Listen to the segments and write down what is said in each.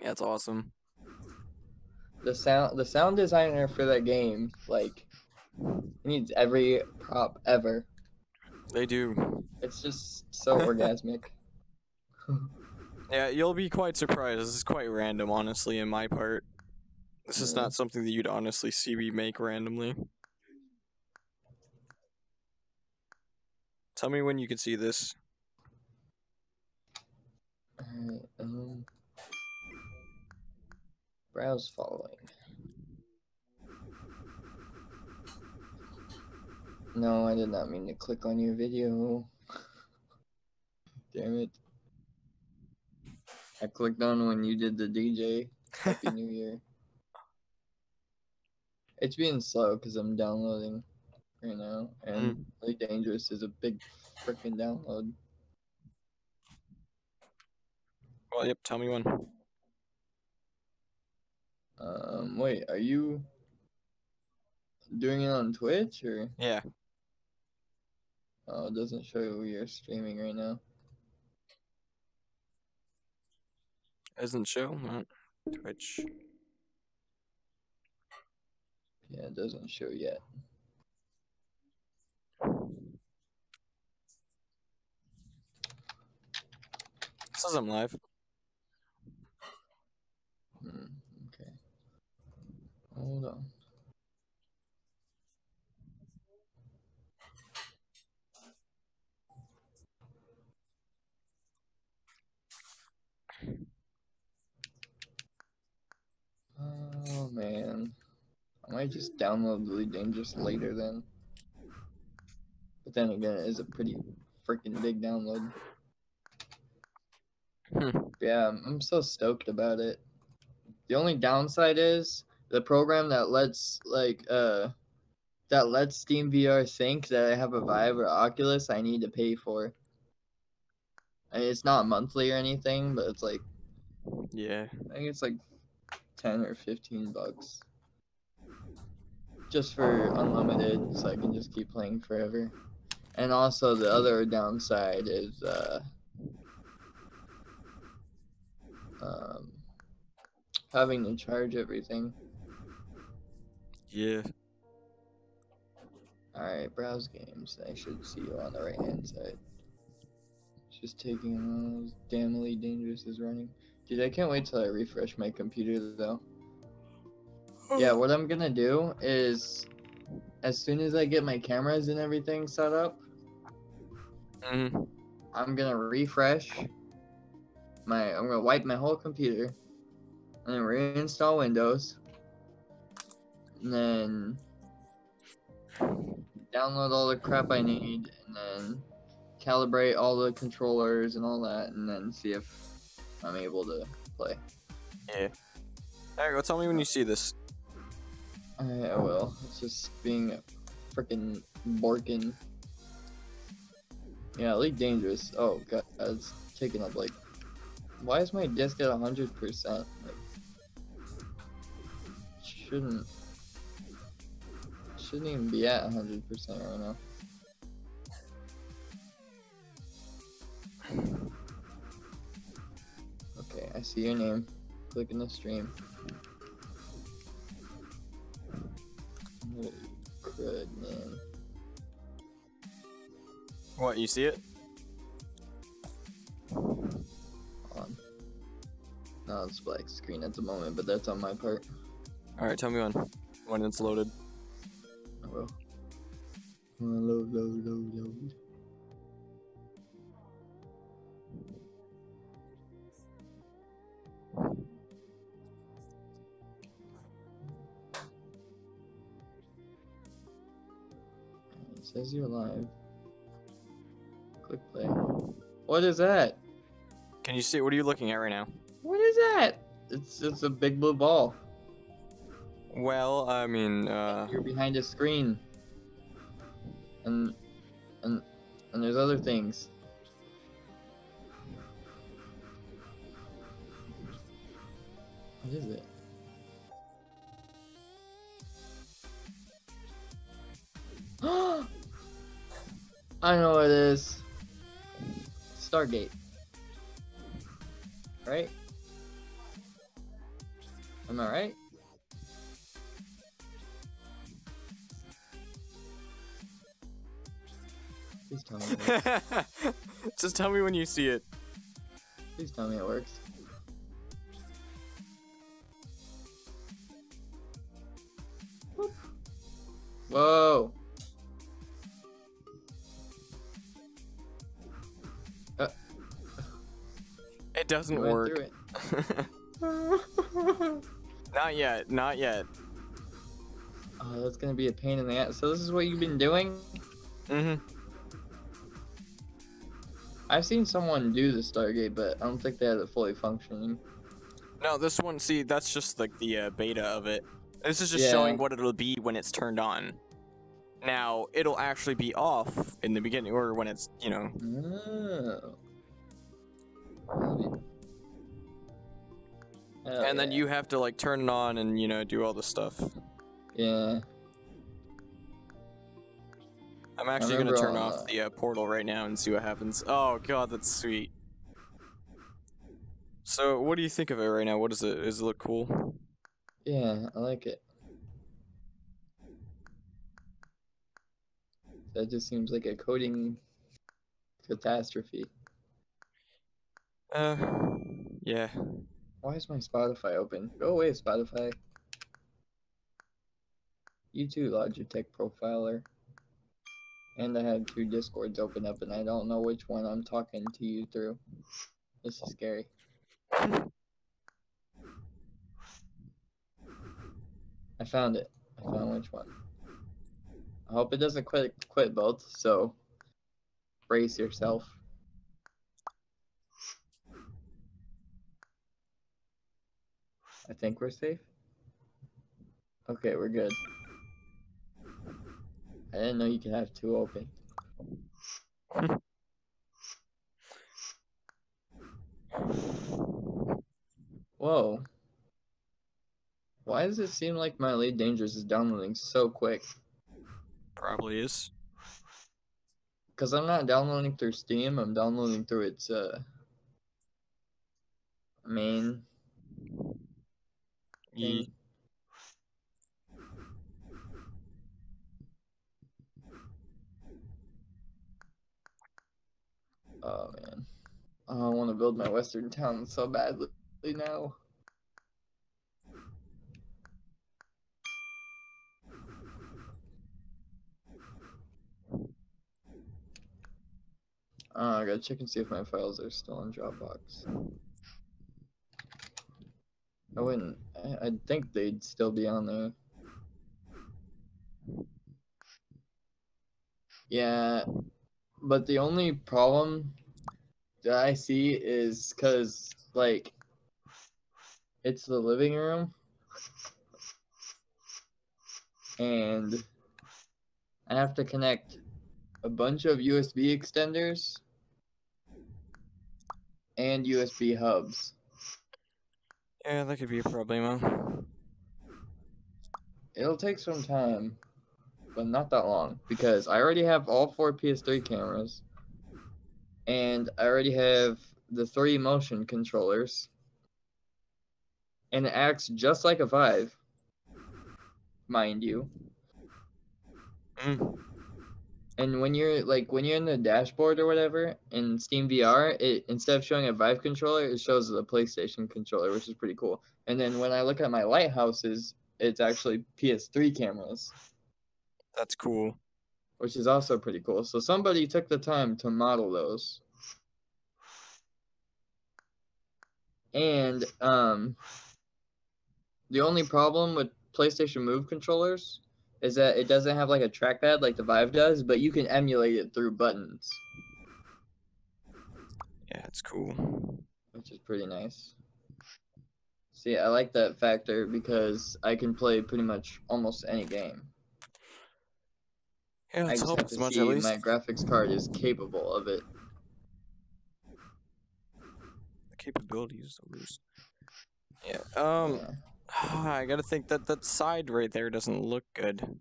Yeah, it's awesome. The sound the sound designer for that game, like needs every prop ever. They do. It's just so orgasmic. Yeah, you'll be quite surprised. This is quite random, honestly, in my part. This is not something that you'd honestly see me make randomly. Tell me when you can see this. Alright, um browse following. No, I did not mean to click on your video. Damn it. I clicked on when you did the DJ. Happy New Year. It's being slow because I'm downloading right now, and mm. Elite Dangerous is a big freaking download. Well, yep, tell me when. Um, wait, are you doing it on Twitch or? Yeah. Oh, it doesn't show you you're streaming right now. Doesn't show. Uh, Twitch. Yeah, it doesn't show yet. Says I'm live. Hmm. Hold on. Oh man. I might just download Elite Dangerous later then. But then again, it is a pretty freaking big download. Hmm. Yeah, I'm, I'm so stoked about it. The only downside is the program that lets like uh that lets Steam VR sync that I have a Vive or Oculus I need to pay for. I mean, it's not monthly or anything, but it's like Yeah. I think it's like ten or fifteen bucks. Just for unlimited, so I can just keep playing forever. And also the other downside is uh um having to charge everything. Yeah. Alright, browse games. I should see you on the right hand side. It's just taking a while. Damnably dangerous is running. Dude, I can't wait till I refresh my computer though. Yeah, what I'm gonna do is as soon as I get my cameras and everything set up, hmm I'm gonna refresh my I'm gonna wipe my whole computer and then reinstall Windows. And then download all the crap I need and then calibrate all the controllers and all that and then see if I'm able to play. Yeah. Alright, go tell me when you see this. I will. It's just being freaking Borkin. Yeah, Elite Dangerous. Oh god, it's taking up like. Why is my disc at hundred percent? Like, shouldn't. Shouldn't even be at hundred percent right now. Okay, I see your name. Click in the stream. Holy crud, man. What, you see it? On. No, it's black screen at the moment, but that's on my part. Alright, tell me when. When it's loaded. Will. Load, load, load, load. It says you're live. Click play. What is that? Can you see? What are you looking at right now? What is that? It's just a big blue ball. Well, I mean, uh, You're behind a screen. And and and there's other things. What is it? I know what it is. Stargate. Right? Am I right? Please tell me. It works. Just tell me when you see it. Please tell me it works. Whoop. Whoa! It doesn't work. it. not yet. Not yet. oh, that's gonna be a pain in the ass. So this is what you've been doing? hmm I've seen someone do the Stargate, but I don't think they had it fully functioning. No, this one. See, that's just like the uh, beta of it. This is just Yeah. showing what it'll be when it's turned on. Now it'll actually be off in the beginning, or when it's you know. Oh. And then yeah. you have to like turn it on and you know do all the stuff. Yeah. I'm actually gonna turn on, off uh, the uh, portal right now and see what happens. Oh god, that's sweet. So, what do you think of it right now? What is it? Does it look cool? Yeah, I like it. That just seems like a coding catastrophe. Uh, yeah. Why is my Spotify open? Go away, Spotify. You too, Logitech profiler. And I have two Discords open up, and I don't know which one I'm talking to you through. This is scary. I found it. I found which one. I hope it doesn't quit quit both, so brace yourself. I think we're safe. Okay, we're good. I didn't know you could have two open. Whoa. Why does it seem like my Elite Dangerous is downloading so quick? Probably is. Because I'm not downloading through Steam, I'm downloading through its uh main Oh man. I want to build my western town so badly now. Oh, I gotta check and see if my files are still in Dropbox. I wouldn't. I, I think they'd still be on there. Yeah, but the only problem that I see is because, like, it's the living room, and I have to connect a bunch of USB extenders and USB hubs. Yeah, that could be a problemo. It'll take some time, but not that long because I already have all four PS3 cameras, and I already have the three motion controllers, and it acts just like a Vive, mind you. Mm. And when you're like when you're in the dashboard or whatever in Steam VR, it instead of showing a Vive controller, it shows the PlayStation controller, which is pretty cool. And then when I look at my lighthouses, it's actually PS3 cameras. That's cool. which is also pretty cool. So somebody took the time to model those. And um the only problem with PlayStation Move controllers is that it doesn't have like a trackpad like the Vive does, but you can emulate it through buttons, Yeah, it's cool. which is pretty nice. See, I like that factor because I can play pretty much almost any game. Yeah, I let's just hope have to much see at least. my graphics card is capable of it. The capabilities of those. Yeah. Um, Yeah. I gotta think that that side right there doesn't look good.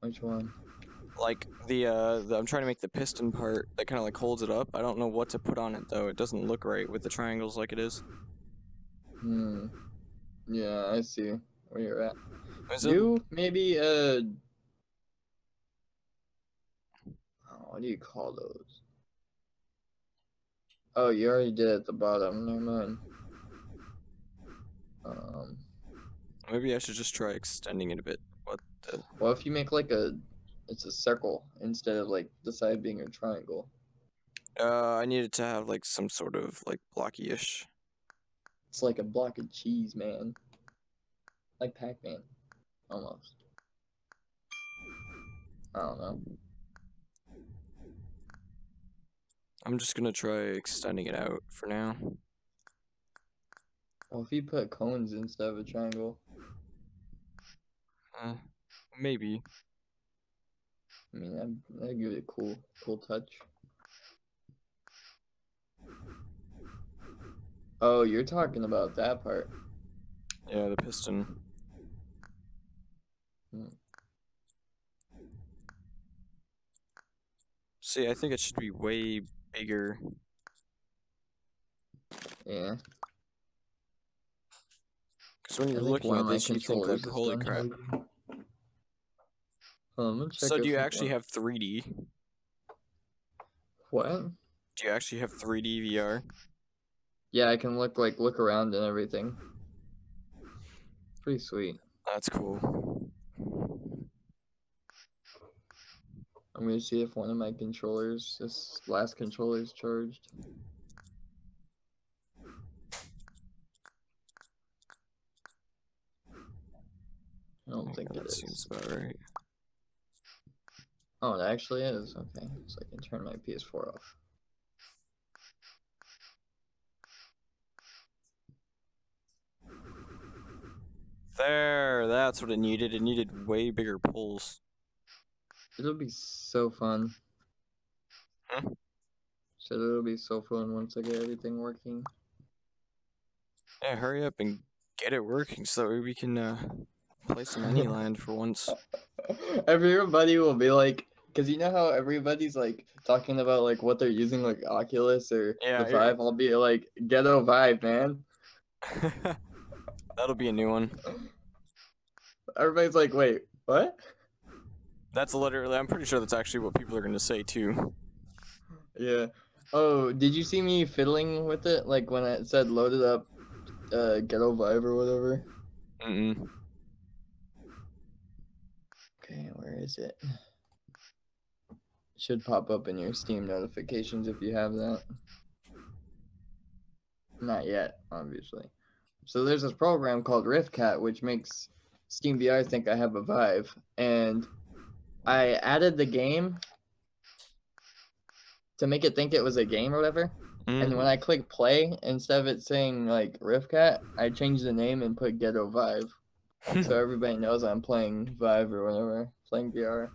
Which one? Like the uh, the, I'm trying to make the piston part that kind of like holds it up. I don't know what to put on it though. It doesn't look right with the triangles like it is. Hmm. Yeah, I see where you're at. Is it- You maybe uh oh, what do you call those? Oh, you already did at the bottom. Never mind. Um, Maybe I should just try extending it a bit. What the? well, if you make like a, it's a circle instead of like the side being a triangle. Uh, I needed to have like some sort of like blocky-ish. It's like a block of cheese, man. Like Pac-Man, almost. I don't know. I'm just gonna try extending it out for now. Well, if you put cones instead of a triangle, Uh, maybe. I mean, that'd, that'd give it a cool, cool touch. Oh, you're talking about that part. Yeah, the piston. Hmm. See, I think it should be way bigger. Yeah. Because when you're looking at this, you think like, holy crap. holding. Hold on, I'm gonna check So do you actually won- have 3D? what? Do you actually have 3D VR? Yeah, I can look like look around and everything. Pretty sweet. That's cool. I'm gonna see if one of my controllers, this last controller, is charged. I don't think Yeah, it is. seems about right. Oh, it actually is. Okay, so I can turn my PS4 off. There, that's what it needed. It needed way bigger pulls. It'll be so fun. Hmm? Said it'll be so fun once I get everything working. Yeah, hurry up and get it working so that we can uh, play some Anyland for once. Everybody will be like, because you know how everybody's like talking about like what they're using, like Oculus or Yeah, the Vive. I'll be like, Ghetto Vive, man. That'll be a new one. Everybody's like, wait, what? That's literally, I'm pretty sure that's actually what people are going to say too. Yeah. Oh, did you see me fiddling with it? Like when it said loaded up uh, Ghetto Vive or whatever? Mm-mm. Okay, where is it? Should pop up in your Steam notifications if you have that. Not yet, obviously. So there's this program called RiftCat which makes Steam VR think I have a Vive, and I added the game to make it think it was a game or whatever. And Mm. when I click play, instead of it saying like RiftCat, I changed the name and put Ghetto Vive so everybody knows I'm playing Vive or whatever, playing VR.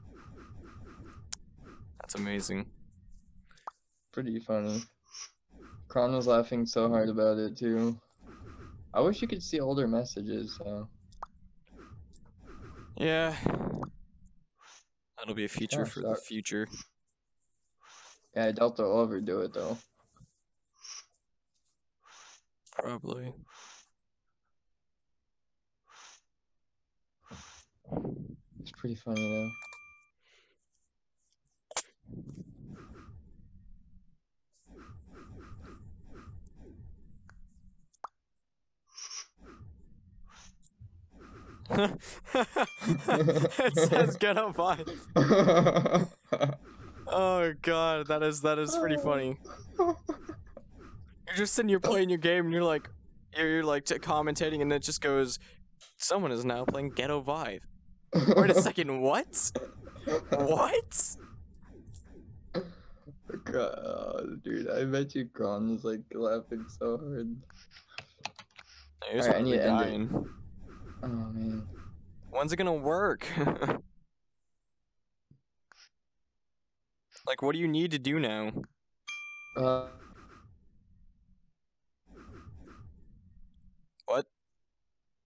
That's amazing. Pretty funny. Kron was laughing so hard about it too. I wish you could see older messages. So Yeah. That'll be a feature for the future. yeah, I doubt they'll overdo it though. Probably. It's pretty funny though. It says Ghetto Vive. Oh god, that is that is pretty funny. You're just sitting here playing your game and you're like you're, you're like commentating and it just goes someone is now playing Ghetto Vive. Wait a second, what? What? God, dude, I bet you Kron was like laughing so hard. You're Alright, I need to end it. Oh man. When's it gonna work? like what do you need to do now? Uh, What?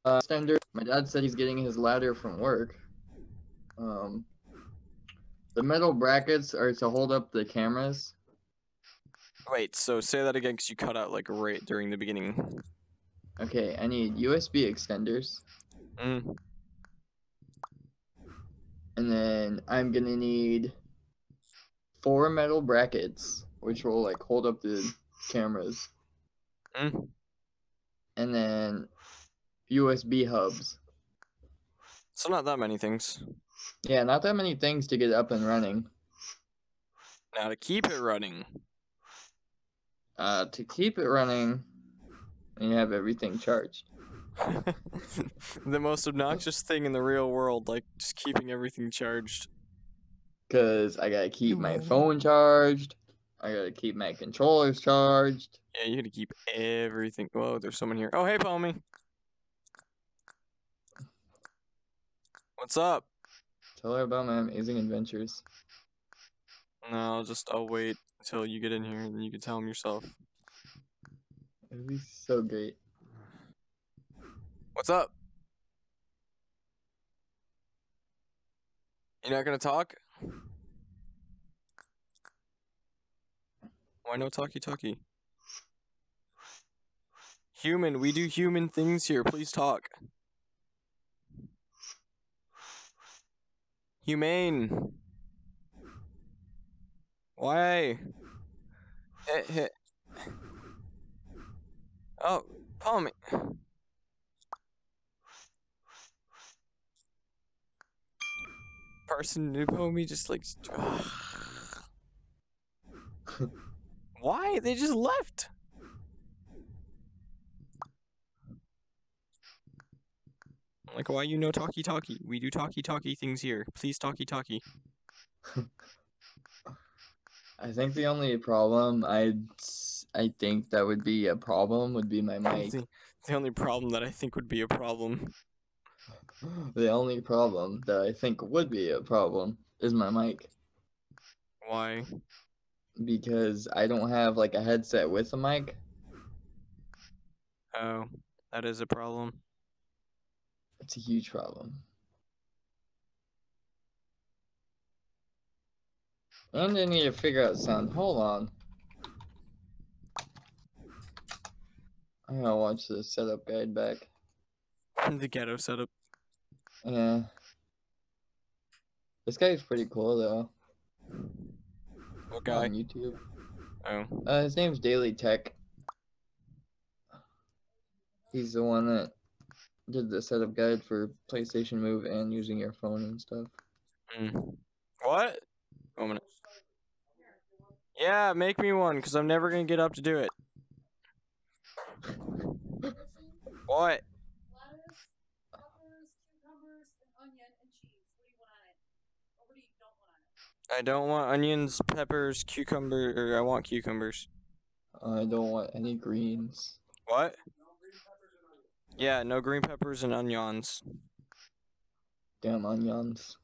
Uh, extender. My dad said he's getting his ladder from work. Um, the metal brackets are to hold up the cameras. Wait, so say that again because you cut out like right during the beginning. Okay, I need USB extenders, Mm. and then I'm gonna need four metal brackets, which will like hold up the cameras, Mm. and then USB hubs. So not that many things. Yeah, not that many things to get up and running. Now to keep it running. Uh, to keep it running, and you have everything charged. the most obnoxious thing in the real world, like just keeping everything charged. Cause I gotta keep my mm. phone charged. I gotta keep my controllers charged. Yeah, you gotta keep everything. Whoa, there's someone here. Oh, hey, Palmy. What's up? Tell her about my amazing adventures. No, I'll just I'll wait until you get in here and you can tell him yourself. It'd be so great. What's up? You're not gonna talk? Why no talkie talkie? Human, we do human things here. Please talk. Humane. Why? Hit, hit. Oh, Palmy. Person told me just like why? They just left. Like why you know talkie talkie we do talkie talkie things here. Please talkie talkie I think the only problem I'd s- I think that would be a problem would be my mic. the, the only problem that i think would be a problem The only problem that I think would be a problem is my mic why because I don't have like a headset with a mic. oh that is a problem It's a huge problem. And I need to figure out sound. Hold on. I gotta watch the setup guide back. the ghetto setup Yeah. This guy's pretty cool though. what guy On YouTube. oh Uh, his name's Daily Tech. He's the one that did the setup guide for PlayStation Move and using your phone and stuff. mm. what yeah make me one because i'm never gonna get up to do it what lettuce, peppers, cucumbers, and onion and cheese. What do you want on it? Or what do you don't want on it? I don't want onions, peppers, cucumber, or I want cucumbers. I don't want any greens. What? Yeah, no green peppers and onions. Damn onions.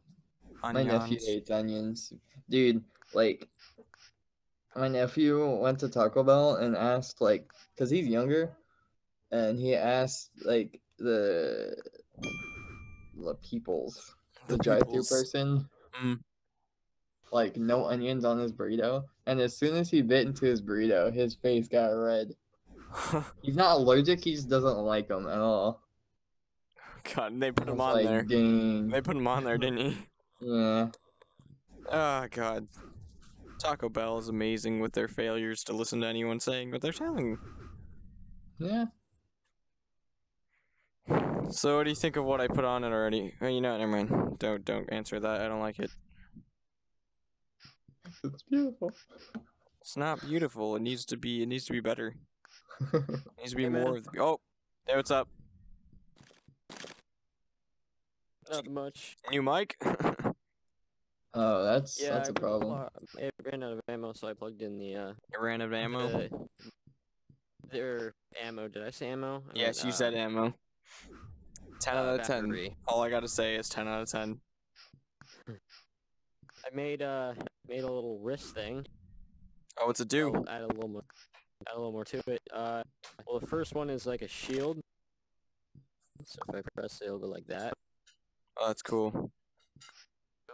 My nephew Onions. hates onions. Dude, like, my nephew went to Taco Bell and asked, like, because he's younger, and he asked, like, the, the peoples, the, The drive through person, Mm. Like, no onions on his burrito. And as soon as he bit into his burrito, his face got red. He's not allergic, he just doesn't like them at all. God, and they put him on like, there. Dang. They put him on there, didn't he? Yeah. Oh God. Taco Bell is amazing with their failures to listen to anyone saying what they're telling. Yeah. So what do you think of what I put on it already? Oh, you know, what, never mind. Don't don't answer that. I don't like it. It's beautiful. It's not beautiful. It needs to be. It needs to be better. It needs to be Hey, man. more. Of the, oh, hey, what's up? Not much. New mic? oh, that's Yeah, that's a I- problem. uh, I ran out of ammo, so I plugged in the uh. I ran out of ammo. The, their ammo. Did I say ammo? I yes, meant, you uh, said ammo. Ten uh, out of ten. battery. All I gotta say is ten out of ten. I made uh made a little wrist thing. Oh, what's it do? I'll add a little more. Add a little more to it. Uh, well, the first one is like a shield. So if I press it, it'll go like that. Oh, that's cool.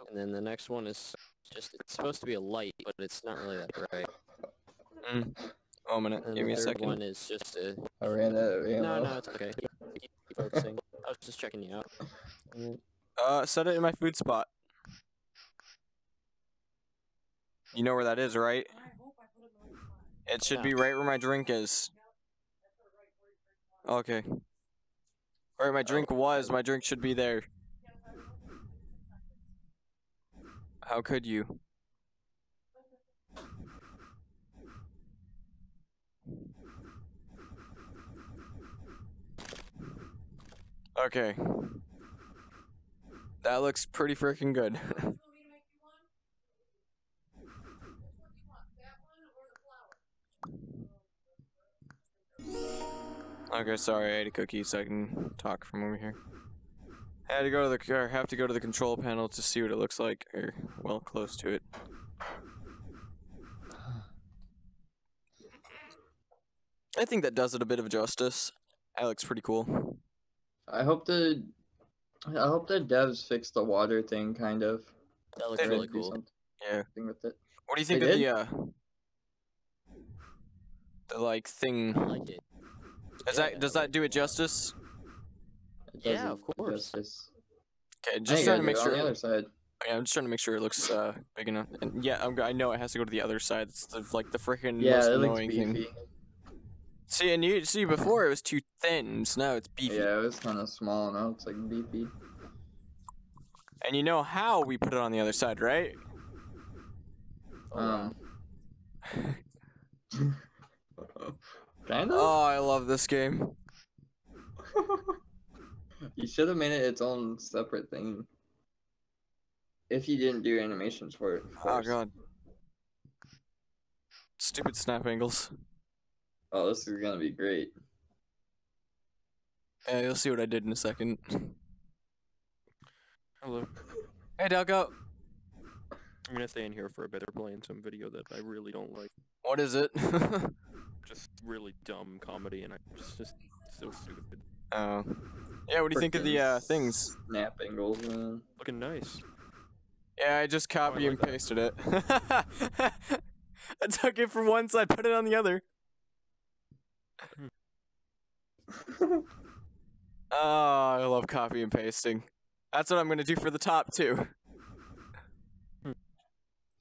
And then the next one is just it's supposed to be a light, but it's not really that bright. Mm. Oh, a minute. And Give me a third second. one is just a. I ran out of ammo. No, no, it's okay. Keep, keep focusing. I was just checking you out. Uh, set it in my food spot. You know where that is, right? I hope I put it in the right spot. It should Yeah. be right where my drink is. That's right where you drink water. Okay. Where my drink was, my drink should be there. Yeah, if I remember, it's in seconds. How could you? Okay. That looks pretty freaking good. You want me to make you one? Which one do you want? That one or the flower? Okay, sorry, I ate a cookie so I can talk from over here. I had to go to the or have to go to the control panel to see what it looks like, or well, close to it. I think that does it a bit of justice. That looks pretty cool. I hope the I hope the devs fix the water thing kind of. That looks They really Try to do cool. Yeah. something with it. What do you think They of the uh the like thing? I like it. Does Yeah, that does that do it justice? It Yeah, doesn't of course. justice. Okay, just trying to make sure. on the other side. Yeah, I'm just trying to make sure it looks uh big enough. And yeah, I'm, g- I know it has to go to the other side. It's the, like the freaking Yeah, most it looks annoying thing. beefy. See, and you see before it was too thin, so now it's beefy. Yeah, it was kind of small. Now it's like beefy. And you know how we put it on the other side, right? Oh. Um. kind. Oh, I love this game. you should have made it its own separate thing. If you didn't do animations for it. Oh god. Stupid snap angles. Oh, this is gonna be great. Yeah, you'll see what I did in a second. Hello. Hey, Delco. I'm gonna stay in here for a bit. They're playing some video that I really don't like. What is it? Just really dumb comedy, and I just just so stupid. Oh. Yeah, what do you think of the uh, things? Snap angles, man. Looking nice. Yeah, I just copy like and that. pasted it. I took it from one side, put it on the other. Oh, I love copy and pasting. That's what I'm gonna do for the top too.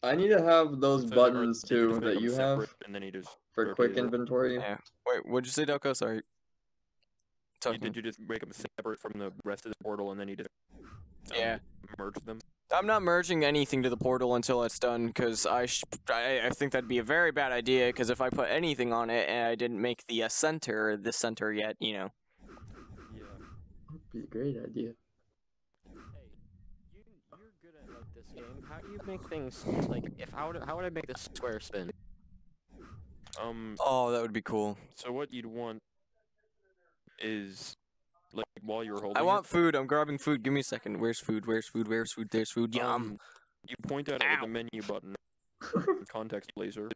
I need to have those So- buttons too that you have and then you just for quick it. inventory. Yeah. Wait, what'd you say, Delco? Sorry. you, Talking. did you just make them separate from the rest of the portal, and then you just um, Yeah. merge them. I'm not merging anything to the portal until it's done, because I, sh- I I think that'd be a very bad idea. Because if I put anything on it and I didn't make the uh, center the center yet, you know. Yeah. Would be a great idea. Hey, you you're good at like this game. How do you make things like if how would how would I make this square spin? Um. Oh, that would be cool. So what you'd want is like while you're holding. I it, want food. I'm grabbing food. Give me a second. Where's food? Where's food? Where's food? There's food. Yum. um, You point at it with the menu button, context laser.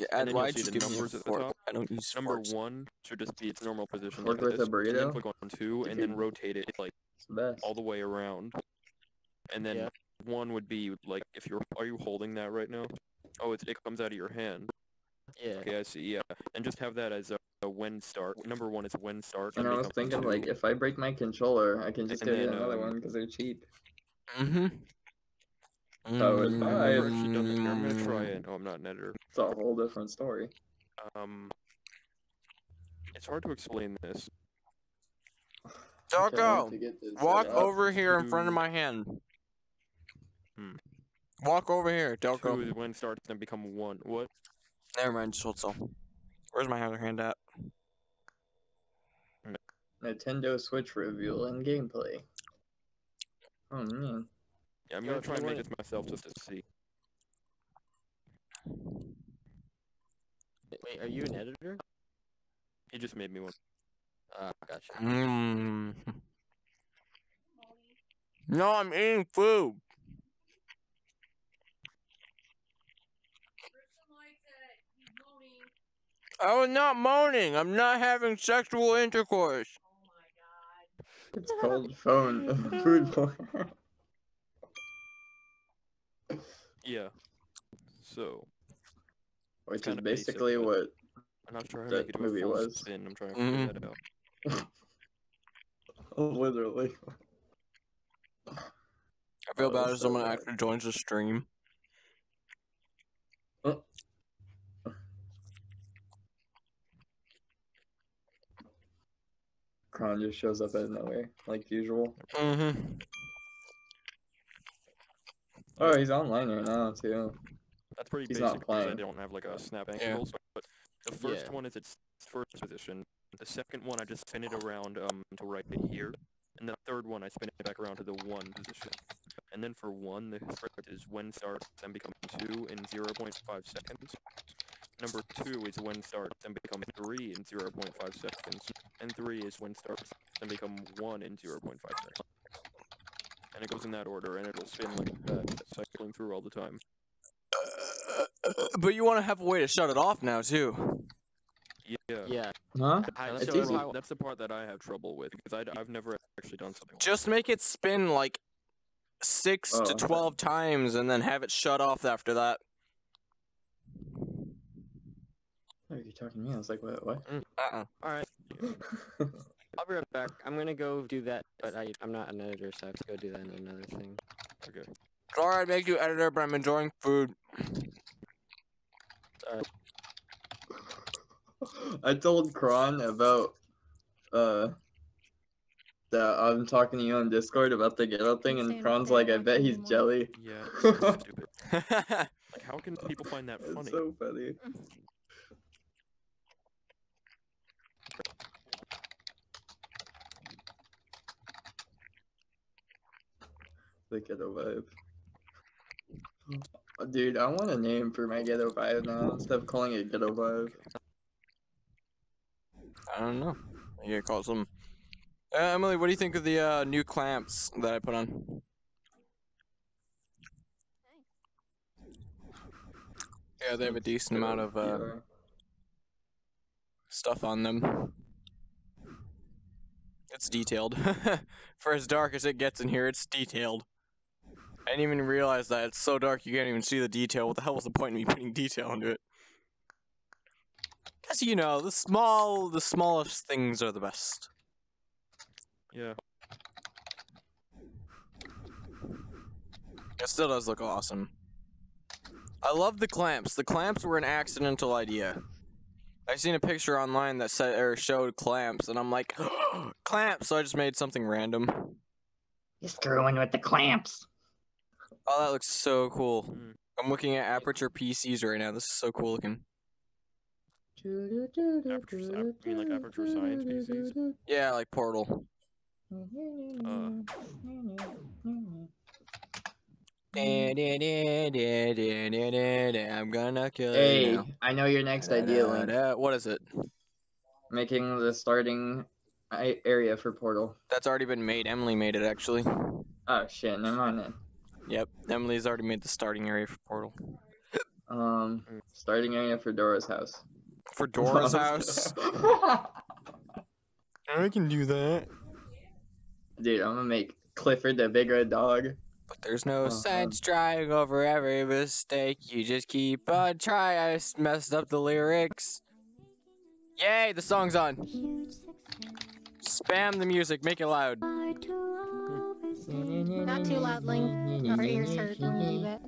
Okay, and and then you'll why see the give me a numbers at the fork? top. I don't use Number forks. one should just be its normal position. Fork like with a this, and then click on two, and then rotate it like the all the way around. And then Yeah. One would be like if you're are you holding that right now? Oh, it's, it comes out of your hand. Yeah. Okay, I see. Yeah, and just have that as a, a when start. Number one is when start. And I was become thinking, like, if I break my controller, I can just And get then, another um, one because they're cheap. Mm-hmm. Oh, it's I've fine. actually done this. I'm gonna try it. Oh, I'm not an editor. It's a whole different story. Um, it's hard to explain this. I can't wait Delco, to get this walk over here in front of my hand. Hmm. Walk over here, Two Delco. is when starts, then become one. What? Never mind, just hold still. Where's my other hand at? Nintendo Switch reveal and gameplay. Oh man. Yeah, I'm gonna try and make everyone- this myself just to see. Wait, are you an editor? He just made me one. Uh, gotcha. Mm. No, I'm eating food. Christian likes it. He's moaning. I was not moaning. I'm not having sexual intercourse. Oh my god. It's called phone food porn. Yeah. So, which is kinda basic, basically what I'm not sure how that movie a was. spin. I'm trying to figure mm-hmm. that out. literally. I feel Oh, bad that's if so someone bad. actually joins the stream. Kron just shows up out of nowhere, like usual. Mm-hmm. Oh, he's online right now too. That's pretty He's not basic because I don't have like a snap Yeah. So, but the first Yeah. one is its first position. The second one I just spin it around um to right here, and the third one I spin it back around to the one position. And then for one, the script is when starts and become two in 0.5 seconds. Number two is when starts and become three in 0.5 seconds. And three is when starts and become one in 0.5 seconds. And it goes in that order, and it'll spin like that, cycling through all the time. But you want to have a way to shut it off now too. Yeah. Yeah. Huh? I- And It's so easy. that's the part that I have trouble with because I, have never actually done something. like Just make it spin like six Oh, to okay. twelve times, and then have it shut off after that. Oh, you're talking to me. I was like, what? What? Uh-uh. All right. I'll be right back. I'm gonna go do that, but I I'm not an editor, so I have to go do that in another thing. Okay. Sorry, I make you editor, but I'm enjoying food. Sorry. I told Kron about uh that I'm talking to you on Discord about the ghetto thing, and Understand Kron's like, I bet he's jelly. Yeah. So stupid. Like, how can people find that funny? It's funny? so funny. The ghetto vibe. Uh, Dude, I want a name for my ghetto vibe now instead of calling it ghetto vibe. I don't know. You call some. Uh, Emily, what do you think of the uh, new clamps that I put on? Yeah, they have a decent amount of uh, Yeah. stuff on them. It's detailed. For as dark as it gets in here, it's detailed. I didn't even realize that it's so dark you can't even see the detail. What the hell was the point of me putting detail into it? Cause you know, the small, the smallest things are the best. Yeah. It still does look awesome. I love the clamps. The clamps were an accidental idea. I seen a picture online that said or showed clamps, and I'm like, clamps. So I just made something random. You're screwing with the clamps. Oh, that looks so cool. Mm. I'm looking at Aperture PCs right now. This is so cool looking. Aperture, you mean like aperture science PCs? Yeah, like Portal. Uh, I'm gonna kill you Hey. I know your next idea, Lynk. Da-da-da. What is it? Making the starting area for Portal. That's already been made. Emily made it actually. Oh shit, never mind then. Yep, Emily's already made the starting area for Portal. Um, starting area for Dora's house. For Dora's house. I can do that. Dude, I'm gonna make Clifford the big red dog. But there's no Uh-huh. sense trying over every mistake. You just keep on trying. I s- messed up the lyrics. Yay, the song's on. Spam the music, make it loud. Not too loud, Lynk. Our ears hurt when you do that.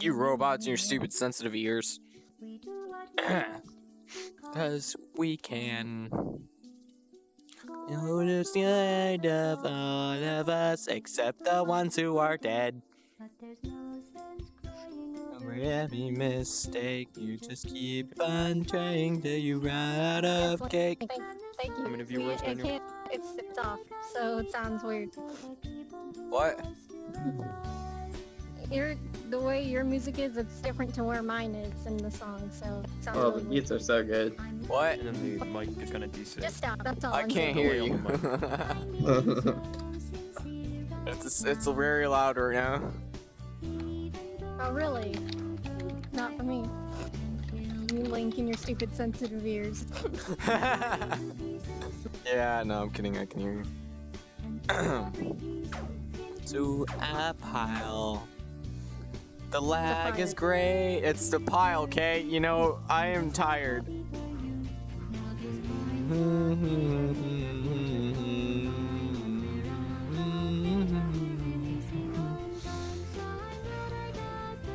You robots and your stupid sensitive ears. Cause we can. Notice the end of all of us except the ones who are dead. Over every mistake, you just keep on trying till you run out of cake. Thank, thank you. How many See, viewers I on your- can't. It's, it's off, so it sounds weird. What? Your the way your music is, it's different to where mine is in the song, so it sounds Oh, the really weird. beats are so good. What? and then the mic is kind of decent. Just stop. That's all. I I'm can't hear away you. it's it's very loud right now. Oh really? Not for me. You Lynk in your stupid sensitive ears. yeah, no, I'm kidding. I can hear you. to a pile. The lag is great. It's the pile, okay? You know, I am tired.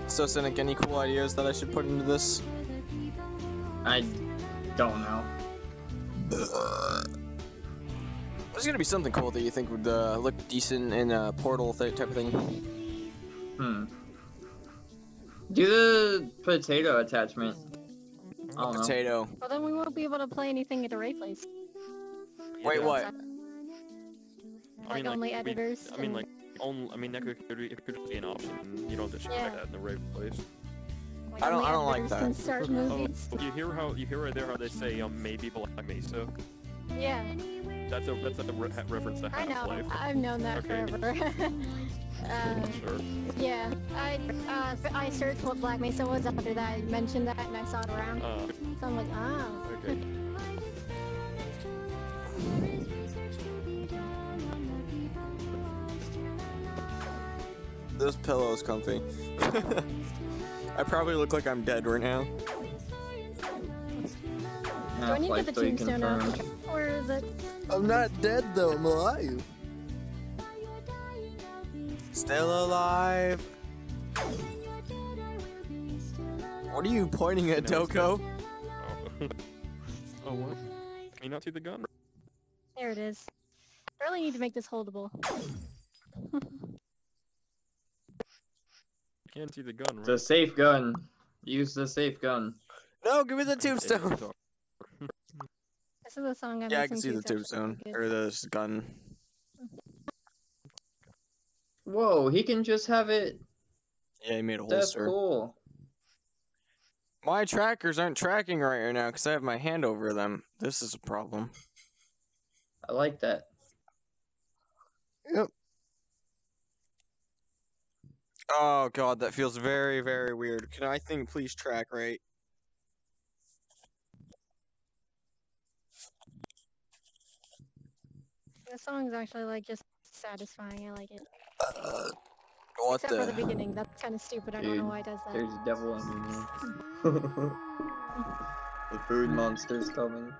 So, Cynic, any cool ideas that I should put into this? I don't know. There's gonna be something cool that you think would uh, look decent in a portal th- type of thing. Hmm. Do the potato attachment. I don't know. Potato. Well, then we won't be able to play anything at Array Place. Wait, Yeah. what? I Like mean, only we- editors. I mean, like, only, I mean, that could, could, be- it could be an option. You don't have to Yeah. check that in the right place. like I don't- I don't like that. Start Oh, you hear how you hear right there how they say um maybe Black Mesa? Yeah, That's a that's a re- reference to I know. Half-Life. I've known that Okay. forever. uh, Sure. yeah, I uh, I searched what Black Mesa was after that. I mentioned that and I saw it around. Uh, So I'm like, ah. okay. This pillow is comfy. I probably look like I'm dead right now. Do I need to Half-Life get the 3 tombstone out? confirmed. Or is it? I'm not dead though, I'm alive. Still alive. What are you pointing at, No, Doko? Oh. oh what? Can you not see the gun? There it is. I really need to make this holdable. You can't see the gun, It's a safe gun. Use the safe gun. No, give me the tombstone. Talk. This is a song I've Yeah, I can see the it's actually tombstone or the gun. Whoa, he can just have it. Yeah, he made a holster. That's holster. cool. My trackers aren't tracking right now because I have my hand over them. This is a problem. I like that. Yep. Oh god, that feels very, very weird. Can I think please track right? The song's actually like just satisfying. I like it. Uh, what Except for the the? beginning. That's kind of stupid. I don't know why it does that. There's a devil underneath. the food monster's coming.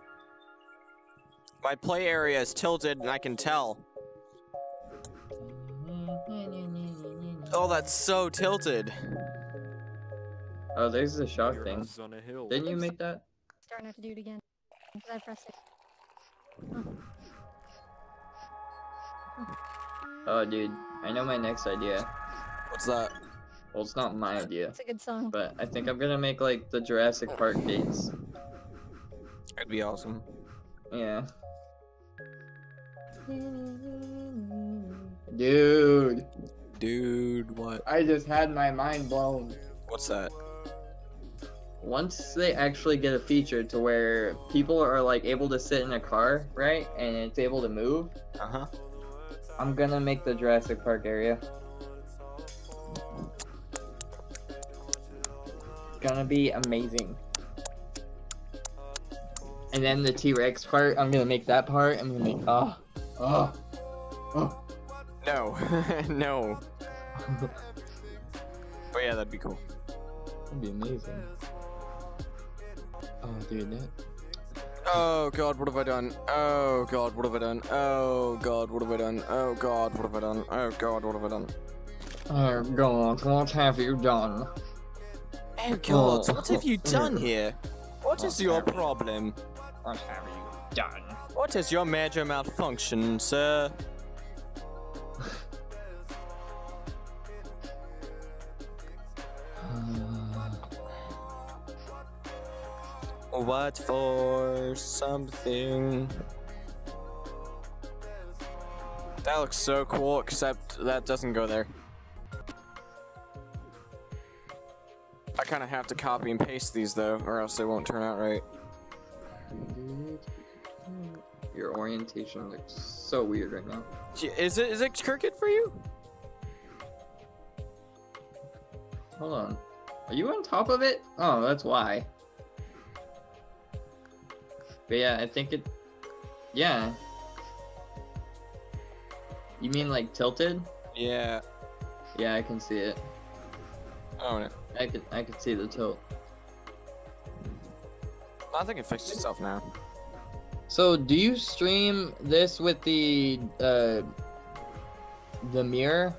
My play area is tilted and I can tell. Oh, that's so tilted. Oh, there's the shot Your thing. is on a hill. Didn't you make that? Starting to have to do it again. Because I pressed it. Oh, dude. I know my next idea. What's that? Well, it's not my idea, It's a good song. but I think I'm gonna make like the Jurassic Park gates. That'd be awesome. Yeah. Dude, Dude, what? I just had my mind blown. What's that? Once they actually get a feature to where people are like able to sit in a car, right, and it's able to move, Uh huh. I'm gonna make the Jurassic Park area. It's gonna be amazing. And then the T-Rex part, I'm gonna make that part. I'm gonna make ah, ah, ah. oh, oh, oh. No, no. But yeah, that'd be cool. That'd be amazing. Oh, dude, that. Oh god, what have I done? Oh god, what have I done? Oh god, what have I done? Oh god, what have I done? Oh god, what have I done? Oh God, what have you done? Oh god, Oh. what have you done here? What is your problem? What have you done? What is your major malfunction, sir? Uh, What for something? That looks so cool, except that doesn't go there. I kind of have to copy and paste these though, or else they won't turn out right. Your orientation looks so weird right now. Is it is it crooked for you? Hold on. Are you on top of it? Oh, that's why. But yeah, I think it. Yeah. You mean like tilted? Yeah. Yeah, I can see it. Oh no. I could I could see the tilt. I think it fixed itself now. So do you stream this with the uh the mirror?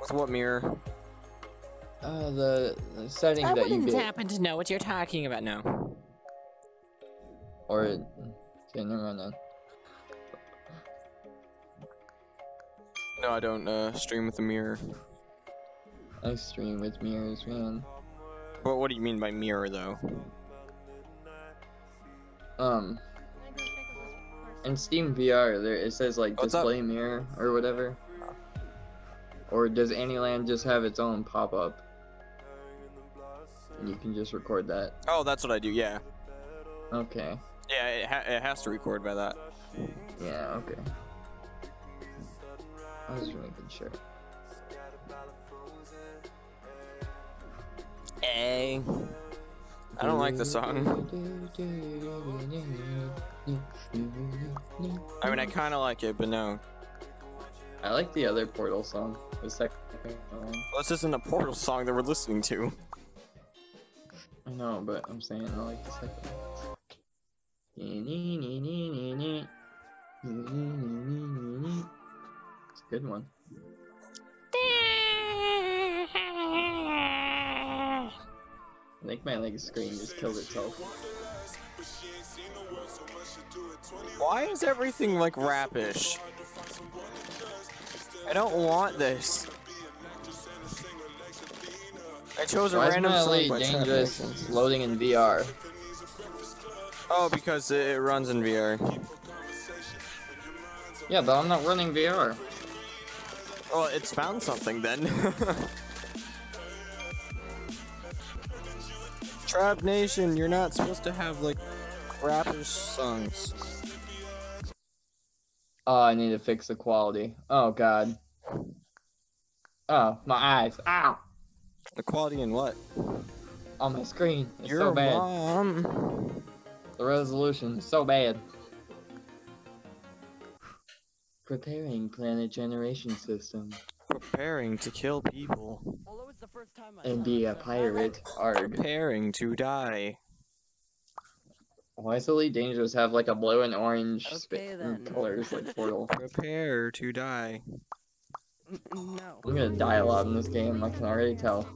With what mirror? Uh the, the setting I that you. I wouldn't happen to know what you're talking about now. Or okay, never mind then. No, I don't uh, stream with a mirror. I stream with mirrors, man. What What do you mean by mirror, though? Um I didn't think of this first. in Steam VR there it says like What's up? display mirror or whatever. Or does Anyland just have its own pop up? And you can just record that. Oh, that's what I do. Yeah. Okay. Yeah, it, ha- it has to record by that. Yeah, okay. I was just making sure. Hey. I don't like the song. I mean, I kind of like it, but no. I like the other Portal song. The second one. Well, this isn't a Portal song that we're listening to. I know, but I'm saying I like the second one. It's a good one. I think my leg screen just killed itself. Why is everything like rapish? I don't want this. I chose a Why is my song Elite by Trap Dangerous loading in VR? Oh, because it it runs in VR. Yeah, but I'm not running VR. Well, it's found something then. Trap Nation, you're not supposed to have like rappers songs. Oh, I need to fix the quality. Oh god. Oh, my eyes. Ow! The quality in what? On my screen. It's Your so bad. mom. The resolution is so bad. Preparing planet generation system. Preparing to kill people. Although it's the first time I And be a pirate. Arg. Preparing to die. Why does Elite Dangerous have like a blue and orange Okay, then. Mm, colors like Portal? Prepare to die. No. I'm gonna die a lot in this game, I can already tell.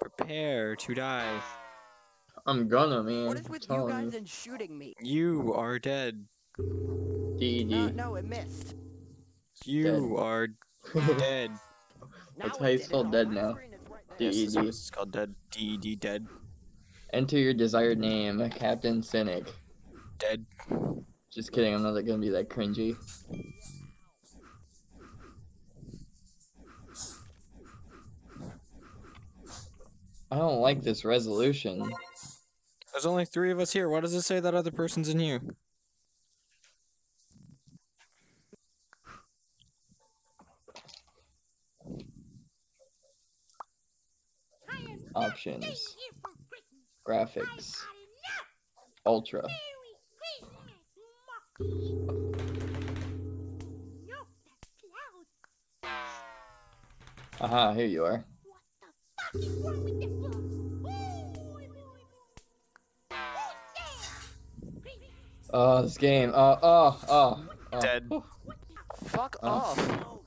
Prepare to die. I'm gonna, man. What is with you telling guys and shooting me? You are dead. DED. No, no, it missed. You are dead. Now That's it how you spell dead my now. screen, it's. Yes, this called dead. DED dead. Enter your desired name, Captain Cynic. Dead. Just kidding, I'm not gonna be that cringy. I don't like this resolution. There's only three of us here. Why does it say that other person's in here? Options. Graphics. Ultra. Aha, here you are. Oh, this game. Oh, oh, oh. oh. Dead. Fuck Oh. off.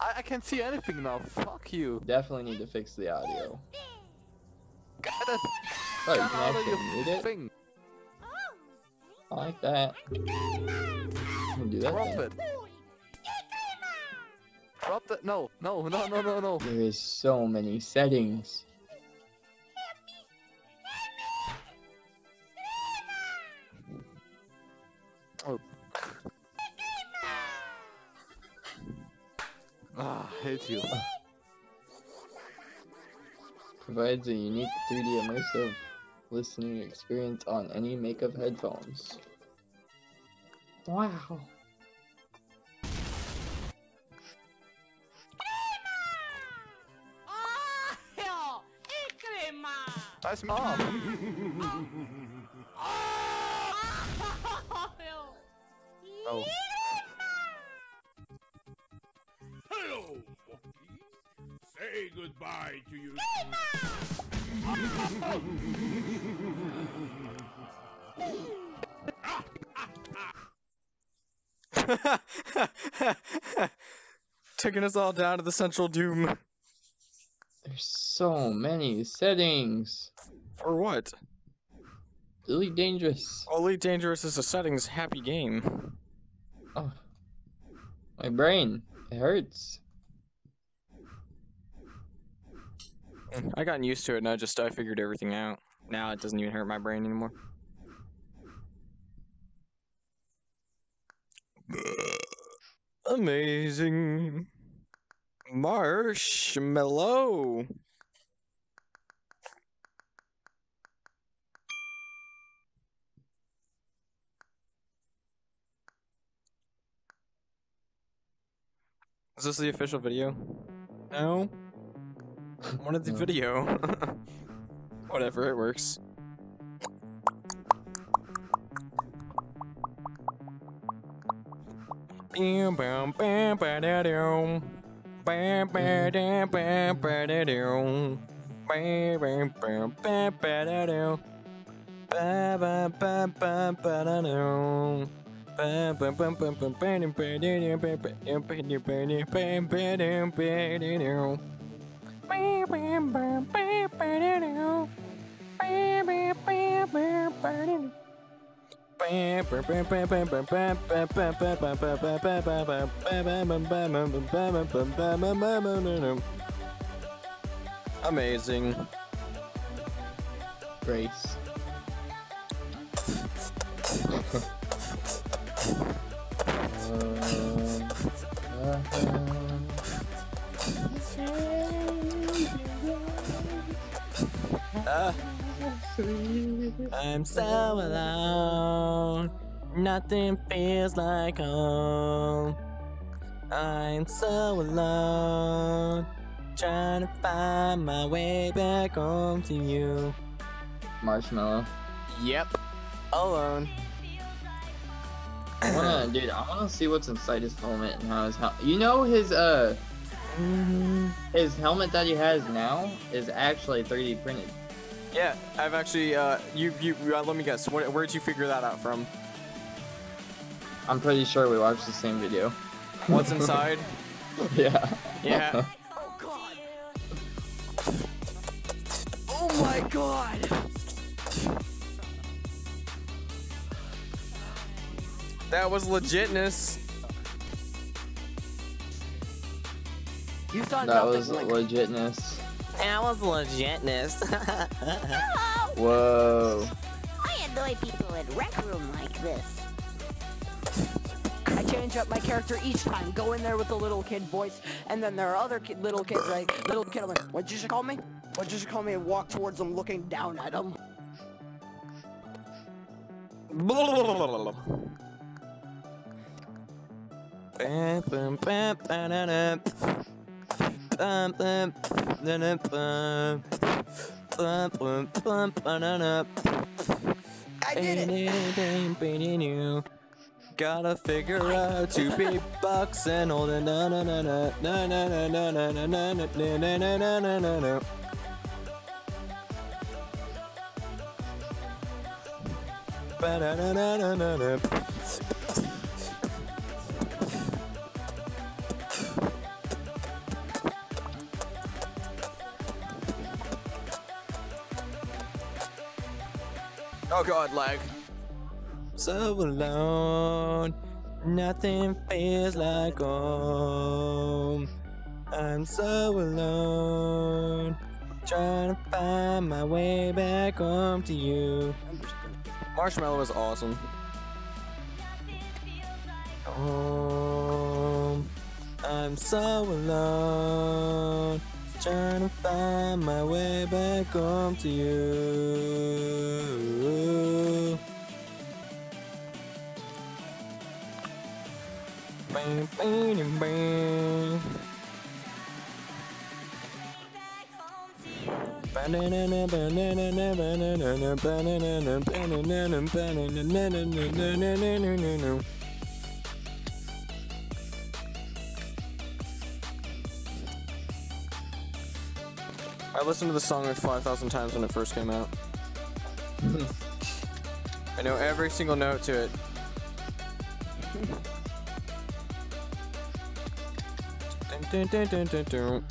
I, I can't see anything now. Fuck you. Definitely need to fix the audio. Get it Oh, you can out of actually your mute it? thing. I like that. I'm gonna do that Drop then. it. Drop that. No, no, no, no, no, no. There is so many settings. Ah, I hate you. Provides a unique 3D immersive listening experience on any make of headphones. Wow. Nice mom. Oh. Goodbye to you. Taking us all down to the central doom. There's so many settings. For what? Really dangerous. Elite Dangerous is a settings happy game. Oh. My brain. It hurts. I gotten used to it and I just I figured everything out. Now it doesn't even hurt my brain anymore. Amazing. Marshmello. Is this the official video? No? Wanted the video. Whatever, it works. Bam, bam, bam. Bam, bam. Bam, bam. Ba, ba. Ba, ba, ba, ba, ba, ba. Bam, bam, Amazing. Grace. uh, uh, uh. Ah. I'm so alone. Nothing feels like home. I'm so alone. Trying to find my way back home to you. Marshmello. Yep. Alone. I wanna, dude, I wanna see what's inside his helmet and how his hel- You know his uh his helmet that he has now is actually 3D printed. Yeah, I've actually, uh, you, you, uh, let me guess, where, where'd you figure that out from? I'm pretty sure we watched the same video. What's inside? yeah. Yeah. Oh god. Oh my god. That was legitness. You've done That nothing was like legitness. That was legitness. Hello! Whoa. I annoy people in rec room like this. I change up my character each time. Go in there with the little kid voice, and then there are other kid, little kids like little kid. I'm like, what'd you just call me? What'd you just call me? And walk towards them, looking down at them. I did it. Gotta figure out to be bucks and all the na na na na na na na na na na na na na na na na na na. Oh god, lag. So alone, nothing feels like home. I'm so alone, trying to find my way back home to you. Marshmello is awesome. Home, I'm so alone, trying to find my way back home to you. Bang, bang, bang. I listened to the song like 5,000 times when it first came out. Hmm. I know every single note to it. Dun, dun, dun.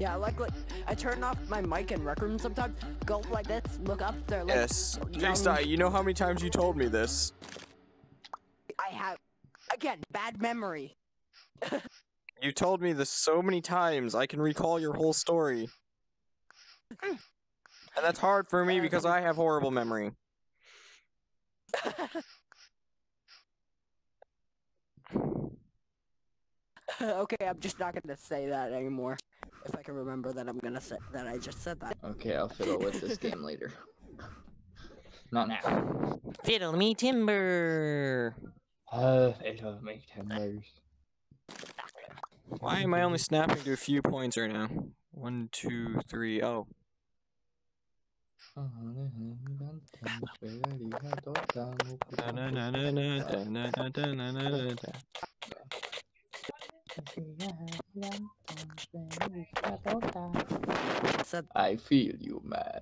Yeah, I like like I turn off my mic in rec room sometimes. Go like this, look up. They're like Yes. young- J-Sty, you know how many times you told me this? I have again bad memory. You told me this so many times, I can recall your whole story. And that's hard for me because I have horrible memory. okay, I'm just not gonna say that anymore. If I can remember that, I'm gonna say that I just said that. Okay, I'll fiddle with this game later. Not now. Fiddle me timber. Uh, it'll make timbers. Why am I only snapping to a few points right now? One, two, three, oh. I feel you, man.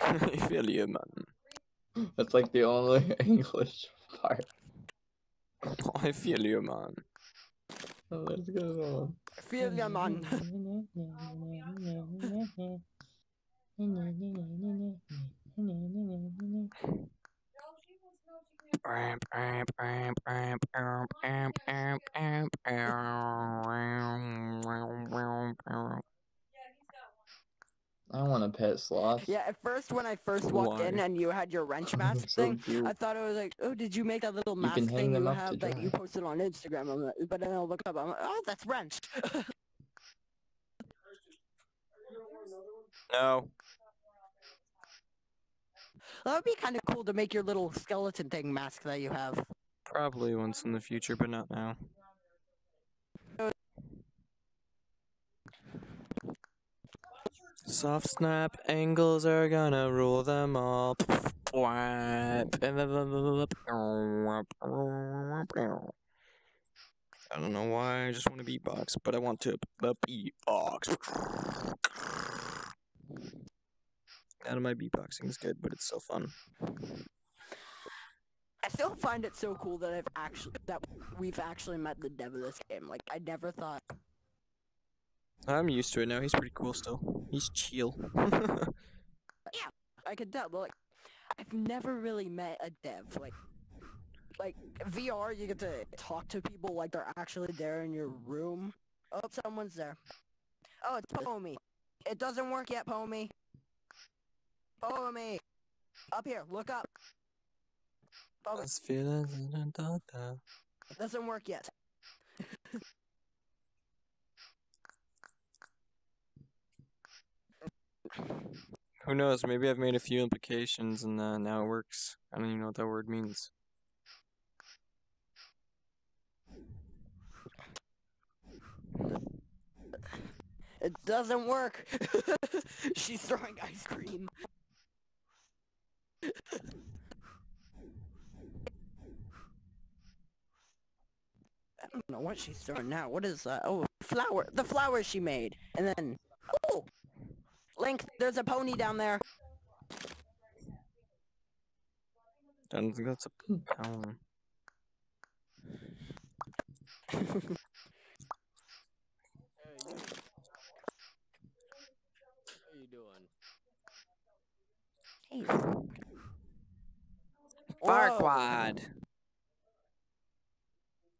I feel you, man. That's like the only English part. I feel you, man. Oh, let's go. feel ya, man. I want a pet sloth. Yeah, at first when I first walked in and you had your wrench mask so thing, cute. I thought it was like, oh, did you make that little You mask can thing you have that you posted on Instagram? I'm like, but then I look up, I'm like, oh, that's wrench. No. that would be kind of cool to make your little skeleton thing mask that you have. Probably once in the future, but not now. Soft snap angles are gonna rule them all. I don't know why, I just want to beatbox, but I want to beatbox. None of my beatboxing is good, but it's so fun. I still find it so cool that I've actually that we've actually met the dev of this game. Like I never thought. I'm used to it now. He's pretty cool still. He's chill. Yeah, I could tell, but like I've never really met a dev like like VR. You get to talk to people like they're actually there in your room. Oh, someone's there. Oh, it's Pomi. It doesn't work yet, Pomi. Pomi, up here. Look up. Pomi, it doesn't work yet. Who knows? Maybe I've made a few implications and uh, now it works. I don't even know what that word means. It doesn't work. She's throwing ice cream. I don't know what she's throwing now. What is that? Oh, flower. The flower she made. And then, oh, Link, there's a pony down there. I don't think that's a poem. How you doing? Fire Whoa. quad.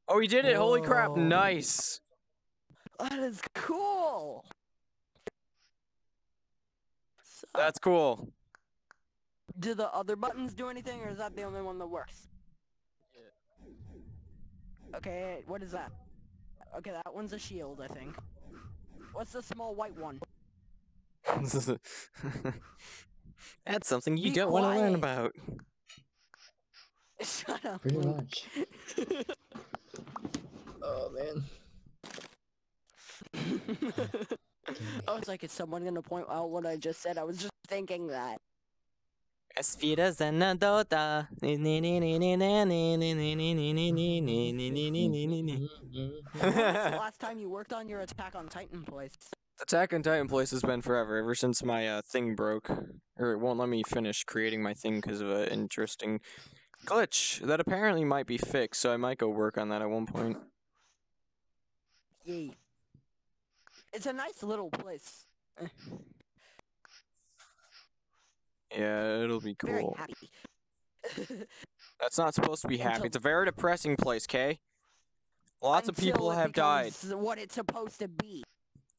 Oh, he did it! Holy crap! Nice. That is cool. So, That's cool. do the other buttons do anything, or is that the only one that works? Okay, what is that? Okay, that one's a shield, I think. What's the small white one? That's something you Be don't want to learn about. Shut up. Pretty much. Oh man. I was like, is someone gonna point out what I just said? I was just thinking that. Esfiras and Dota. When was the last time you worked on your Attack on Titan place? Attack on Titan place has been forever, ever since my uh, thing broke. Or it won't let me finish creating my thing because of an interesting glitch that apparently might be fixed, so I might go work on that at one point. Yay. It's a nice little place. Yeah, it'll be cool. Very happy. That's not supposed to be happy. Until- It's a very depressing place, Kay. Lots of people have died. What it's supposed to be.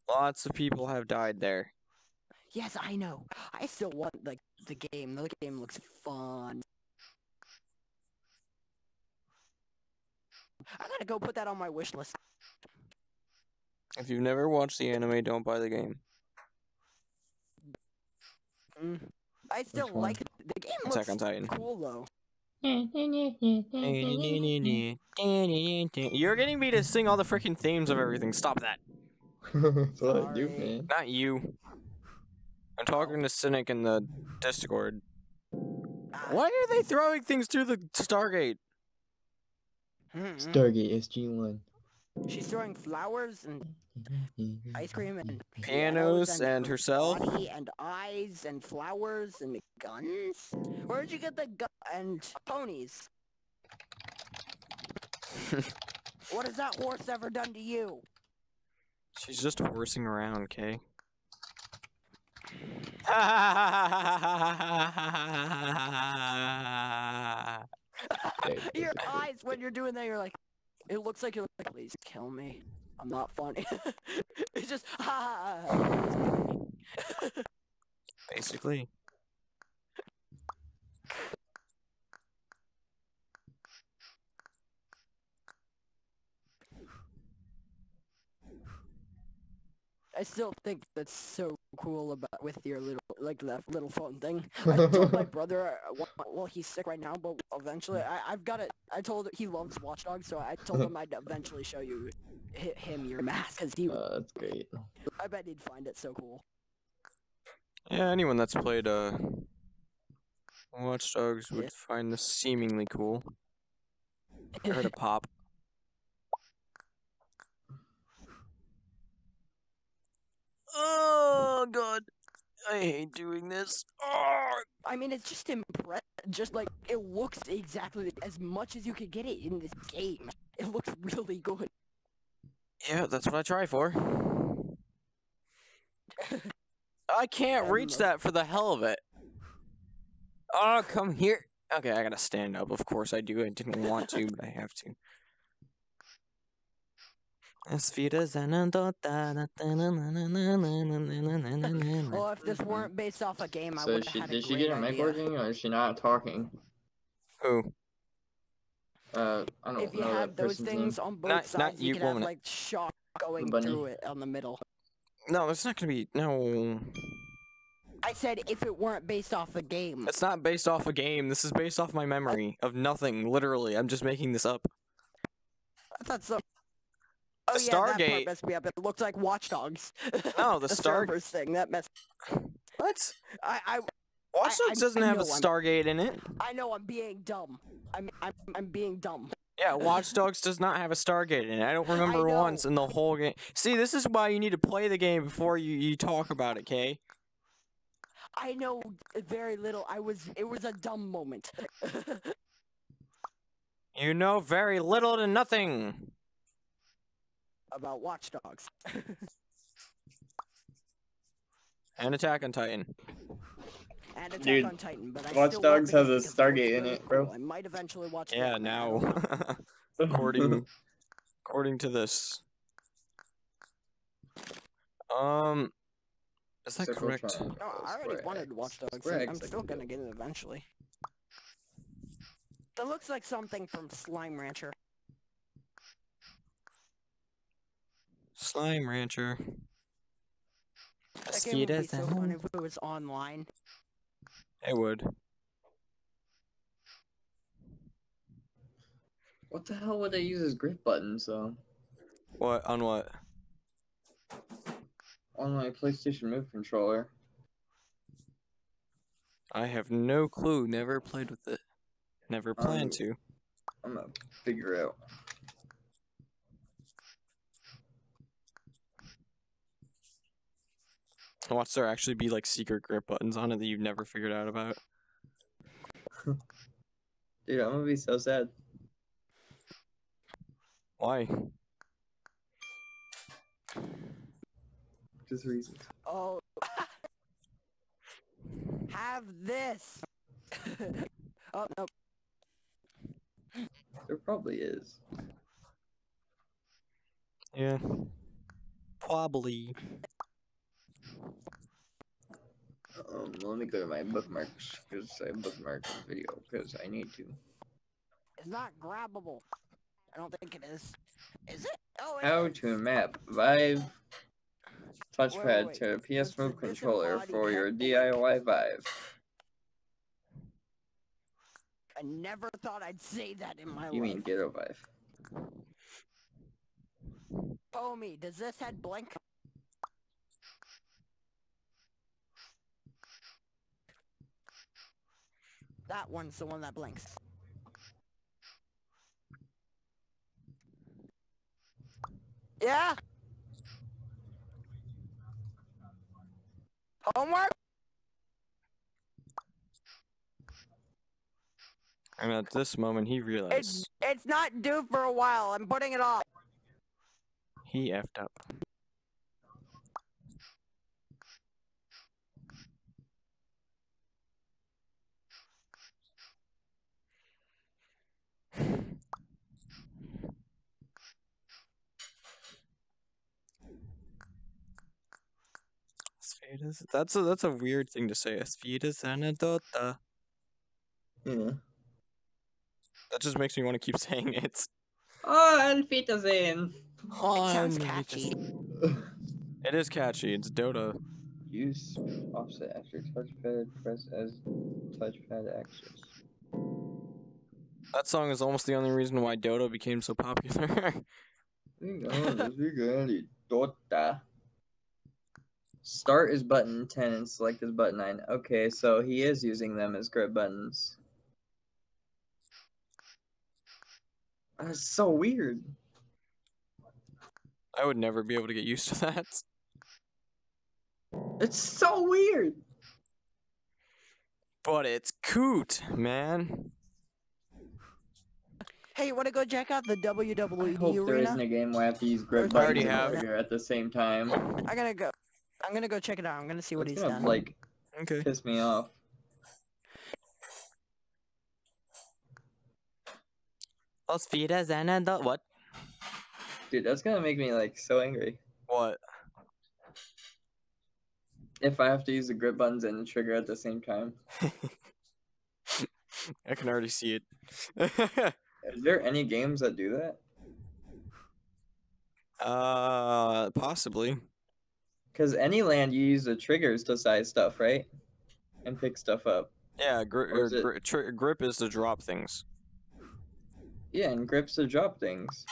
Lots of people have died there. Yes, I know. I still want like the game. The game looks fun. I gotta go put that on my wish list. If you've never watched the anime, don't buy the game. Mm. I still one? like it. the game. Attack looks on Titan. cool though. You're getting me to sing all the freaking themes of everything. Stop that. That's what I do, Sorry. man. Not you. I'm talking to Cynic in the Discord. Ah, Why are they throwing things through the Stargate? mm-mm. Stargate SG1. She's throwing flowers and ice cream and Pianos and her herself? and eyes and flowers and guns. Where'd you get the gun and ponies? What has that horse ever done to you? She's just horsing around, Kay. Your eyes when you're doing that, you're like, it looks like you're like, please kill me. I'm not funny. it's just, ha ha ha. please kill me." Basically. I still think that's so cool about with your little like that little phone thing. I told my brother, uh, well, well, he's sick right now, but eventually I, I've got it. I told he loves Watch Dogs, so I told him I'd eventually show you hi- him your mask, cause he, Uh, that's great. I bet he'd find it so cool. Yeah, anyone that's played uh Watch Dogs would Yeah. find this seemingly cool. I heard a pop. Oh god. I hate doing this. Oh. I mean, it's just impressive. Just like it looks exactly as much as you could get it in this game. It looks really good. Yeah, that's what I try for. I can't reach that for the hell of it. Oh, come here. Okay, I gotta stand up. Of course I do. I didn't want to, but I have to. As vidas Well, if this weren't based off a game, I So would she have had a did she get her mic idea. working or is she not talking? Who? Uh, I don't If you know had that those things name. on both Not- not sides, you you, could have like shock going bunny. through it on the middle. No, it's not gonna be. No. I said if it weren't based off a game. It's not based off a game. This is based off my memory of nothing. Literally, I'm just making this up. I thought so. Oh The yeah, that part messed me up. It looked like Watch Dogs. No, the the Star- thing that messed. What? I I Watch I- Dogs I doesn't have a know I'm- Stargate in it. I know I'm being dumb. I'm I'm I'm being dumb. Yeah, Watchdogs does not have a Stargate in it. I don't remember once in the whole game. See, this is why you need to play the game before you, you talk about it, Kay. I know very little. I was it was a dumb moment. You know very little to nothing. About Watch Dogs. And Attack on Titan. and Attack Dude, on Titan, but I Watch still Dogs has a game 'cause it looks Stargate in it, bro. cool. I might eventually watch. Yeah, that, man, I don't now. according according to this. Um is that Circle correct? triangle, No, I already square wanted X. Watch Dogs. Square and I'm X I still gonna get it eventually. That looks like something from Slime Rancher. Slime Rancher. That game would be so and- fun if it was online. It would. What the hell would they use as grip buttons though? What on what? On my PlayStation Move controller. I have no clue. Never played with it. Never plan Um, to. I'm gonna figure it out. Watch there actually be like secret grip buttons on it that you've never figured out about. Dude, I'm gonna be so sad. Why? Just reasons. Oh. Have this. oh no. There probably is. Yeah. Probably. Um, let me go to my bookmarks because I bookmarked the video because I need to. It's not grabbable. I don't think it is. Is it? Oh, it How is. to map Vive touchpad wait. to PS Move controller for your DIY Vive. I never thought I'd say that in my You life. You mean Ghetto Vive? Oh me, does this head blink? That one's the one that blinks. Yeah. Homework? And at this moment, he realized. It's it's not due for a while. I'm putting it off. he effed up. Sfedas- That's a that's a weird thing to say. Sfedas anedota. Yeah. That just makes me want to keep saying it. Oh, Anfitazane! It sounds catchy. It is catchy. It's Dota. Use offset after touchpad, press as touchpad access. That song is almost the only reason why Dota became so popular. Dota. Start is button 10 and select is button 9. Okay, so he is using them as grip buttons. That's so weird. I would never be able to get used to that. It's so weird. But it's coot, man. Hey, you wanna go check out the I WWE hope there arena? isn't a game where I have to use grip I buttons and have. at the same time. I'm gonna go. I'm gonna go check it out. I'm gonna see what It's he's gonna done. like Okay. piss me off. Los Fides anedota. What? Dude, that's gonna make me like so angry. What? If I have to use the grip buttons and the trigger at the same time. I can already see it. Is there any games that do that? uh, possibly. Because Anyland you use the triggers to size stuff, right? And pick stuff up. Yeah, gri- Or or is er, it- gri- tri- grip is to drop things, Yeah, and grips to drop things.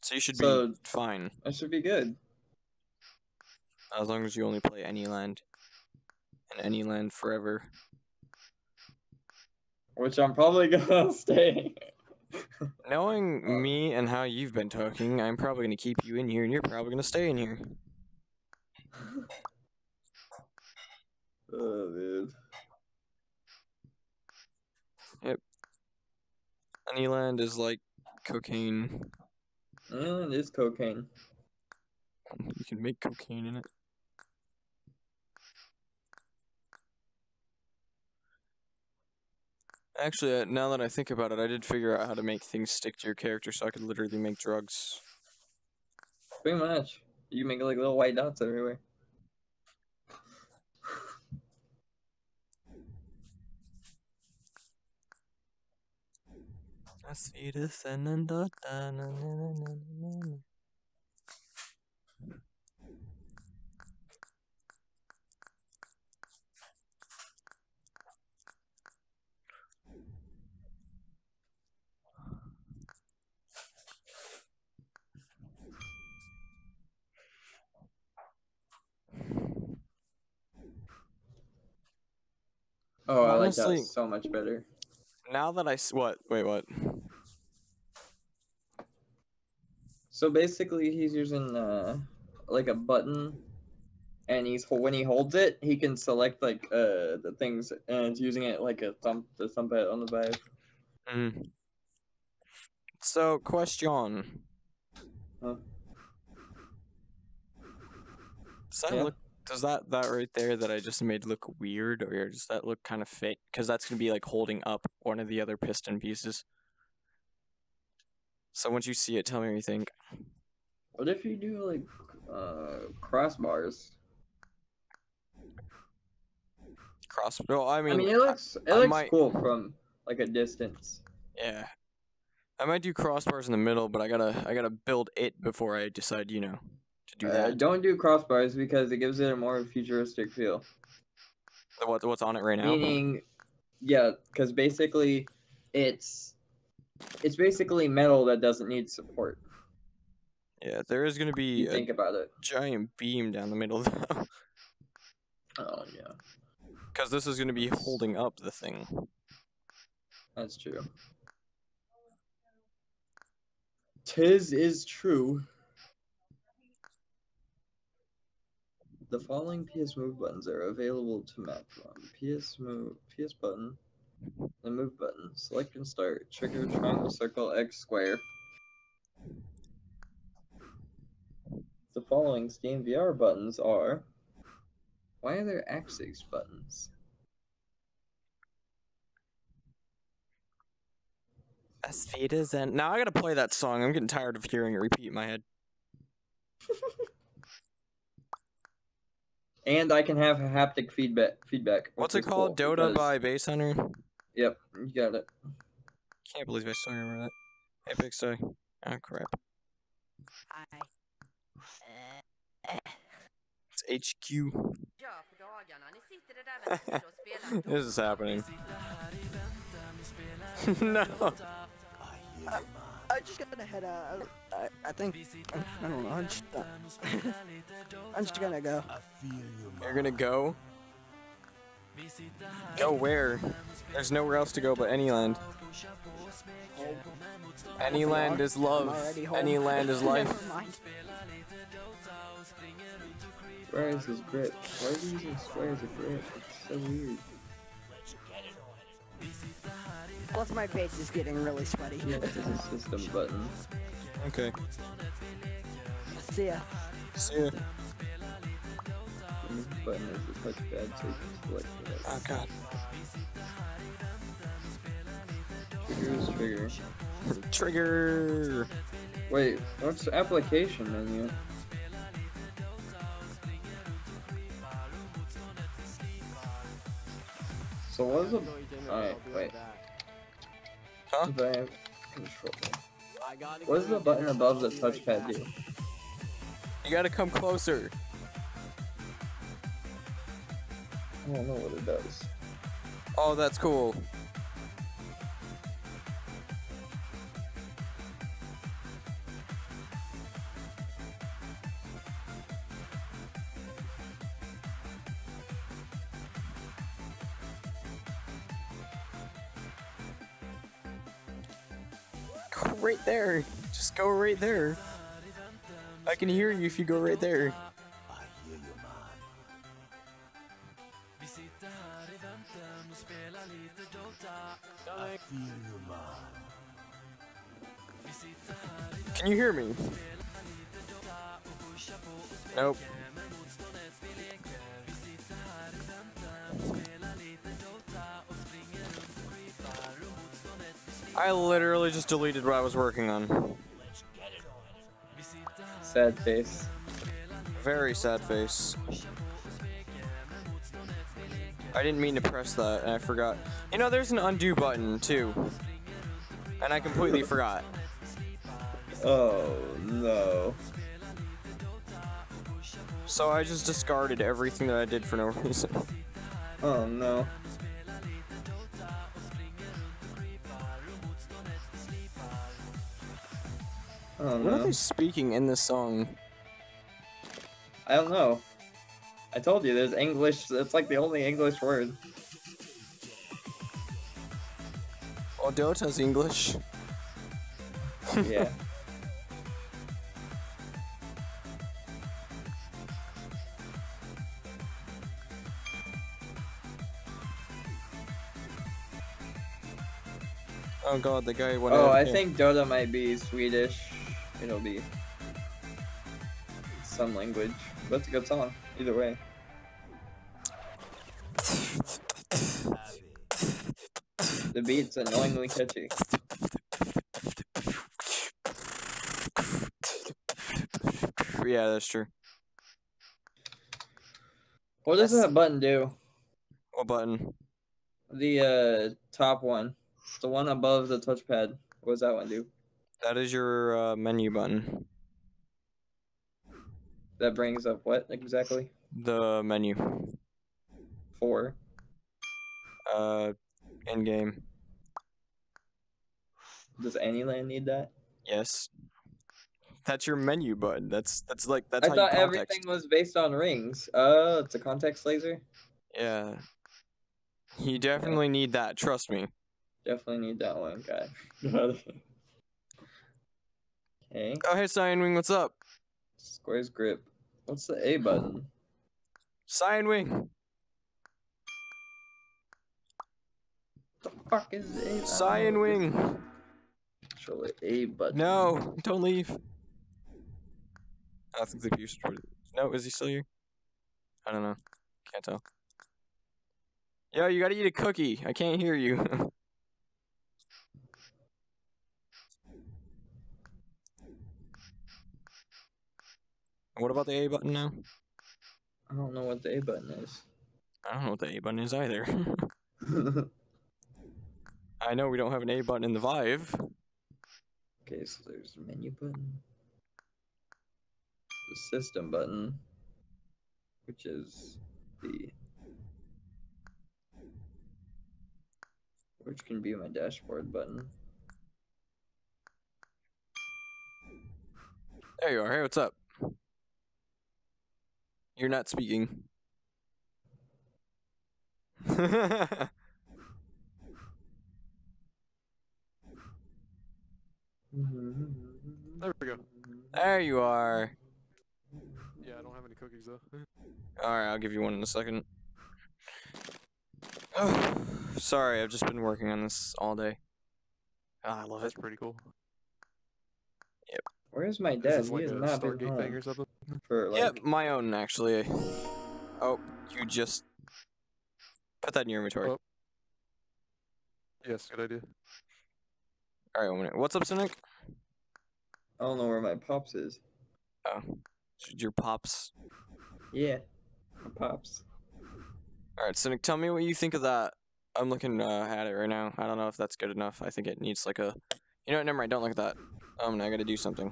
so you should So- be fine I should be good. as long as you only play Anyland, and Anyland forever. Which I'm probably gonna stay. Knowing uh. me and how you've been talking, I'm probably gonna keep you in here, and you're probably gonna stay in here. Oh, man. Anyland is like cocaine. Mm, it is cocaine. You can make cocaine in it. Actually, uh, now that I think about it, I did figure out how to make things stick to your character, so I could literally make drugs. Pretty much. You make like little white dots everywhere. My sweetest and daughter. Na, na, na, na, na. Oh, I like that so much better. Now that I what? Wait, what? So basically, he's using uh, like a button, and he's when he holds it, he can select like uh the things, and it's using it like a thumb to thump it on the Vive. Mm. So, question. Huh? Does that Yeah. look? Does that that right there that I just made look weird, or does that look kind of fake? Because that's gonna be like holding up one of the other piston pieces. So once you see it, tell me what you think. What if you do like uh crossbars? Cross. Well, I mean, I mean, it looks it I looks might- cool from like a distance. yeah. I might do crossbars in the middle, but I gotta I gotta build it before I decide, you know, to do Uh, that. don't do crossbars because it gives it a more futuristic feel. What what's on it right now? Meaning, yeah, because basically, it's it's basically metal that doesn't need support. Yeah, there is gonna be You a think about it. giant beam down the middle though, Oh yeah, because this is gonna be holding up the thing. that's true. Tis is true. The following PS Move buttons are available to map from PS Move, PS button, the Move button. Select and start. Trigger triangle, circle, X, square. The following Steam VR buttons are. Why are there axis buttons? As fate is and now I gotta play that song. I'm getting tired of hearing it repeat in my head. And I can have haptic feedback. Feedback. What's it called? cool Dota because- by Basshunter. Yep, you got it. Can't believe I still remember that. Hey, Big Stoy. Oh crap. I. It's HQ. this is happening. no. I'm just gonna head out. I, I think. I don't know. I'm just, uh, I'm just gonna go. You're gonna go? Go where? There's nowhere else to go but Anyland. Any land is love. already home. Any land is life. Never mind. Where is his grip? Why are you using square as a grip? It's so weird. Plus, my face is getting really sweaty. Yeah, this is a system button. Okay. See ya. See ya. The button is the touchpad, so you can select it. Oh god. Trigger is trigger. Trigger. Wait, what's the application menu? So what is the Alright, wait. Huh? I have control. I What does the button above the touchpad do? You gotta come closer. I don't know what it does. Oh, that's cool. Right there. Just go right there. I can hear you if you go right there. Can you hear me? Nope. I literally just deleted what I was working on. Sad face. Very sad face. I didn't mean to press that, and I forgot. You know, there's an undo button, too. And I completely forgot. Oh no. So I just discarded everything that I did for no reason. Oh no. Oh What are they speaking in this song? I don't know. I told you, there's English. It's like the only English word. Oh, Dota's English. Yeah. Oh god, the guy went oh, I think Dota might be Swedish. It'll be some language. But it's a good song, either way. The beat's annoyingly catchy. Yeah, that's true. What does that button do? What button? The uh top one. The one above the touchpad. What does that one do? That is your uh, menu button. That brings up what exactly? The menu. Four. Uh, in game. Does Anyland need that? Yes. That's your menu button. That's that's like that's I thought everything was based on rings. Oh, it's a context laser? Yeah. You definitely need that. Trust me. Definitely need that one, guy. okay. Oh hey, Cyan Wing, what's up? Square's grip. What's the A button? Cyan Wing. The fuck is the A? Cyan Wing. Show the A button. No, don't leave. I think the views. No, is he still here? I don't know. Can't tell. Yo, you gotta eat a cookie. I can't hear you. what about the A button now? I don't know what the A button is. I don't know what the A button is either. I know we don't have an A button in the Vive. okay, so there's the menu button. The system button. Which is the which can be my dashboard button. There you are. Hey, what's up? You're not speaking. There we go. there you are. Yeah, I don't have any cookies though. Alright, I'll give you one in a second. Oh, sorry, I've just been working on this all day. Ah, I love it. That's pretty cool. Yep. Where's my Is dad? this He like has a not been Stargate thing or something? for like Yep, my own actually. Oh, you just put that in your inventory. Oh. Yes, good idea. Alright, one minute. What's up, Cynic? I don't know where my pops is. Oh, your pops. Yeah, my pops. Alright, Cynic, tell me what you think of that. I'm looking uh, at it right now. I don't know if that's good enough. I think it needs like a. You know what? Never mind. Don't look at that. Um, I gotta do something.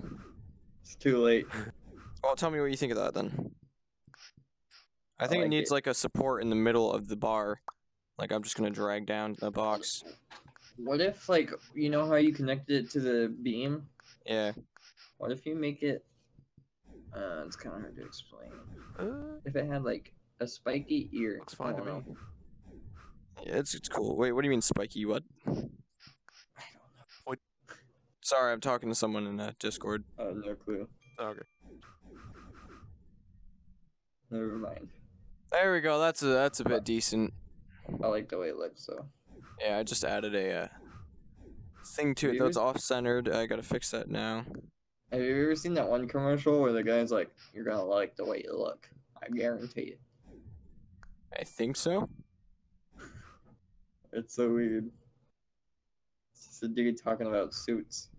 It's too late. Well, tell me what you think of that then. I I think it needs it. like a support in the middle of the bar. Like I'm just gonna drag down the box. What if like you know how you connected it to the beam? Yeah. What if you make it? Uh, it's kind of hard to explain. Uh, If it had like a spiky ear. looks fine to me. yeah it's it's cool. Wait, what do you mean spiky? What? Sorry, I'm talking to someone in uh, Discord. Oh, no clue. Oh, okay. Never mind. There we go. That's a that's a bit decent. I like the way it looks though. Yeah, I just added a uh, thing to it Have you though. It's off centered. I gotta fix that now. Have you ever seen that one commercial where the guy's like, "You're gonna like the way you look. I guarantee it." I think so. It's so weird. It's just a dude talking about suits.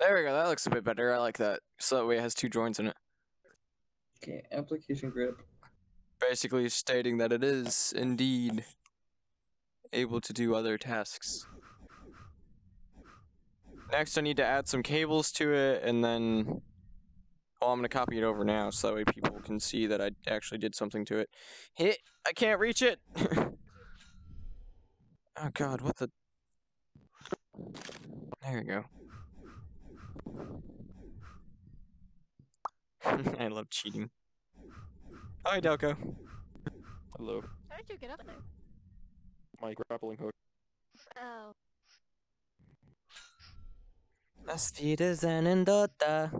There we go. That looks a bit better. I like that. So that way it has two joints in it. Okay, application grip. Basically stating that it is indeed able to do other tasks. Next, I need to add some cables to it, and then. Oh, I'm gonna copy it over now, so that way people can see that I actually did something to it. Hit! I can't reach it. oh God, what the? There you go. I love cheating. Hi, Delco. Hello. How did you get up there? My grappling hook. Oh. Las vidas anedota.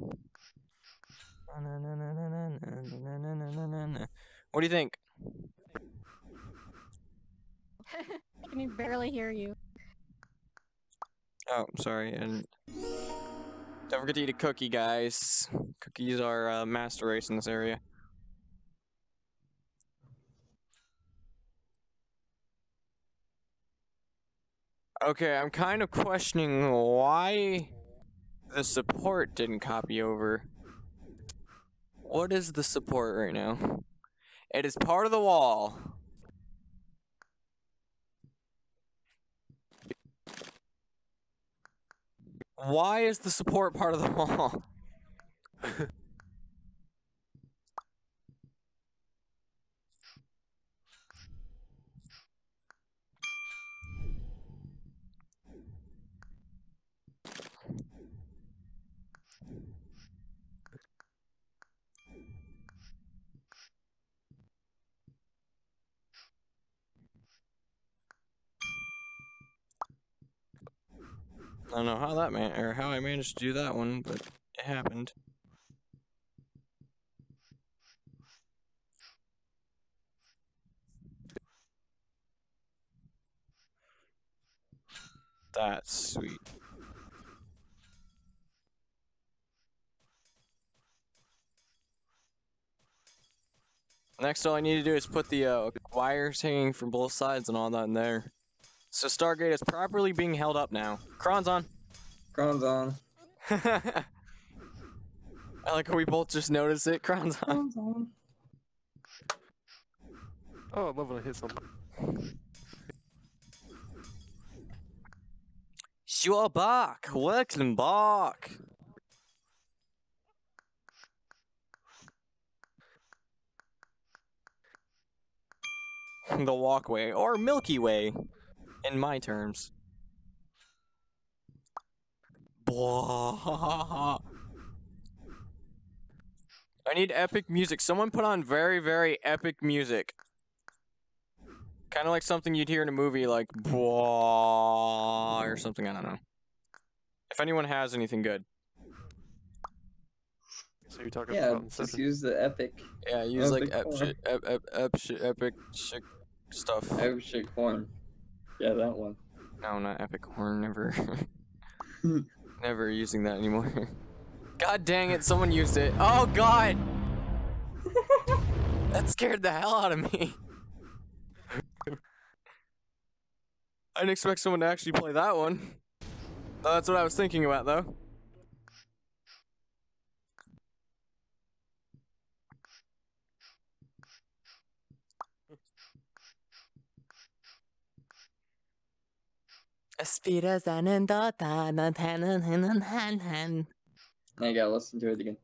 What do you think? I can barely hear you. Oh, sorry. And don't forget to eat a cookie, guys. Cookies are uh, master race in this area. Okay, I'm kind of questioning why the support didn't copy over. What is the support right now? It is part of the wall. Why is the support part of the wall? I don't know how that man or how I managed to do that one, but it happened. That's sweet. Next, all I need to do is put the uh, wires hanging from both sides and all that in there. So Stargate is properly being held up now. Kron's on. Crown's on. I like how we both just noticed it. Kron's on. Crown's on. Oh, I love when I hit something. You're back. Welcome back. The walkway, or Milky Way, in my terms. Blah. I need epic music. Someone put on very, very epic music. Kind of like something you'd hear in a movie, like blah or something. I don't know. If anyone has anything good, So you're talking Yeah, about just use the epic, yeah, use oh, like Epic ep horn. shit, ep, ep, ep shit, epic shit stuff. epic horn. Yeah, that one. No, not epic horn. Never, never using that anymore. God dang it! Someone used it. Oh God! that scared the hell out of me. I didn't expect someone to actually play that one. That's what I was thinking about, though. Now you gotta listen to it again.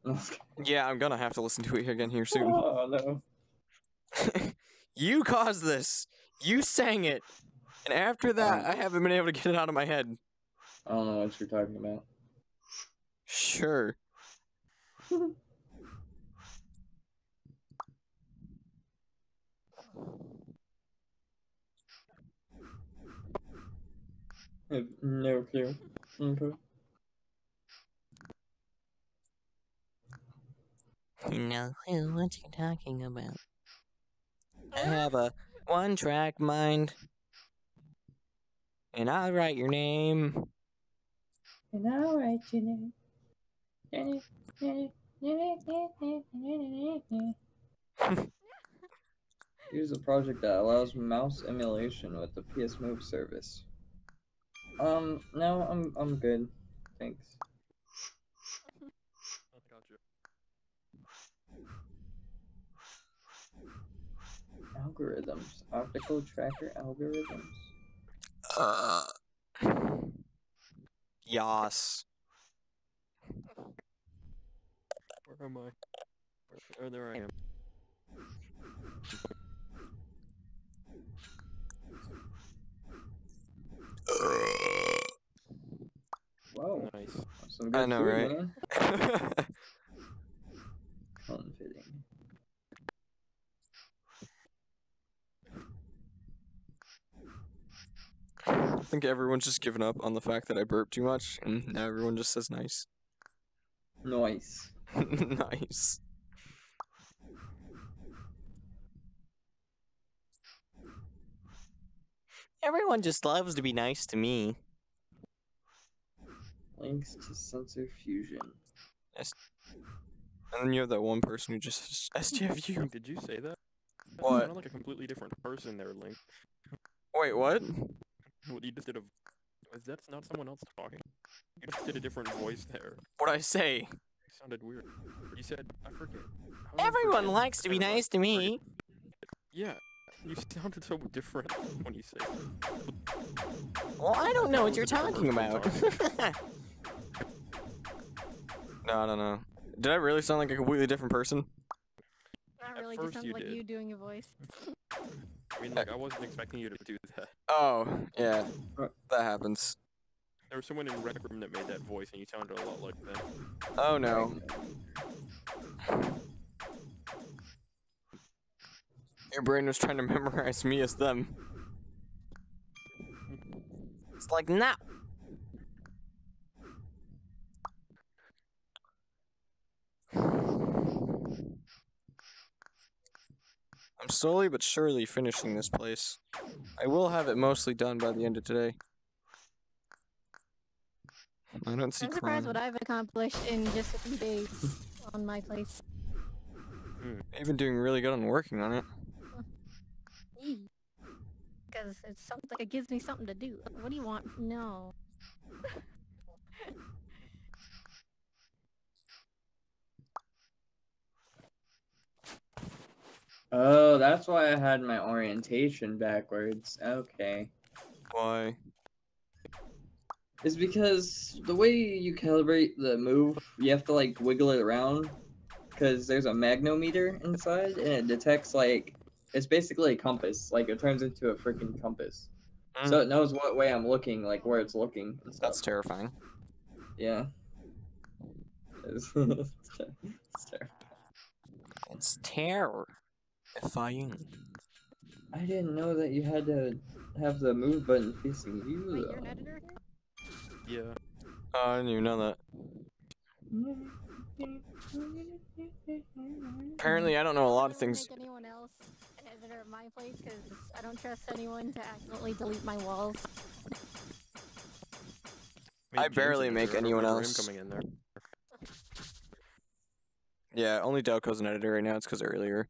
Yeah, I'm gonna have to listen to it again here soon. oh no. you caused this. You sang it. And after that, I haven't been able to get it out of my head. I don't know what you're talking about. Sure. I have no clue. Okay. No clue what you're talking about. I have a one track mind. And I'll write your name. And I'll write your name. Here's a project that allows mouse emulation with the PS Move service. Um, no, I'm I'm good. Thanks. Gotcha. Algorithms. Optical tracker algorithms. Uh. Yas. Where am I? Where, oh, there I am. Oh, Nice. I know, right? Unfitting. I think everyone's just given up on the fact that I burp too much, and now everyone just says nice. Nice. nice. Everyone just loves to be nice to me. Links to sensor fusion. And then you have that one person who just says STFU. Did you say that? That What? sounded like a completely different person there, Lynk. Wait, what? What you just did a. Is that not someone else talking? You just did a different voice there. What'd I say? It sounded weird. You said, I forget. How I Everyone forget? likes to be nice to me. Yeah, you sounded so different when you said that. Well, I don't know what you're That was talking about. no, no, no. Did I really sound like a completely different person? Not At first just sounds you like did. you doing a voice. I mean, like, I wasn't expecting you to do that. Oh, yeah. That happens. There was someone in Rec Room that made that voice, and you sounded a lot like them. Oh no. Your brain was trying to memorize me as them. It's like, nah. I'm slowly but surely finishing this place. I will have it mostly done by the end of today. I don't see I'm surprised crime. what I've accomplished in just a few days on my place. I've been doing really good on working on it. Because it's something. It gives me something to do. What do you want? No. Oh, that's why I had my orientation backwards. Okay. Why? It's because the way you calibrate the move, you have to like wiggle it around because there's a magnometer inside and it detects like it's basically a compass. Like it turns into a freaking compass. Hmm. So it knows what way I'm looking, like where it's looking. That's terrifying. Yeah. It's, it's terrible. It's terrifying. I didn't know that you had to have the move button facing you Wait, though. you're an editor? Yeah. Oh, I didn't even know that. Apparently, I don't know a lot of things. Make anyone else an editor of my place because I don't trust anyone to accidentally delete my walls. I barely make anyone else. coming in there. Yeah, only Delco's an editor right now. It's because earlier.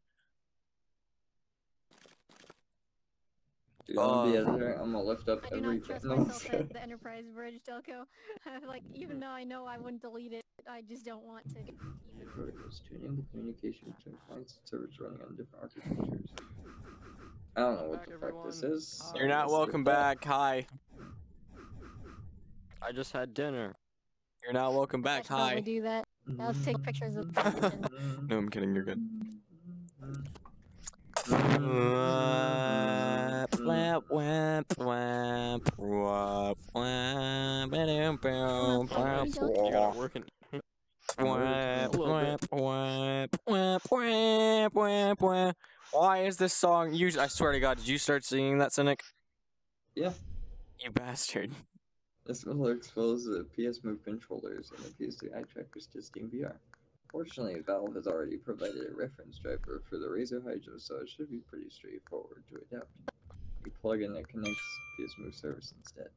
Dude, I'm gonna be oh, editor. I'm gonna lift up I do not trust myself I'm at the Enterprise Bridge, Delco. like, even though I know I wouldn't delete it, I just don't want to. get- protocols to enable communication between clients and servers running on different architectures. I don't know what the fuck this is. so You're not welcome skip back. Hi. I just had dinner. You're not welcome back. should probably Hi. do that. Now let's take pictures of. No, I'm kidding. You're good. Uh, Wap, wap, ba-dum, bow, bow, You got it working. wap, A little wap, wap, wap, wap, wap, wap. Why is this song usually? I swear to God, did you start singing that, Cynic? Yeah. You bastard. This will expose the PS Move controllers and the PS3 eye trackers to Steam VR. Fortunately, Valve has already provided a reference driver for the Razer Hydra, so it should be pretty straightforward to adapt. You plug in that connects PS Move service instead.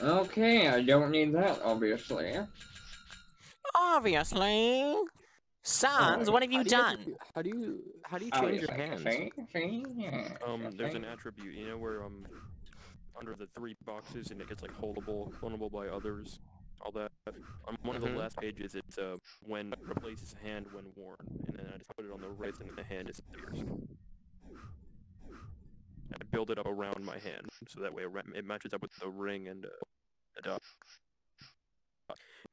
Okay, I don't need that, obviously. Obviously. Sans, what have you How do done? How do you how do you Oh, change yes, your I- hands? see, see, Um, there's an attribute, you know, where um, under the three boxes, and it gets like holdable, clonable by others, all that. On one of the last pages, it's uh, when replaces hand when worn, and then I just put it on the right, and the hand disappears. I build it up around my hand, so that way it, matches up with the ring and uh, the dot.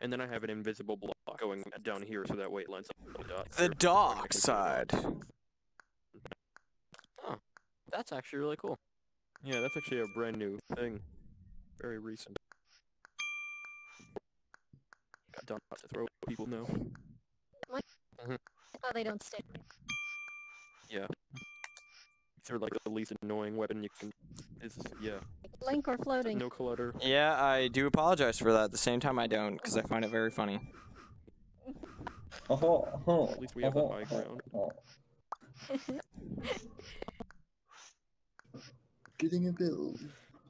And then I have an invisible block going down here, so that way it lines up with the dot. The here, so I dock can see That's actually really cool. Yeah, that's actually a brand new thing. Very recent. Got dots to throw people know. What? Oh, they don't stick. Yeah. or like the least annoying weapon you can. Is yeah. Link or floating? No clutter. Yeah, I do apologize for that. At the same time, I don't, because I find it very funny. Oh, oh, At least we have the high ground. Getting a build.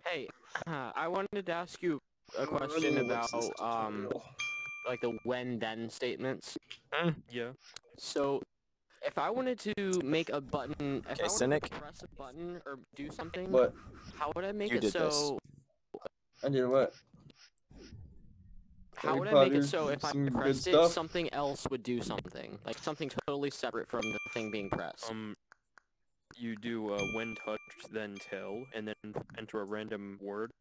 Hey, uh, I wanted to ask you a question about um like the when then statements. Yeah. So, if I wanted to make a button, if Okay, wanted Cynic. to press a button or do something, What? how would I make You it did this. so? I did what? How Harry would I make it so if I some pressed it, something else would do something, like something totally separate from the thing being pressed? Um, you do uh, when touch, then tell, and then enter a random word.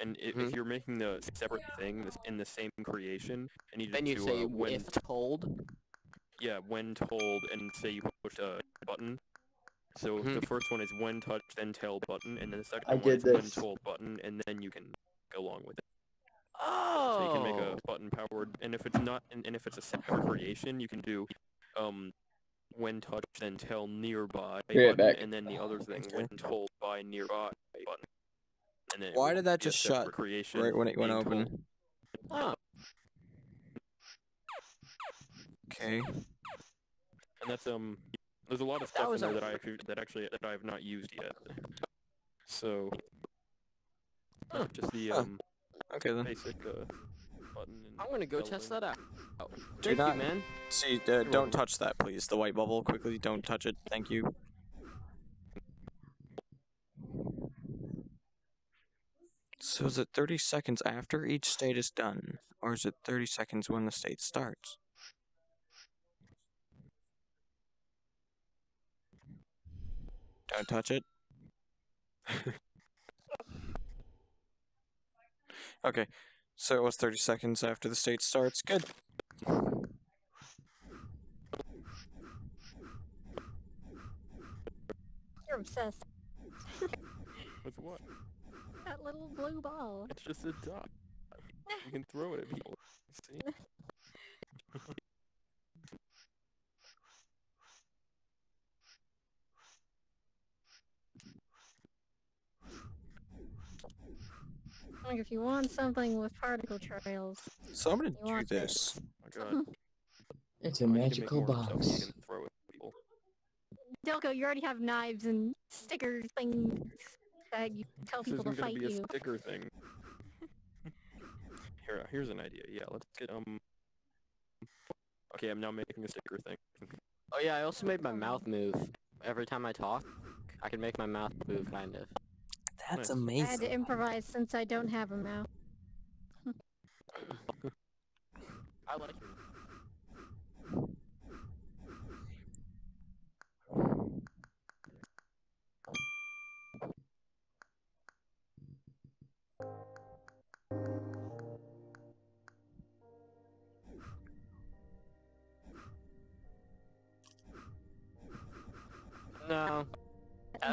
And i- Mhm. if you're making the separate thing in the same creation, I need then you to say uh, when if told. yeah when told, and say you push a button. So Mhm. the first one is when touch, then tell button, and then the second I one did is when told button, and then you can go along with it. Oh. So you can make a button powered, and if it's not, and, and if it's a separate creation, you can do, um, when touch then tell nearby button, and then the other thing when told by nearby button. And then Why did that just shut Creation right when it went open? Oh. Okay. And that's um, there's a lot of stuff was in there a- that I actually that actually that I have not used yet. So, Huh. just the Huh. um Okay then. basic uh button. And I'm gonna go tell test that out. Do Thank not you, man. see. Uh, don't touch that, please. The white bubble. Quickly, don't touch it. Thank you. So is it 30 seconds after each state is done, or is it 30 seconds when the state starts? Don't touch it. okay, so it was 30 seconds after the state starts. Good. You're obsessed. With what? That little blue ball. It's just a dot. You can throw it at people. See? Like if you want something with particle trails, So I'm gonna You do want this. Oh. It's a need magical box. You can throw at people. Delco, you already have knives and sticker things that you tell This people isn't to gonna fight be a you. sticker thing. Here, here's an idea. Yeah, let's get um. Okay, I'm now making a sticker thing. Oh yeah, I also made my mouth move. Every time I talk, I can make my mouth move, kind of. That's Nice. I had to improvise since I don't have a mouth. I like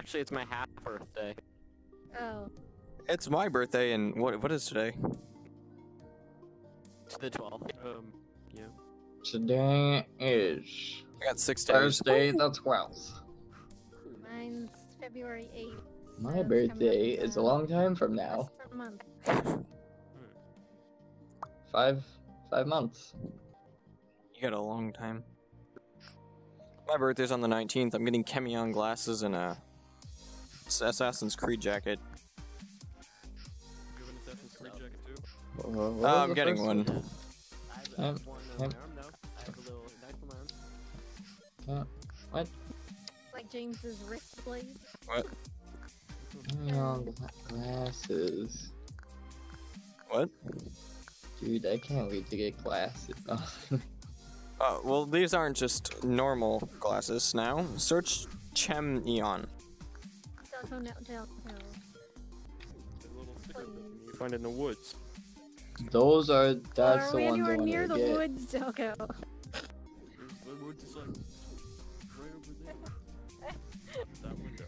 Actually, it's my half birthday. Oh, It's my birthday, and what what is today? It's the 12th. Um, yeah. Today is I got six days. Thursday the 12th. mine's February 8th. My so it's coming up birthday is a long time from now. less month. Five, five months. You got a long time. My birthday's on the 19th. I'm getting Chemion glasses and a S- Assassin's Creed jacket. You have an Assassin's Creed jacket too? Wha- what Uh, I'm getting first one. Um, I have, I have Yep, one yep. my um, arm, though. I have a little knife on my arm. Uh, what? Like James's wrist blade. What? Oh, glasses. What? Dude, I can't wait to get glasses. Uh, well, these aren't just normal glasses now. Search Chemion. Delco, no, Delco. The little sticker thing Please. you find in the woods. Those are, that's are the we ones I anywhere want near to the get. woods, Delco? The woods is like right over there. that window.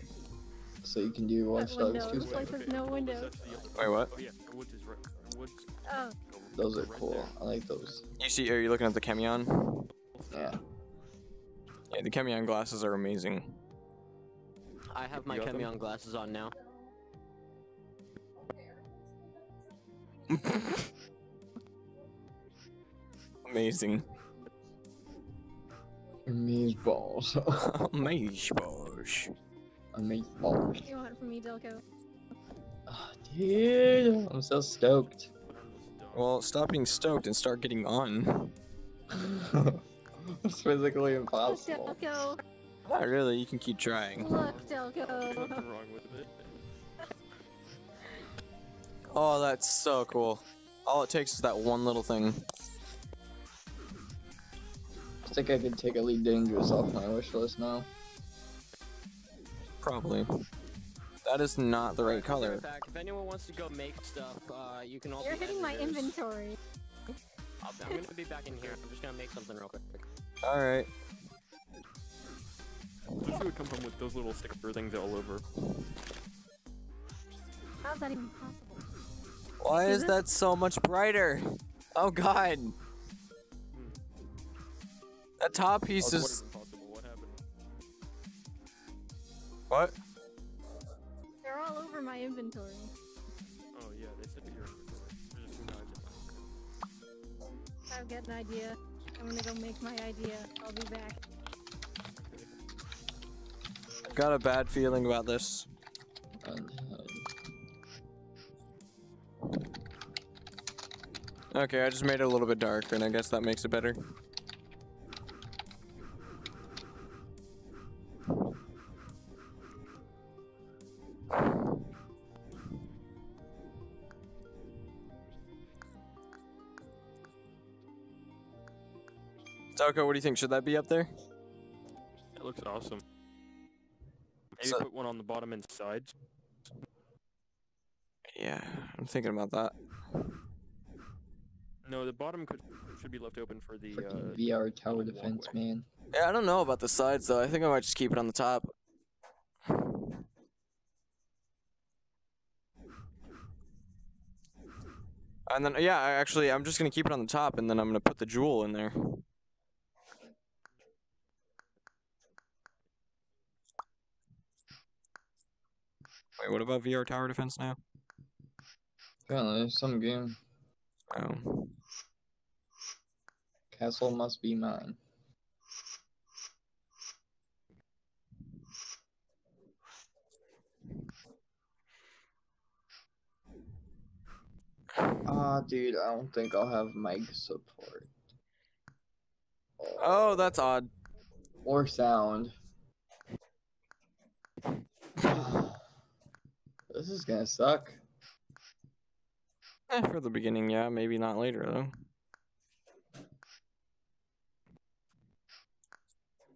So you can do Watch What Dogs window? 2. This place has no well, windows. that's the other- Wait, what? Oh yeah, the woods is right. The woods. Oh, Those are cool. I like those. You see? Are you looking at the Chemion? Yeah. Yeah, the Chemion glasses are amazing. I have my You got? Chemion glasses on now. Amazing. Amaze balls. Amaze balls. Amaze balls. What do you want from me, Delco? Oh, dude, I'm so stoked. Well, stop being stoked and start getting on. it's physically Look, impossible. Delco. Not really, you can keep trying. Look, Delco. Nothing wrong with it. Oh, that's so cool. All it takes is that one little thing. I think I could take Elite Dangerous off my wish list now. Probably. That is not the right color. if anyone wants to go make stuff, uh, you can all You're be hitting my inventory. I'm gonna be back in here. I'm just gonna make something real quick. Alright. Wish it would come from with those little sticker things all over. How's that even possible? Why Is is that so much brighter? Oh god. That top oh, piece Also, what is. is? What happened? What? They're all over my inventory. Oh yeah, they said you're. There's just no idea. I've got an idea. I'm gonna go make my idea. I'll be back. Got a bad feeling about this. Okay, I just made it a little bit darker, and I guess that makes it better. Delco, what do you think? Should that be up there? That looks awesome. Maybe So- put one on the bottom and sides. Yeah, I'm thinking about that. No, the bottom could should be left open for the. Uh, VR tower defense, walkway. man. Yeah, I don't know about the sides though. I think I might just keep it on the top. And then, yeah, I actually, I'm just gonna keep it on the top, and then I'm gonna put the jewel in there. Wait, what about VR tower defense now? Apparently, some game. Oh, Castle must be mine. Ah, dude, I don't think I'll have mic support. oh, that's odd. Or sound. This is gonna suck. Eh, for the beginning, yeah, maybe not later though.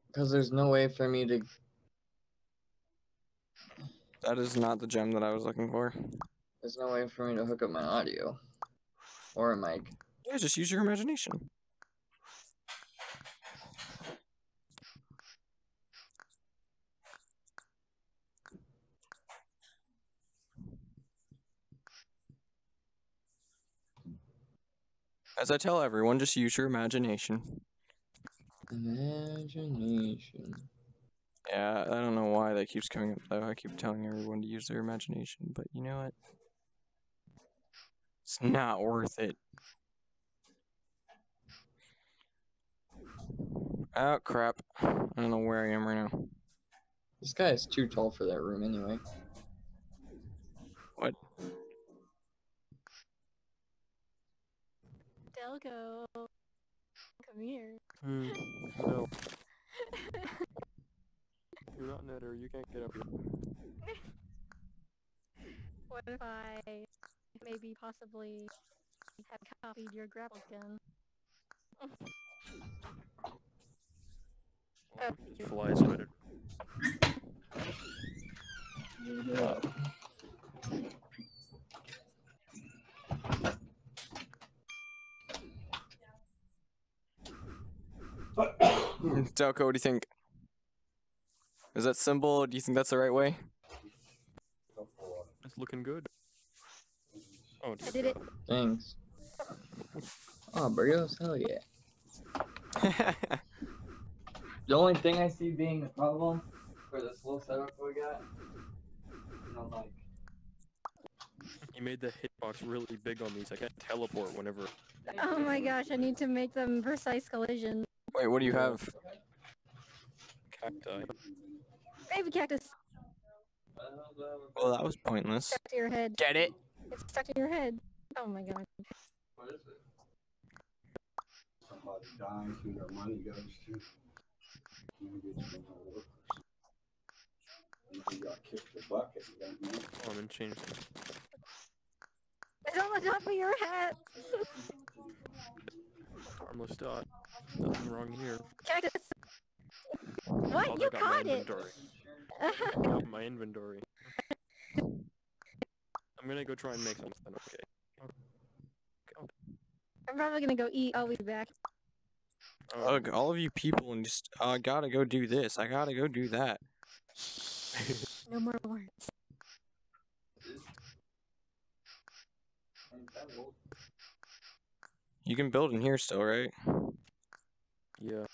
Because there's no way for me to. That is not the gem that I was looking for. There's no way for me to hook up my audio. Or a mic. Yeah, just use your imagination. As I tell everyone, just use your imagination. Imagination. Yeah, I don't know why that keeps coming up though. I keep telling everyone to use their imagination, but you know what? It's not worth it. Oh crap. I don't know where I am right now. This guy is too tall for that room anyway. Delco. Come here. Hmm. No, you're not netter. You can't get up here. What if I maybe possibly have copied your grapple gun? Well, we can just fly spread it. Delco, what do you think? Is that symbol? Do you think that's the right way? It's looking good. Oh, I did it. Thanks. Oh, burritos? Hell yeah. The only thing I see being a problem for this little setup we got. And I'm like, You made the hitbox really big on these. I can't teleport whenever. Oh my gosh, I need to make them precise collision. Wait, what do you have? Cacti. Baby cactus Well, that was pointless. stuck to your head. Get it? It's stuck in your head. Oh my god. what is it? Somebody dies who their money goes to. Maybe it's from our workers. And got kicked the bucket, you don't know. Oh, I'm gonna change this. It's on the top of your head. Harmless dot. Nothing wrong here. Cactus. Oh, What? I You got my caught it. inventory. I got my inventory. I'm gonna go try and make something. Okay. I'm probably gonna go eat. I'll be back. Oh, Ugh, all of you people and just, uh, I gotta go do this. I gotta go do that. No more words. Ain't that old? You can build in here still, right? yeah.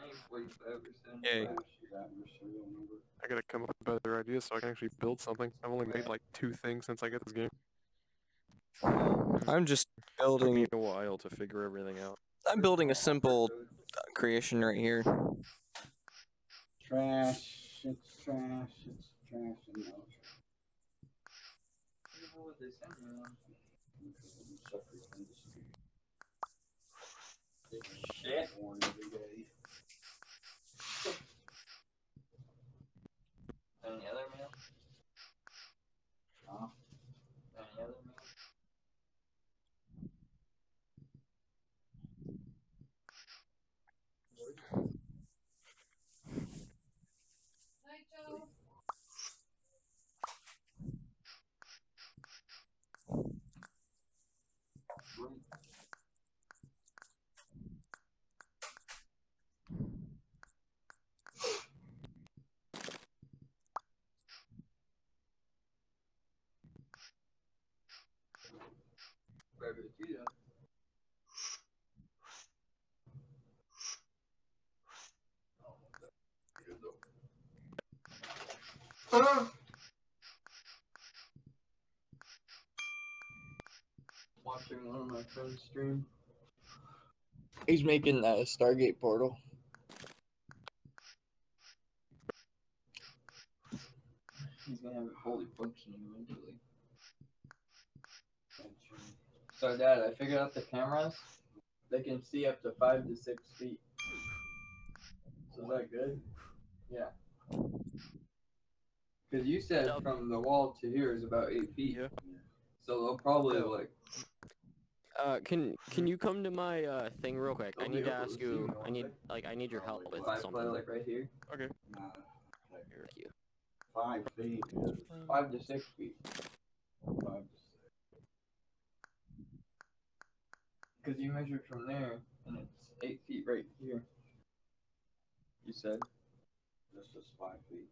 Ain't 45 percent. Yay. Flash, you got your serial number? I gotta come up with better ideas so I can actually build something. I've only made like two things since I got this game. I'm just Took me building. a while to figure everything out. I'm building a simple uh, creation right here. Trash, it's trash, it's trash, and no What they sent me on? Shit. Watching one of my friends stream. He's making a Stargate portal. He's gonna have it fully functioning eventually. So, Dad, I figured out the cameras. They can see up to five to six feet. So is that good? Yeah. Because you said Yep. from the wall to here is about eight feet. Yeah. So they'll probably like. Uh, can can you come to my uh thing real quick? I need to ask you. I need like I need your help with If I play something. like right here, Okay. Nah, Thank you. Five feet five to six feet. five to six. Because you measured from there, and it's eight feet right here. You said. This is five feet. Right here. Five. That's six feet.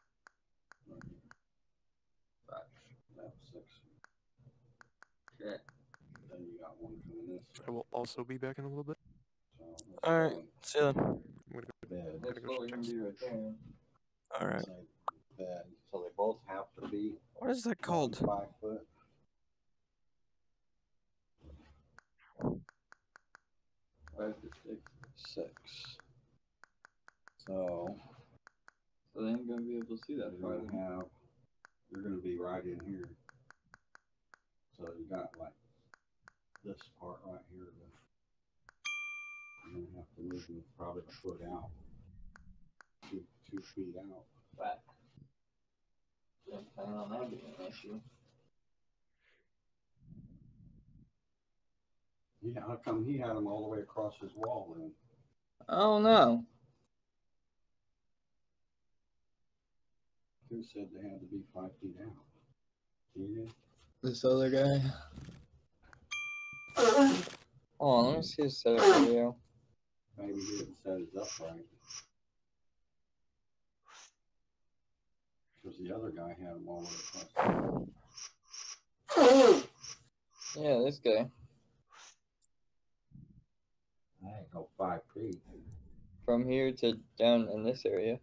Okay. Then you got one coming this I will also be back in a little bit. Alright. See you then. I'm gonna go. Bed. That's what gonna do right there. Alright. So they both have to be. What is that called? five foot. Five to six. Six. So So they ain't gonna be able to see that you're far. gonna have, you're gonna be right in here. So you got like this part right here. You're gonna have to move them probably a foot out. Two, two feet out. But don't plan on that being an issue. Yeah, how come he had them all the way across his wall then? Oh no. Who said they had to be five feet out? This other guy. oh, let me see his setup video. Maybe he didn't set his up right. Cause the other guy had them all the way across. Yeah, this guy. I ain't no five feet. From here to down in this area.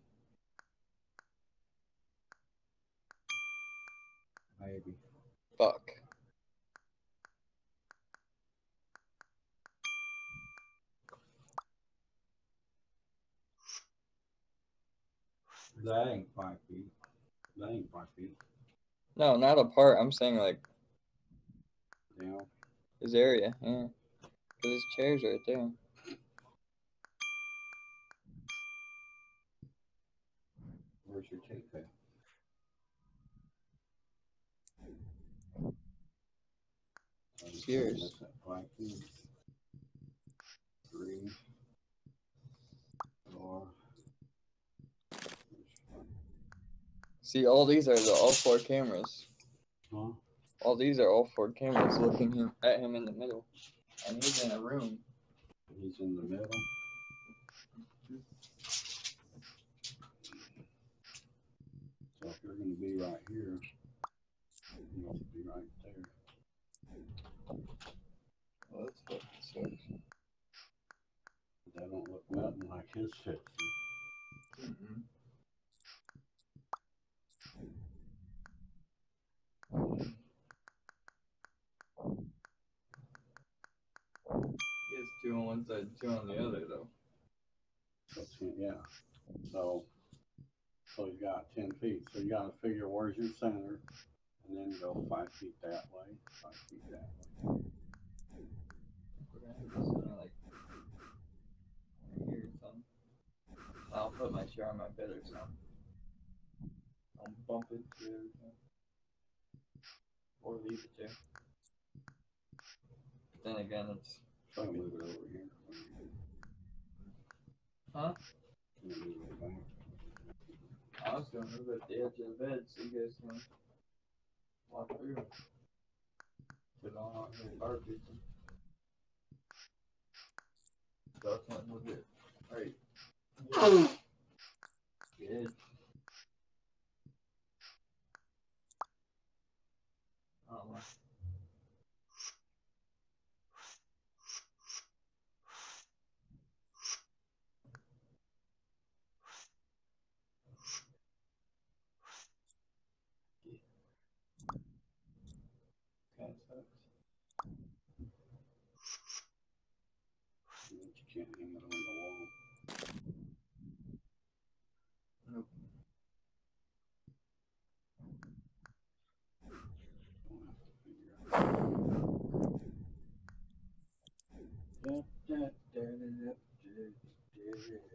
Maybe. Fuck. That ain't five feet. That ain't five feet. No, not apart. I'm saying like Down. his area. Yeah. Cause his chair's right there. Where's your tape at? So I'm saying Three. Four. See, all these are the all four cameras. Huh? All these are all four cameras looking him, at him in the middle, and he's in a room. He's in the middle. So if you're gonna be right here, you have to be right there. Well, what. That don't look nothing like his picture. He has two on one side, two on the other, though. So yeah. So, so you got ten feet. So you gotta figure where's your center, and then go five feet that way, five feet that way. We're gonna have this kinda like right here or something. I'll put my chair on my bed or something. I'll bump it something. Or leave it there. Then again, it's move it over here. Huh? I was gonna move it at the edge of the bed so you guys can walk through. Can't it right. Good. Oui, oui, oui.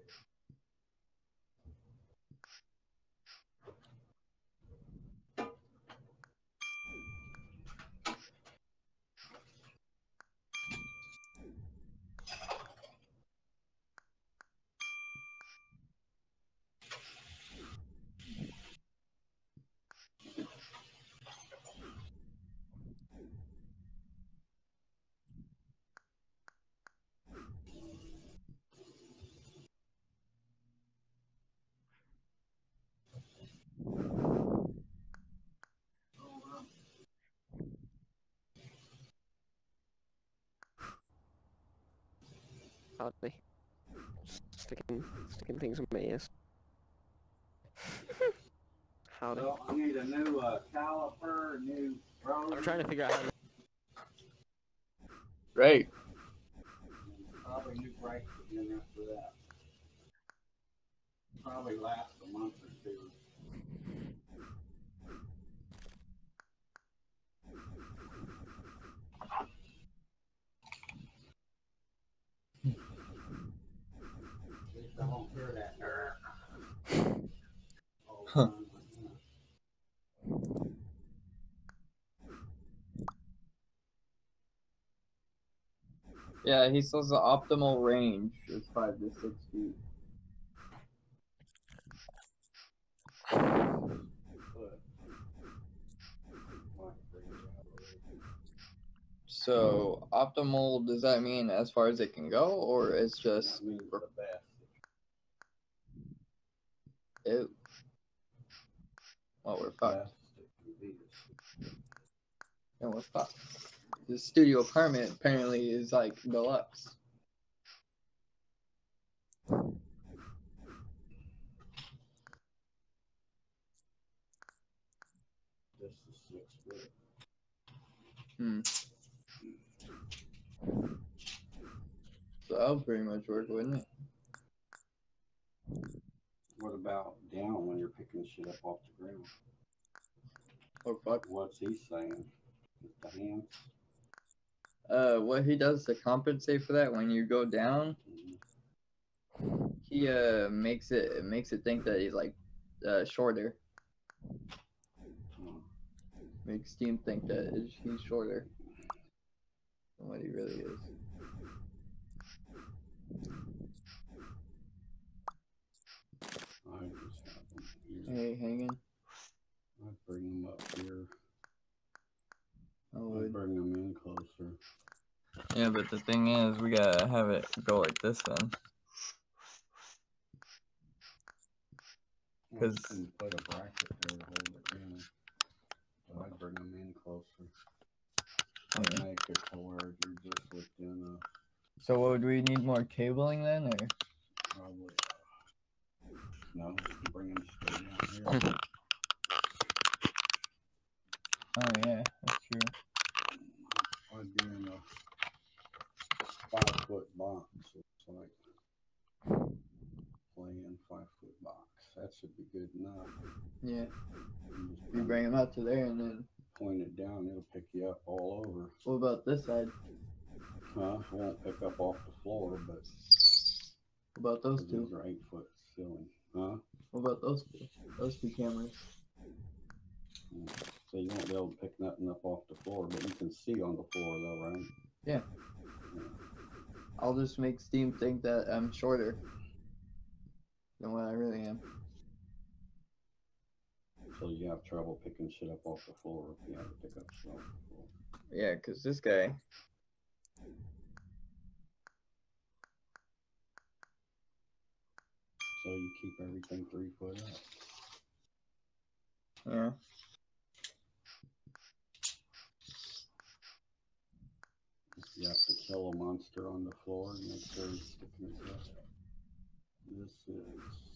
Howdy. Sticking, sticking things in my ass. Howdy. So I need a new uh, caliper, new rotor. I'm trying to figure out how to Right. Probably new brakes again after that. Probably last a month or two. At least I won't hear that. "Grr." all the Huh. time like that. Yeah, he says the optimal range is five to six feet. But, like, bring it out a little. So optimal does that mean as far as it can go, or it's just That means the best. it? Well, we're fucked. Best it can be is- And we're fucked. The studio apartment apparently is like deluxe. This is six Hmm. So that would pretty much work, wouldn't it? What about down when you're picking shit up off the ground? Oh fuck. What's he saying? With the hands? Uh, what he does to compensate for that when you go down, he uh makes it it makes it think that he's like uh shorter. Makes Steam think that he's shorter than what he really is. I just have them here. Hey, hanging. I bring them up here. I I would. bring them in closer. Yeah, but the thing is, we gotta have it go like this then. I 'Cause- can put a bracket there to hold it down. So I bring them in closer. I make it to where you're just within a So, what would we need more cabling then, or? probably. No, bring them straight out here. Oh yeah, that's true. I'd be in a five foot box. It's like playing five foot box. That should be good enough. Yeah. You bring them out to there, and then point it down, it'll pick you up all over. what about this side? Huh? It won't pick up off the floor, but What about those those two? are eight foot ceiling. Huh? What about those two? Those two cameras. So you won't be able to pick nothing up off the floor, but you can see on the floor though, right? Yeah. Yeah. I'll just make Steam think that I'm shorter than what I really am. So you have trouble picking shit up off the floor if you have to pick up shit off the floor. Yeah, 'cause this guy. So you keep everything three foot up. Yeah. You have to kill a monster on the floor and make sure he's sticking his head. This is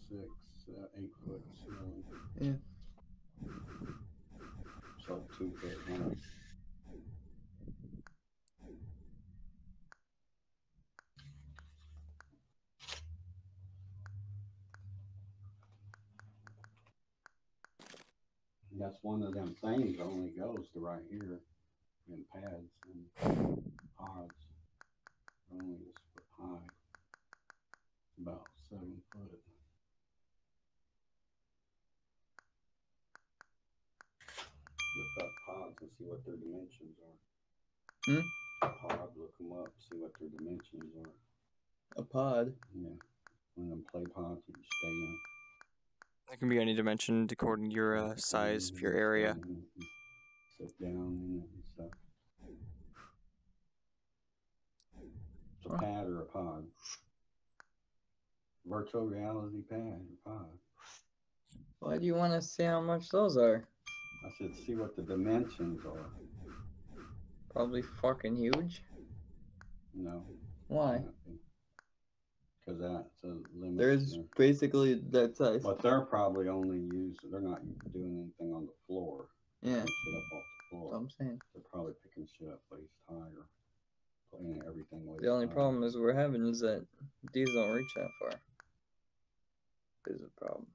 six, uh, eight foot ceiling. Yeah. So two foot high. That's one of them things that only goes to right here in pads and pods. Only foot high. About seven foot. Look up pods and see what their dimensions are. Hmm? Pod, look them up, see what their dimensions are. A pod. Yeah. One of them play pods that you stay in. It can be any dimension according to your uh, size of your area. Sit down and stuff. It's a pad or a pod. Virtual reality pad or pod. Why do you want to see how much those are? I said, see what the dimensions are. Probably fucking huge. No. Why? Because that's a limit. There's there. basically that size. But they're probably only used, they're not doing anything on the floor. Yeah. Shit up off the floor. I'm saying. They're probably picking shit up waist high or putting everything waist The only problem is we're having is that these don't reach that far. Is a problem.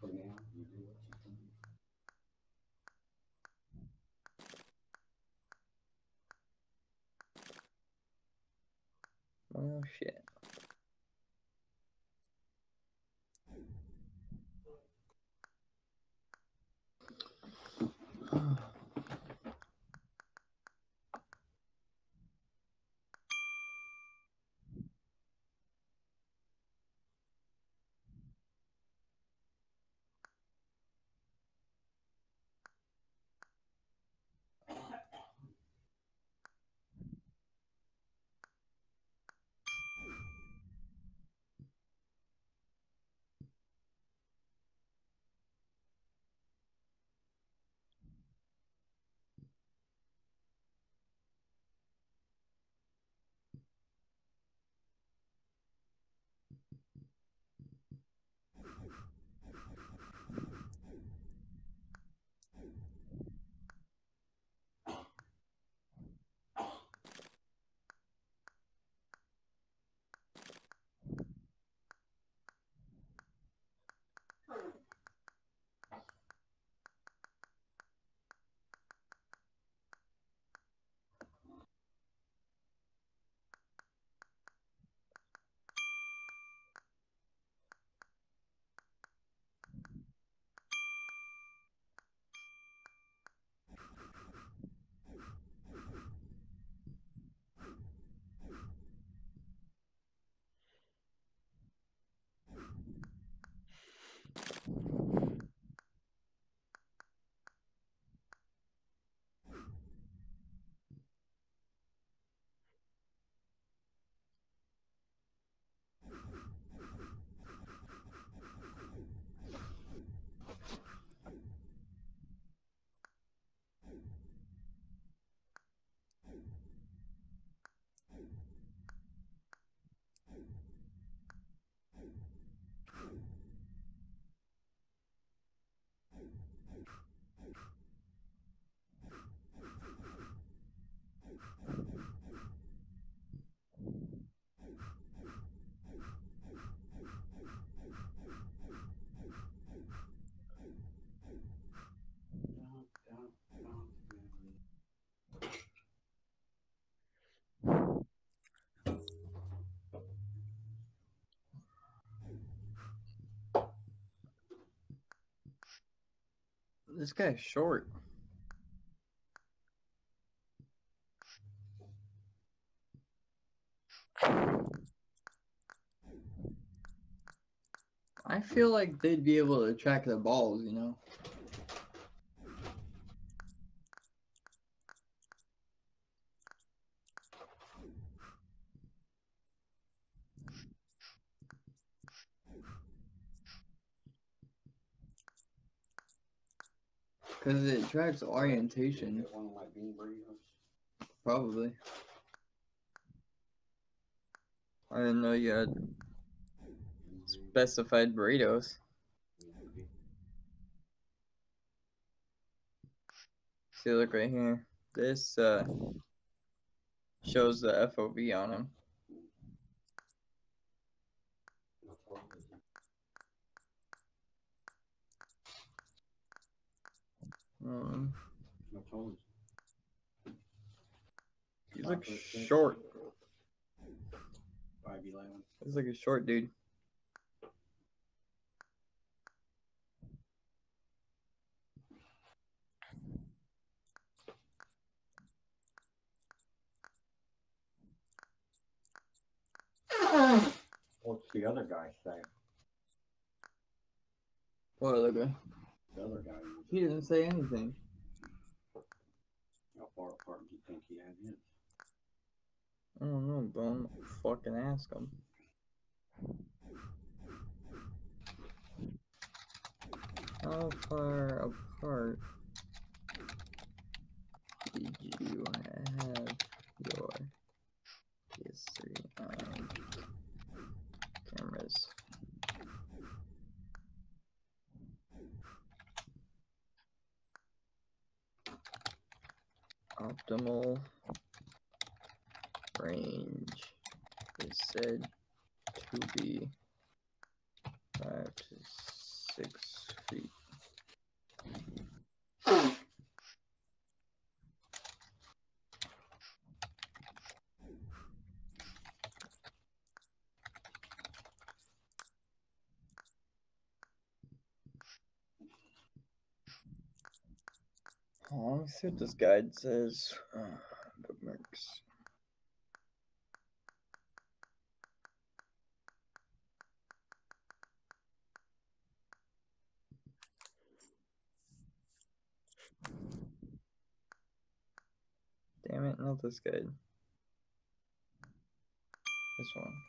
For now, you do what you can. Oh shit. This guy's short. I feel like they'd be able to track the balls, you know. Because it tracks orientation, Get one of my bean burritos. probably. I didn't know you had specified burritos. See, look right here. This uh, shows the FOV on them. I he looks short. you. Five eleven. He's like a short dude. What's the other guy say? What other guy? The other guy, He didn't say anything. how far apart do you think he had his? I don't know, but I'm fucking ask him. How far apart did you have your PS3 on cameras? Optimal range is said to be five to six feet. Oh, let me see what this guide says. Uh, bookmarks. Damn it, not this guide. This one.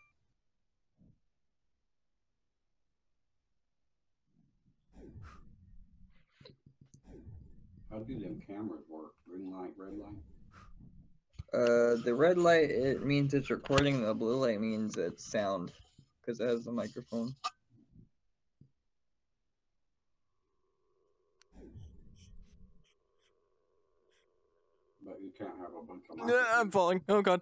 How do them cameras work? Green light, red light? Uh, the red light it means it's recording. The blue light means it's sound, because it has the microphone. But you can't have a bunch of Nah, I'm falling. Oh god.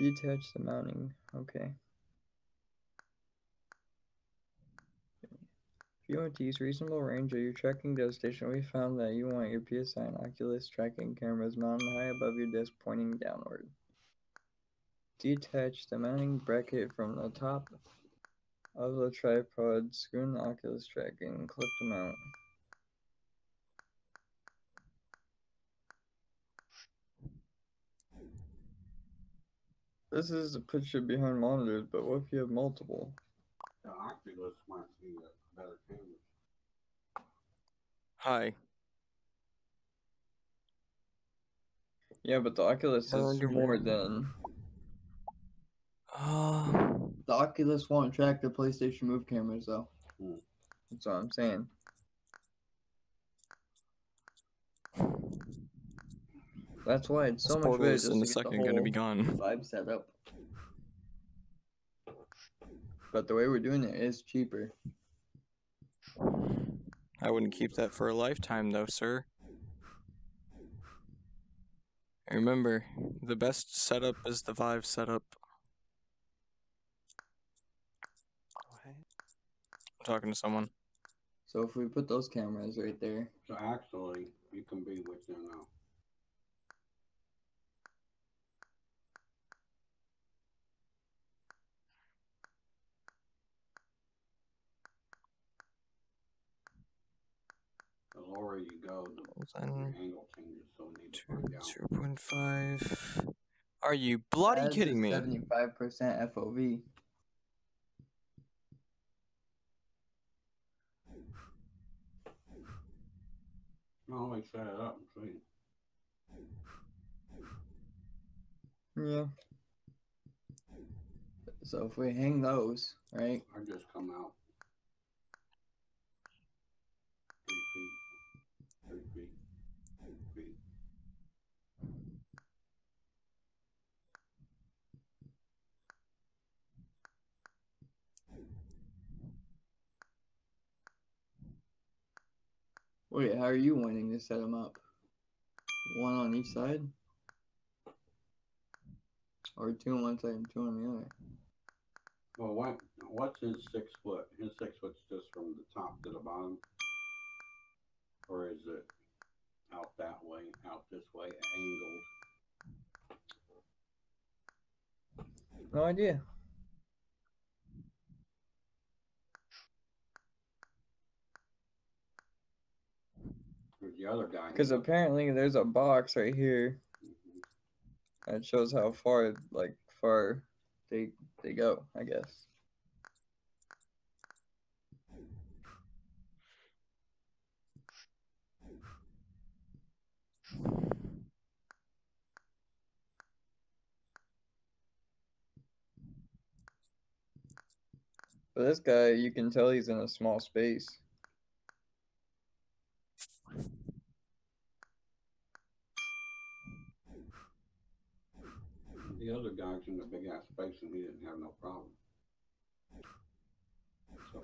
Detach the mounting. Okay. If you want to use reasonable range of your tracking station, we found that you want your PS Eye and Oculus tracking cameras mounted high above your desk pointing downward. Detach the mounting bracket from the top of the tripod, screw in the Oculus tracking, clip the mount. This is to put you behind monitors, but what if you have multiple? The Oculus might be a better camera. Hi. Yeah, but the Oculus is more than. Uh, The Oculus won't track the PlayStation Move cameras, though. Hmm. That's what I'm saying. That's why it's so much better in a the second gonna be gone. Vive set up. But the way we're doing it is cheaper. I wouldn't keep that for a lifetime, though, sir. Remember, the best setup is the Vive setup. I'm talking to someone. So if we put those cameras right there, So actually, you can be with them The lower you go, the Hold your on. angle changes, so we need to Two, find zero point five. Are you bloody That's kidding me? Seventy-five percent FOV. No, we set it up and see. Yeah. So if we hang those, right? I just come out. Three feet, three feet, three feet. Wait, how are you wanting to set them up? One on each side? Or two on one side and two on the other? Well, what, what's his six foot? His six foot's just from the top to the bottom? Or is it out that way, out this way, angled? No idea. There's the other guy. Because apparently there's a box right here that shows how far, like, far they they go. I guess. But this guy, you can tell he's in a small space. The other guy's in the big ass space and he didn't have no problem. So.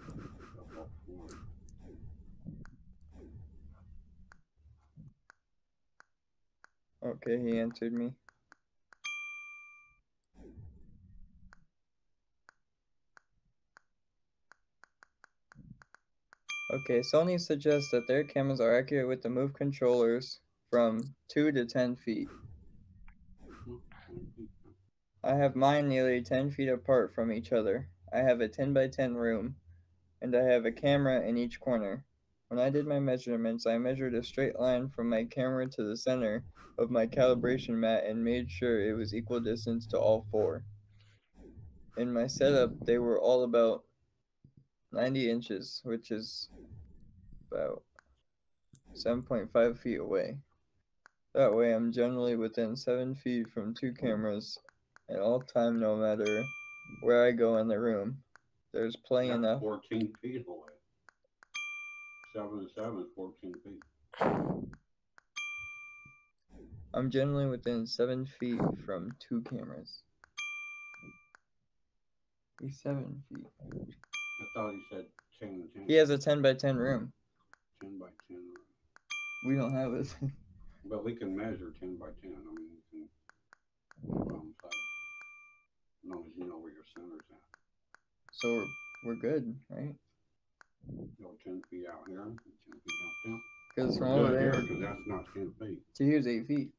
Okay, he answered me. Okay, Sony suggests that their cameras are accurate with the move controllers from 2 to 10 feet. I have mine nearly 10 feet apart from each other. I have a 10 by 10 room, and I have a camera in each corner. When I did my measurements, I measured a straight line from my camera to the center of my calibration mat and made sure it was equal distance to all four. In my setup, they were all about 90 inches, which is about 7.5 feet away. That way, I'm generally within 7 feet from two cameras at all time, no matter where I go in the room. There's plenty That's enough. Fourteen feet away. Seven and seven is fourteen feet. I'm generally within 7 feet from two cameras. He's 7 feet. I thought he said ten ten. He has a 10 by 10 room. Ten by ten. We don't have it. But we can measure ten by ten. I mean, you can. Side. As long as you know where your center's at. so we're, we're good, right? Go ten feet out here, and ten feet out there. Because from over here, there 'cause that's not ten feet. to here's 8 feet.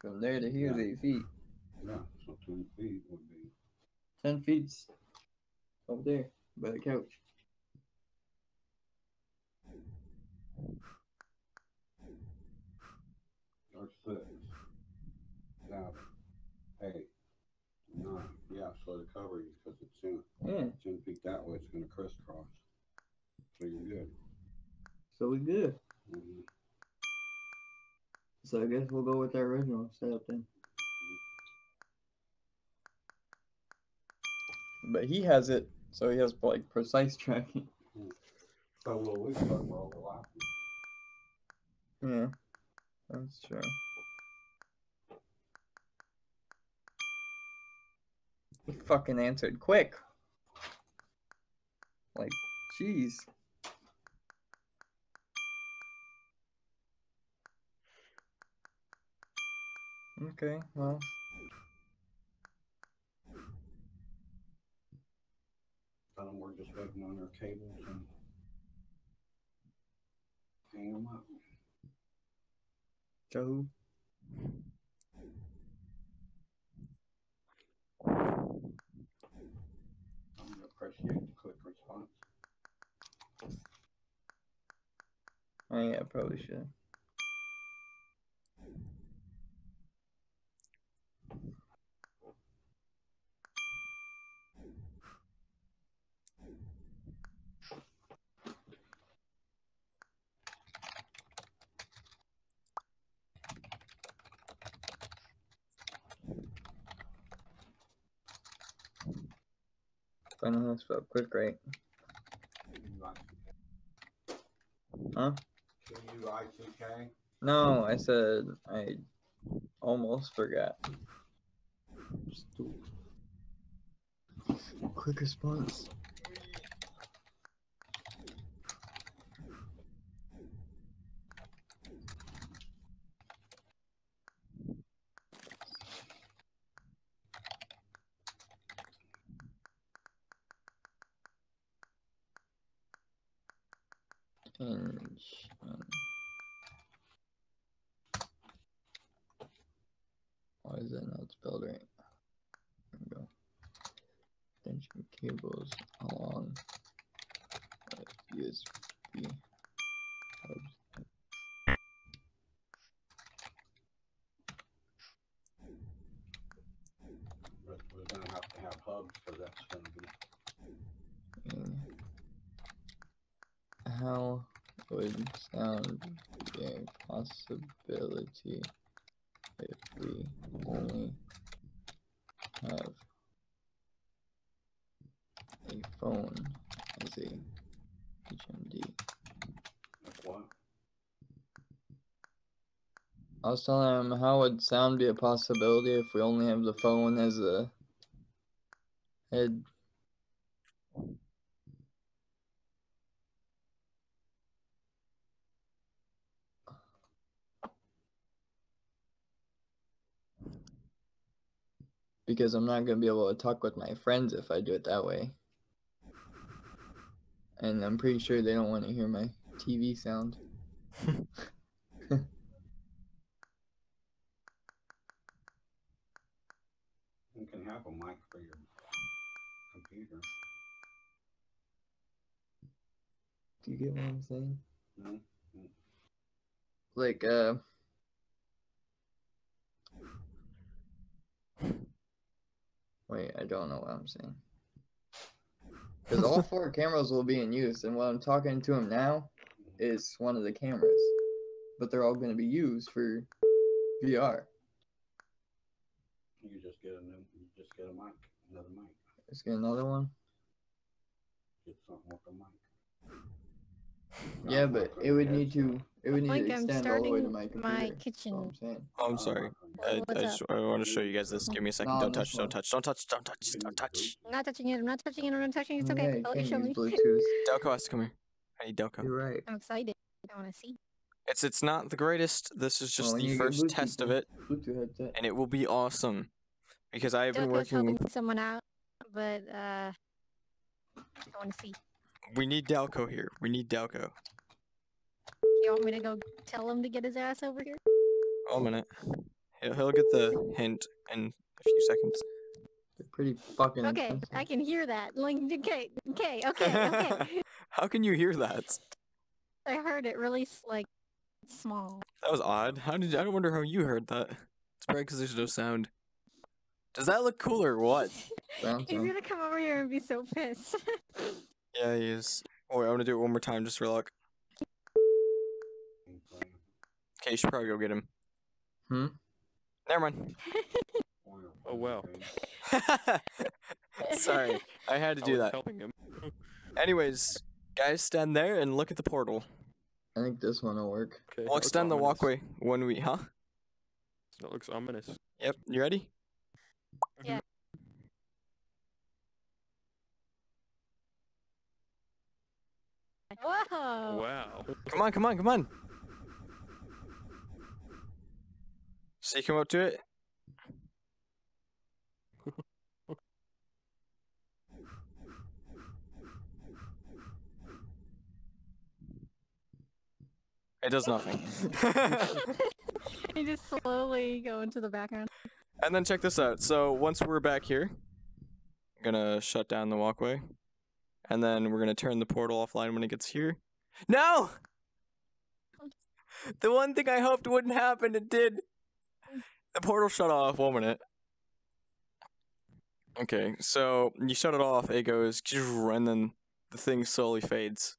From there to here's Yeah. 8 feet. Yeah, so ten feet would be. 10 feet's over there by the couch. There's six, seven, eight, nine. Yeah, so to cover you, because it's in Yeah, ten feet that way, it's gonna crisscross. So you're good. so we good. Mhm. So I guess we'll go with our original setup then. But he has it, so he has like precise tracking. So will we, but we're overlapping. Yeah, that's true. He fucking answered quick. Like, jeez. Okay, well, Tell them we're just waiting on their cables and hang 'em up. Joe. I'm gonna response. Oh yeah, I probably should. Final house spelled quick right. Huh? Q-U-I-C-K? No, I said I almost forgot. Quick response. Inch. um, Why is that not spelled right? There we go. Extension cables along uh, USB hubs. But we're gonna have to have hubs, so that's gonna be, and How would sound be a possibility if we only have a phone as a HMD? what? I was telling him how would sound be a possibility if we only have the phone as a head. Because I'm not gonna be able to talk with my friends if I do it that way. And I'm pretty sure they don't want to hear my TV sound. You can have a mic for your computer. Do you get what I'm saying? No? Like, uh. Wait, I don't know what I'm saying. Because all four cameras will be in use, and what I'm talking to him now is one of the cameras. But they're all going to be used for VR. You just get a new, you just get a mic, another mic. Let's get another one. Get something with a mic. Yeah, but it would need to. It would need Like to I'm extend all the way to starting my computer. my kitchen. I'm. Oh, I'm sorry. I, I just? I want to show you guys this. Give me a second. No, Don't touch. Don't touch. Don't touch. Don't touch. Don't touch. I'm not touching it. I'm not touching it. I'm not touching it. It's Yeah, okay. I'll let you can't show me. Bluetooth. Delco has to come here. I need Delco. You're right. I'm excited. I want to see. It's it's not the greatest. This is just Well, the first Bluetooth test of it, Bluetooth and it will be awesome. Because I have been Delco's working. helping someone out, but uh, I want to see. We need Delco here. We need Delco. You want me to go tell him to get his ass over here? Oh, a minute. He'll, he'll get the hint in a few seconds. They're pretty fucking Okay, expensive. I can hear that. Like, okay, okay, okay, okay. How can you hear that? I heard it really like small. That was odd. How did I wonder how you heard that? It's probably because there's no sound. Does that look cool or what? Sounds He's gonna come over here and be so pissed. Yeah, he is. Oh, wait, I'm gonna do it one more time just for luck. Okay, you should probably go get him. Hmm? Never mind. Oh wow. Sorry, I had to I do was that. helping him. Anyways, guys, stand there and look at the portal. I think this one will work. Okay. We'll looks extend the ominous. walkway when we, huh? That looks ominous. Yep, you ready? Yeah. Whoa! Wow. Come on, come on, come on. So you come up to it. It does nothing. you just slowly go into the background. and then check this out. So once we're back here, I'm gonna shut down the walkway, and then we're gonna turn the portal offline when it gets here. No! The one thing I hoped wouldn't happen, it did. The portal shut off. One minute. Okay, so you shut it off, it goes, and then the thing slowly fades.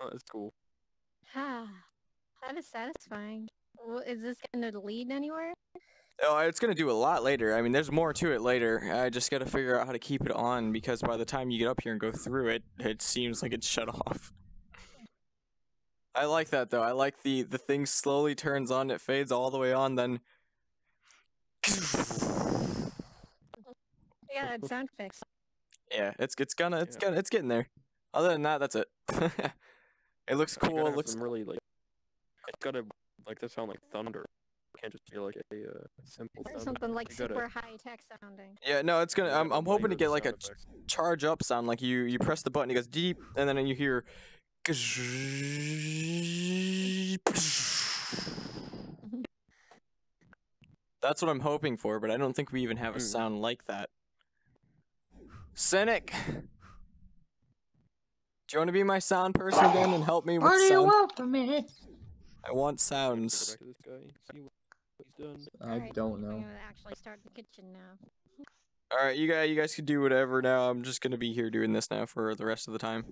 Oh, that's cool. Ah, that is satisfying. Well, is this going to lead anywhere? Oh, it's gonna do a lot later. I mean, there's more to it later. I just gotta figure out how to keep it on because by the time you get up here and go through it, it seems like it's shut off. I like that though. I like the the thing slowly turns on, it fades all the way on, then. Yeah, it's sound effects. Yeah, it's it's gonna it's Yeah. gonna it's getting there. Other than that, that's it. it looks cool. It looks really like. It's gotta like that sound like thunder. It can't just be like a uh, simple Or something like You gotta- super high tech sounding. yeah. No, it's gonna. I'm I'm hoping to get like a sound effects. charge up sound like you you press the button it goes deep and then you hear that's what i'm hoping for but i don't think we even have a Mm. sound like that cynic do you want to be my sound person again and help me with What do you want from me? i want sounds done. I Alright, don't I'm know. gonna actually start the kitchen now. all right you guys you guys can do whatever now i'm just gonna be here doing this now for the rest of the time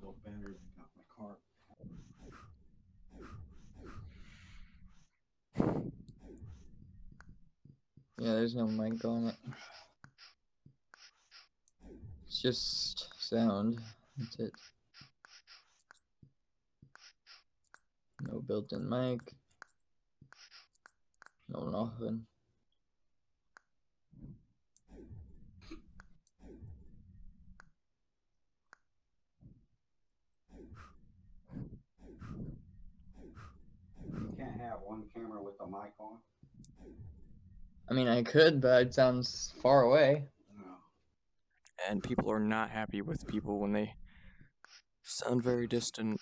Feel better than got my cart. Yeah, there's no mic on it. It's just sound. That's it. No built-in mic. No nothing. You can't have one camera with the mic on. I mean, I could, but it sounds far away. No. and people are not happy with people when they sound very distant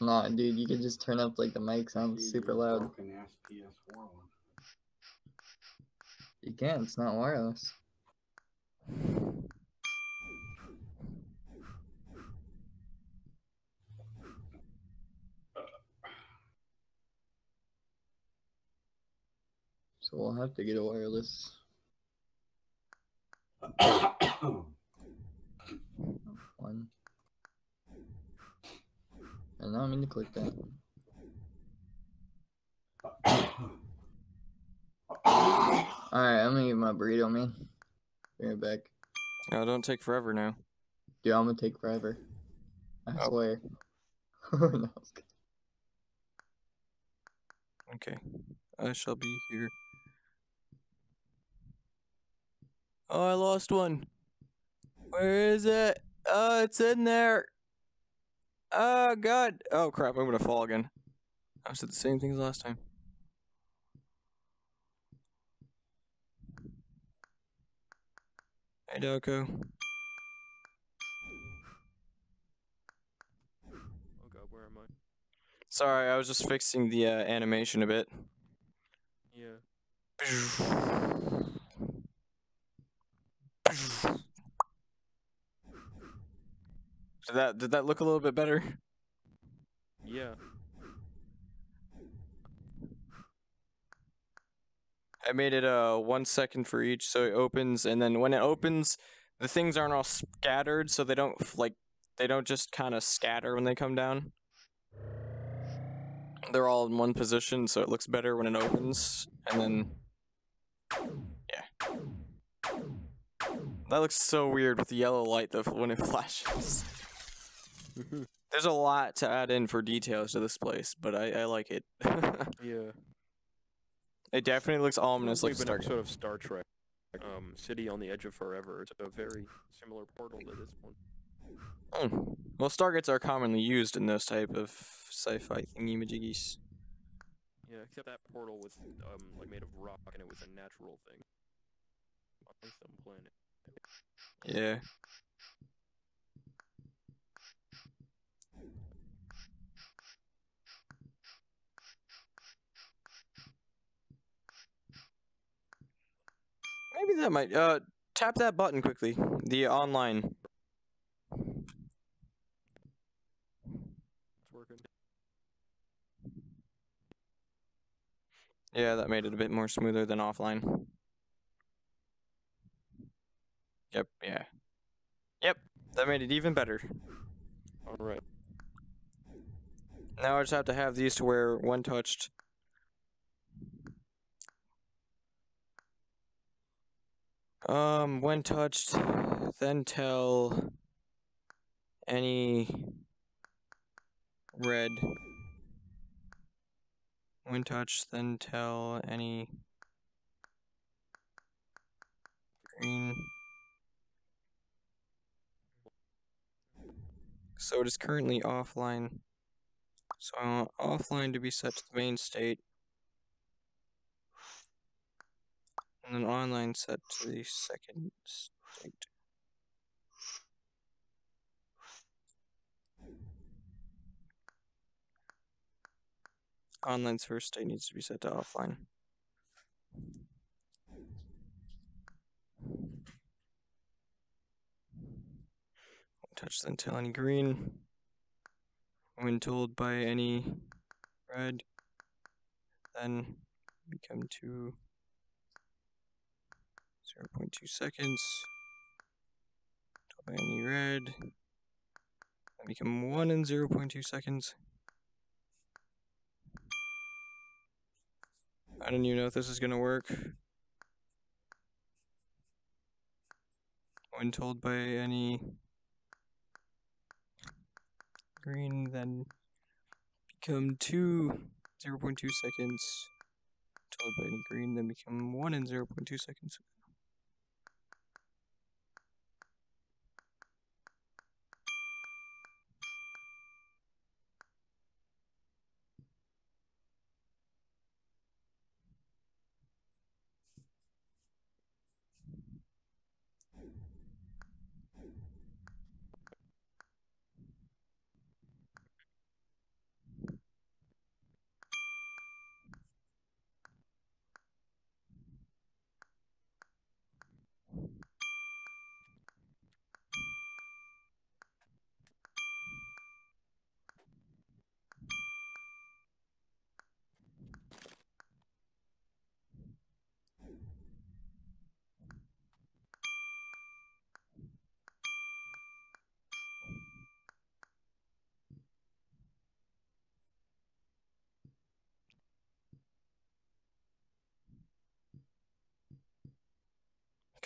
Nah, dude, you can just turn up like the mic sounds super loud. broken ass PS4 one. You can't. it's not wireless. So we'll have to get a wireless. one. I mean to click that. Alright, I'm gonna get my burrito, man. Bring it back. oh don't take forever now Dude, I'm gonna take forever. I Oh. swear. no, I'm just kidding. Okay, I shall be here. Oh, I lost one. Where is it? Oh, it's in there. Oh, God. Oh, crap, I'm gonna fall again. I said the same thing as last time. Hey, Doko. Oh god, where am I? Sorry, I was just fixing the uh, animation a bit. Yeah. Did that did that look a little bit better? Yeah. I made it uh one second for each, so it opens, and then when it opens, the things aren't all scattered, so they don't like they don't just kind of scatter when they come down. They're all in one position, so it looks better when it opens, and then yeah, that looks so weird with the yellow light though when it flashes. There's a lot to add in for details to this place, but I, I like it. Yeah. it definitely looks ominous, like Feels like an Star. episode of Star Trek. Um, City on the Edge of Forever. It's a very similar portal to this one. Oh. Well, stargates are commonly used in those type of sci-fi thingy-majiggies. Yeah, except that portal was um like made of rock and it was a natural thing. On some planet. Yeah. That might. Uh, tap that button quickly. The online. It's working. Yeah, that made it a bit more smoother than offline. Yep. Yeah. Yep. That made it even better. All right. Now I just have to have these to where when touched. Um, when touched, then tell any red. When touched, then tell any green. So it is currently offline. So I want offline to be set to the main state. And then online set to the second state. Online's first state needs to be set to offline. Touch then tell any green. When told by any red, then become two 0.2 seconds. Told by any red, then become one in 0.2 seconds. I don't even know if this is gonna work. When told by any green, then become two 0.2 seconds. Told by any green, then become one in 0.2 seconds.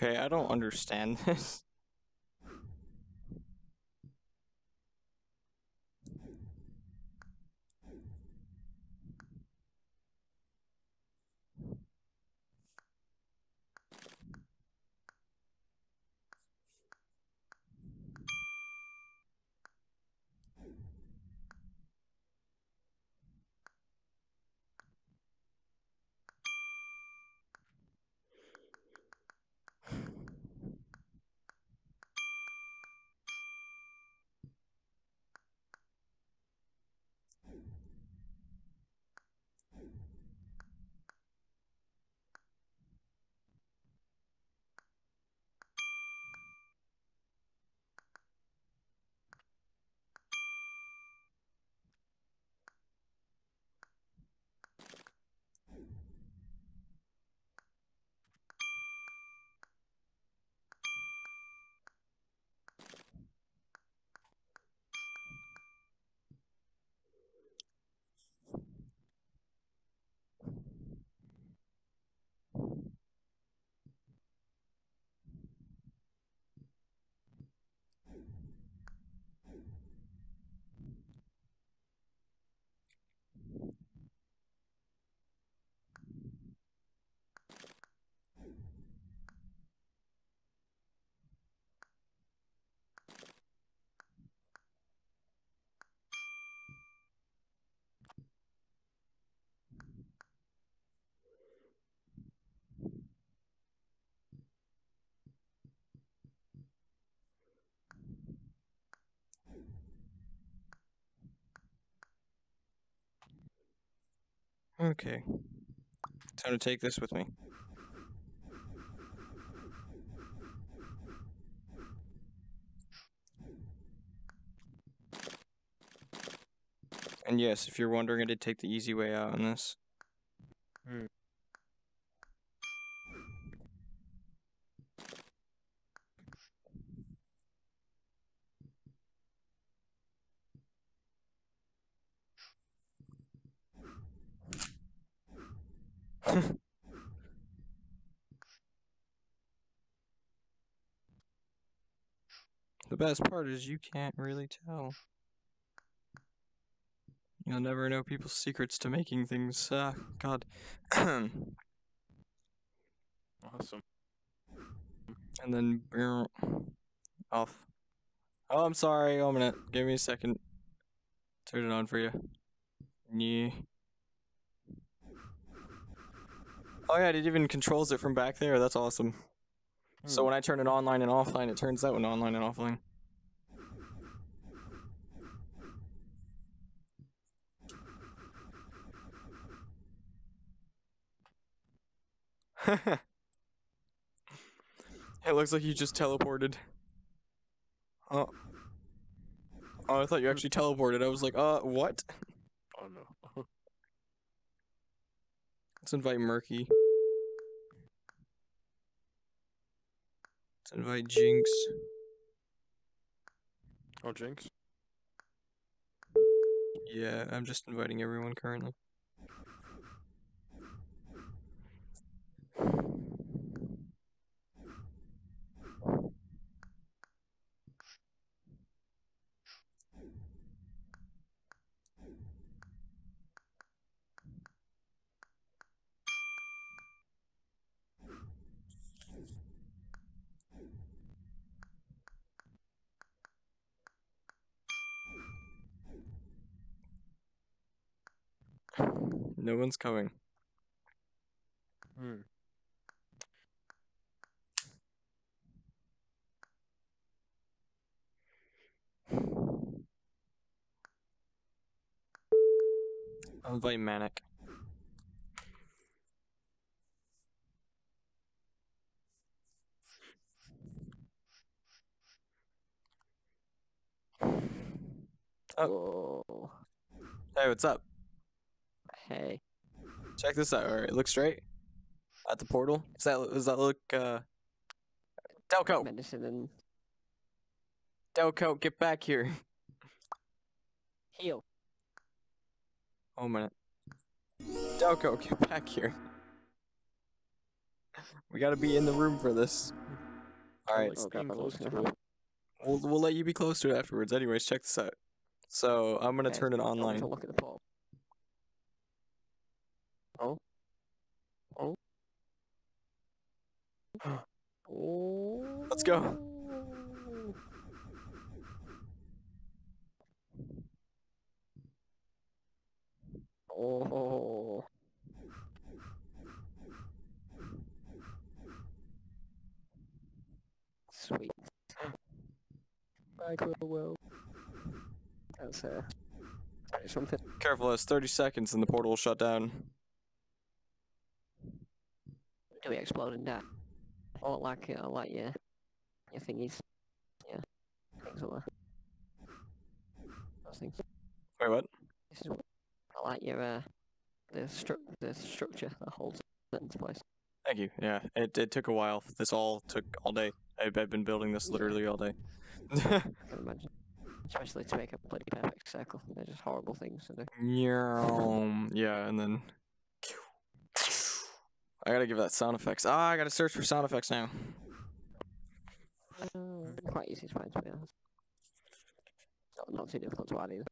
Okay, I don't understand this. Okay. Time to take this with me. And yes, if you're wondering, I did take the easy way out on this. Hmm. The best part is you can't really tell. You'll never know people's secrets to making things. Uh, God. Awesome. And then brr, off. Oh, I'm sorry. A minute. Give me a second. Turn it on for you. Yeah. Oh yeah, it even controls it from back there. That's awesome. So Hmm. when I turn it online and offline, it turns that one online and offline. it looks like you just teleported. Oh. Oh, I thought you actually teleported. I was like, uh, what? Oh no. Let's invite Murky. Let's invite Jinx. Oh, Jinx. Yeah, I'm just inviting everyone currently. No one's coming. Hmm. I'll invite Manic. Oh. Hey, what's up? Hey. Check this out. Alright, look straight at the portal. Does that does that look uh Delco? Medicine and Delco, get back here. heal. Oh minute. Delco, get back here. We gotta be in the room for this. Alright, Oh, God, being that close was to gonna it. we'll we'll let you be close to it afterwards. Anyways, check this out. So I'm gonna Okay, turn it online. To look at the portal. Oh. Oh. oh. Let's go. Oh. Sweet. Micro world. That's uh, something. Careful, it's 30 seconds and the portal will shut down. Do we explode and die? Oh, like I like your, your thingies. Yeah, things. Those things. Wait, what? This is, I like your uh, the stru- the structure that holds it into place. Thank you. Yeah, it, it took a while. This all took all day. I've, I've been building this literally all day. I can imagine, especially to make a bloody perfect circle. They're just horrible things to do. Meow. yeah, and then. I gotta give that sound effects. Ah, I gotta search for sound effects now. Uh, quite easy to find, to be honest. Not, not too difficult to add either.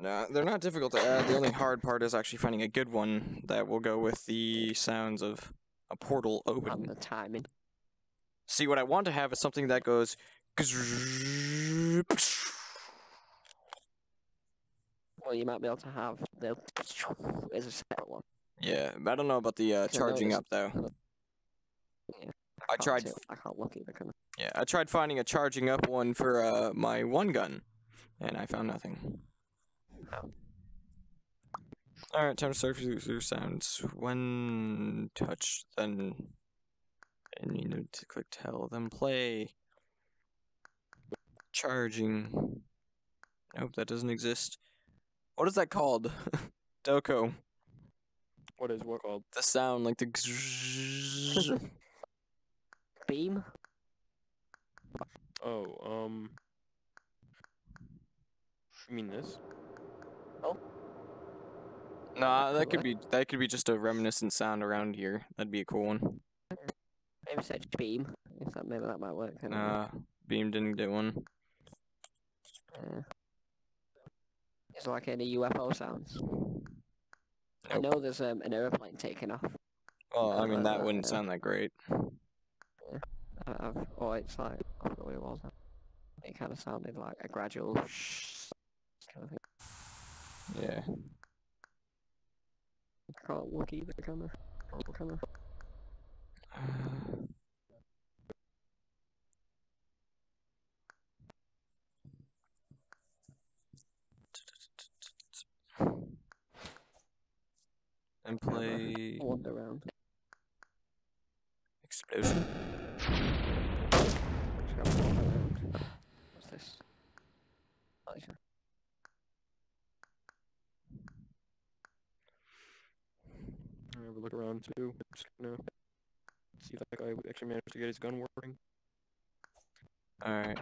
No, they're not difficult to add. The only hard part is actually finding a good one that will go with the sounds of a portal And the timing. See, what I want to have is something that goes. Well, you might be able to have the as a separate one. Yeah, but I don't know about the uh, I charging up though. Yeah, I can't tried it. I can't look either. Can I? Yeah, I tried finding a charging up one for uh, my one gun, and I found nothing. Oh. Alright, time to search through, sounds. When touch, then and you need to click tell, then play. Charging. Nope, that doesn't exist. What is that called? Doko. What is what called? The sound like the. Beam? Oh, um. You mean this? Oh. Nah, that could be that could be just a reminiscent sound around here. That'd be a cool one. Maybe said beam. If that maybe that might work. I don't. Nah, Beam didn't get one. Yeah. It's like any UFO sounds. I know there's um, an airplane taking off. Well, I mean that Uh, wouldn't sound that great. I- I've, oh, it's like I forgot what it was. It kind of sounded like a gradual shh kind of thing. Yeah. I can't look either, I? Can't look, can And play Wander around. explosion. Just gotta wander around. What's this? Oh. I have a look around too. Just gonna see if that guy actually managed to get his gun working. All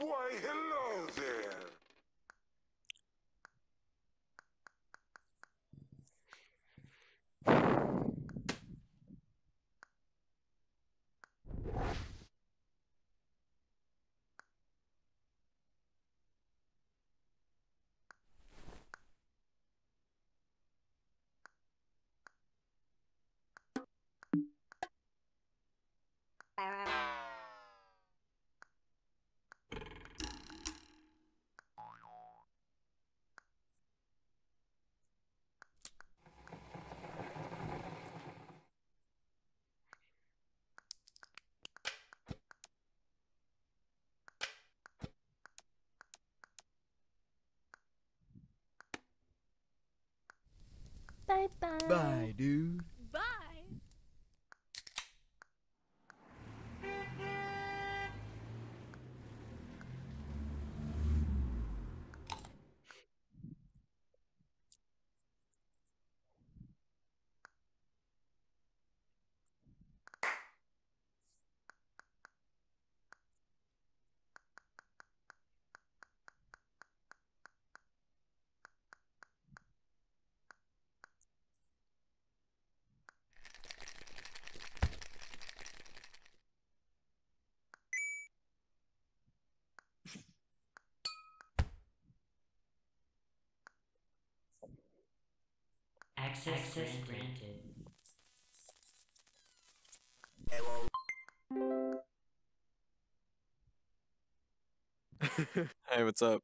Why, hello there. Bye bye. Bye, dude. Bye. Access, granted. Hey, what's up?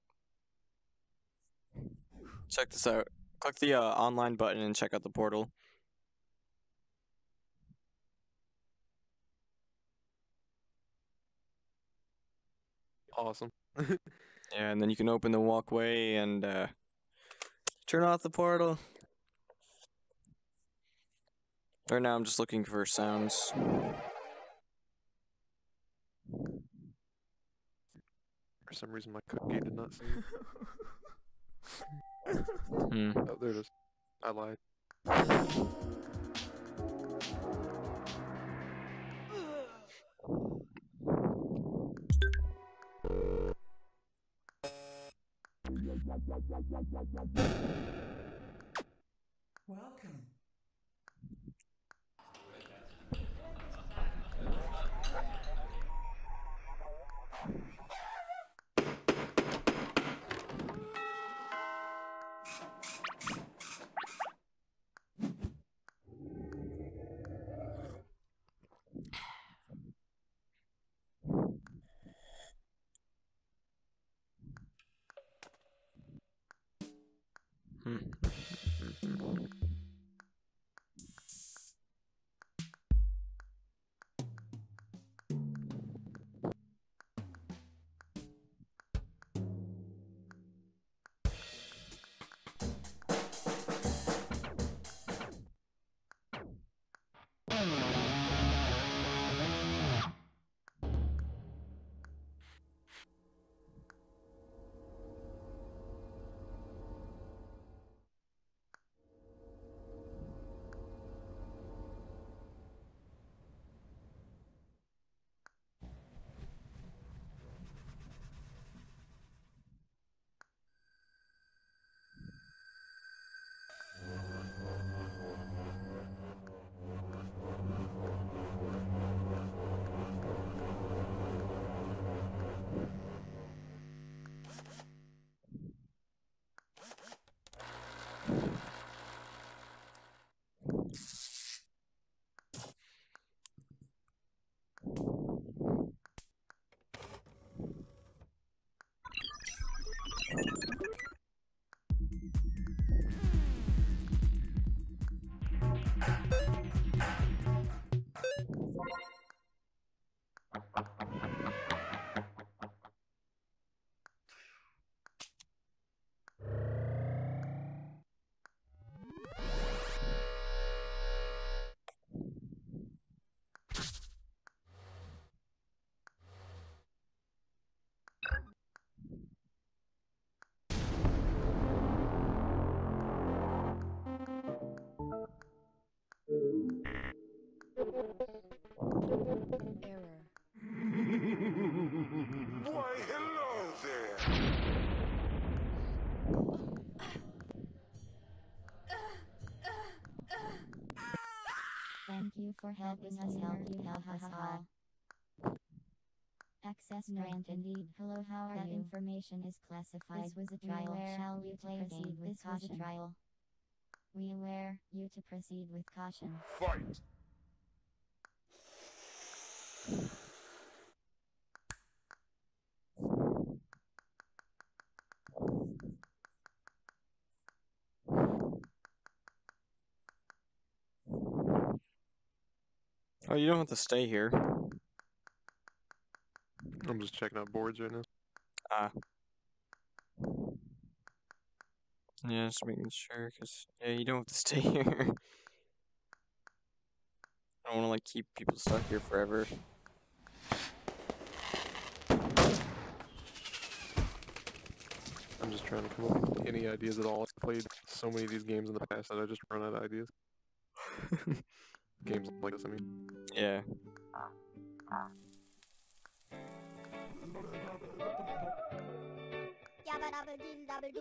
Check this out. Click the uh, online button and check out the portal. Awesome. Yeah, and then you can open the walkway and uh, turn off the portal. Right now, I'm just looking for sounds. For some reason, my cookie did not save. Hmm. Oh, there it is. I lied. Welcome. Access granted. Indeed. Hello, how are that you? information is classified. This was a trial. Where shall we play proceed with this caution? was a trial. We aware you to proceed with caution. Fight. Oh, you don't have to stay here. I'm just checking out boards right now. Ah. Yeah, just making sure, cause yeah, you don't have to stay here. I don't want to like keep people stuck here forever. I'm just trying to come up with any ideas at all. I've played so many of these games in the past that I just run out of ideas. games like this, I mean. Yeah. Like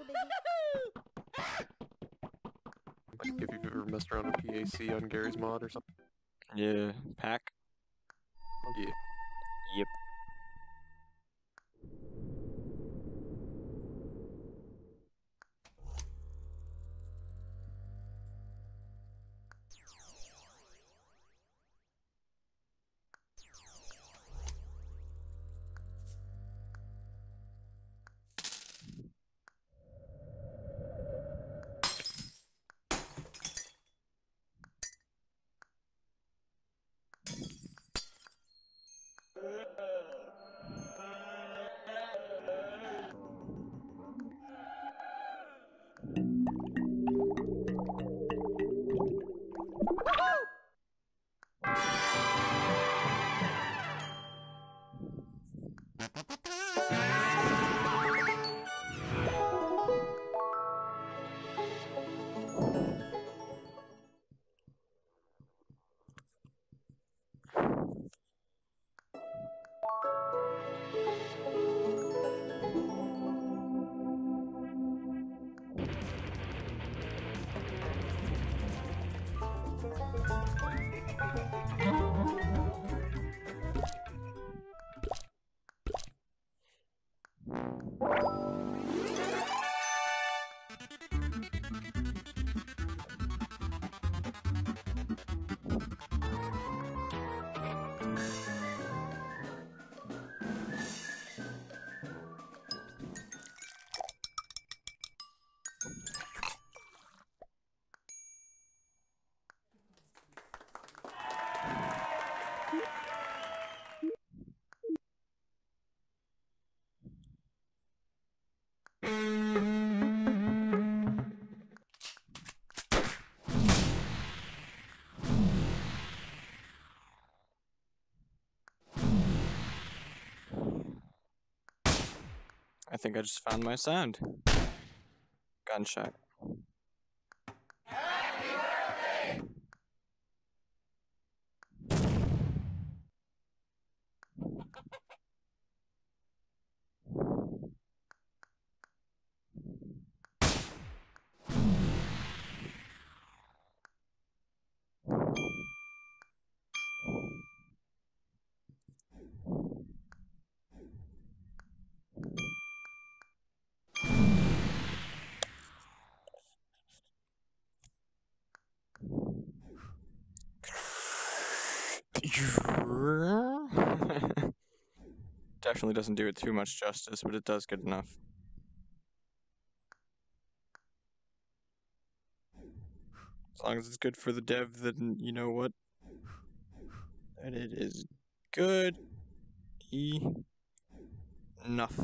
if you've ever messed around with PAC on Garry's mod or something. Yeah. Pack. Yeah. Think I just found my sound. Gunshot. Definitely doesn't do it too much justice, but it does good enough. As long as it's good for the dev, then you know what? And it is good enough.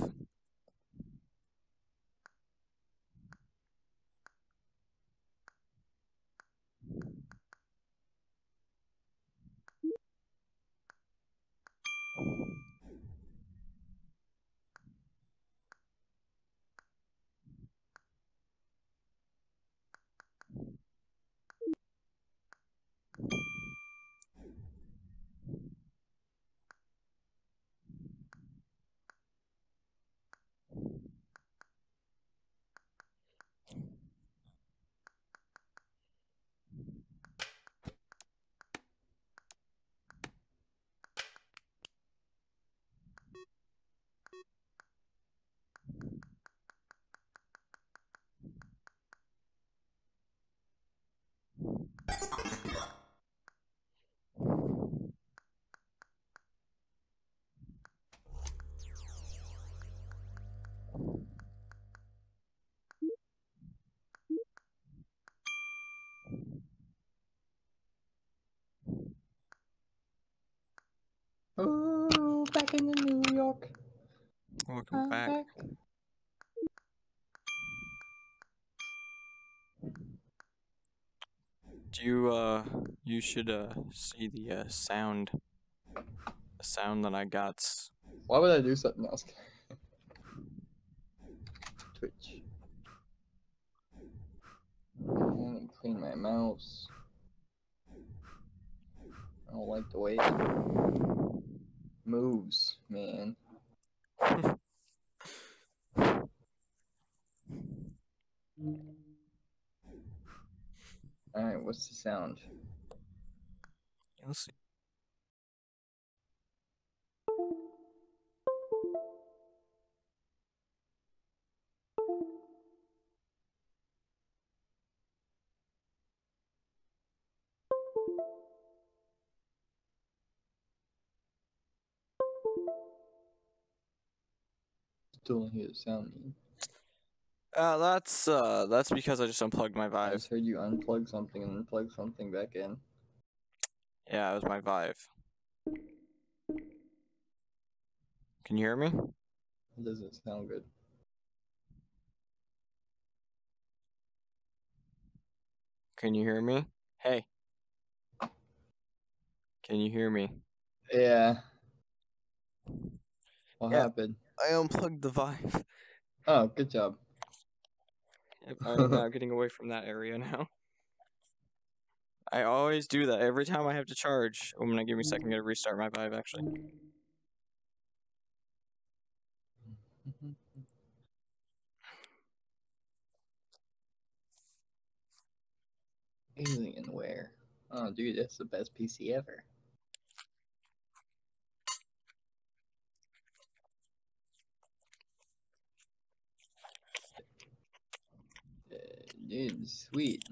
Oh, back in New York. Welcome I'm back. back. Do you uh you should uh see the uh sound the sound that I got. Why would I do something else? Twitch. And clean my mouse. I don't like the way it moves, man. Alright, what's the sound? You'll see. Hear the sound. Uh that's uh that's because I just unplugged my Vive. I just heard you unplug something and then plug something back in. Yeah, it was my Vive. Can you hear me? It doesn't sound good. Can you hear me? Hey. Can you hear me? Yeah. What Yeah. happened? I unplugged the Vive. Oh, good job. I'm now getting away from that area now. I always do that every time I have to charge. Oh, gonna give me a second. I'm gonna restart my Vive actually. Alienware. Oh, dude, that's the best PC ever. Dude, sweet.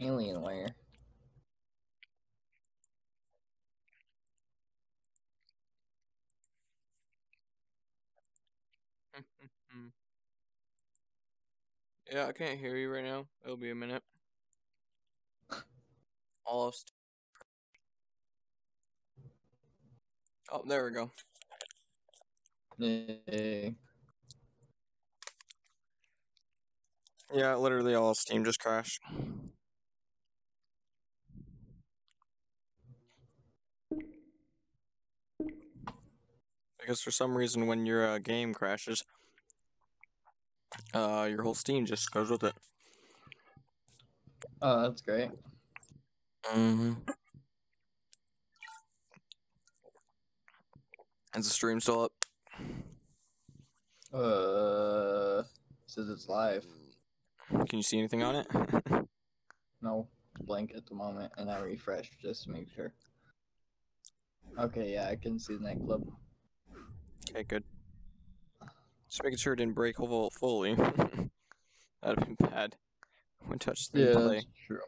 Alienware. Yeah, I can't hear you right now. It'll be a minute. Almost. Oh, there we go. Yay. Yeah, literally all Steam just crashed. Because for some reason, when your uh, game crashes, uh, your whole Steam just goes with it. Oh, that's great. Mm-hmm. Is the stream still up? Uh, says it's live. Can you see anything on it? No, blank at the moment, and I refreshed just to make sure. Okay, yeah, I can see the nightclub. Okay, good. Just making sure it didn't break full fully. That'd have been bad. When touch screen Yeah, play. that's true.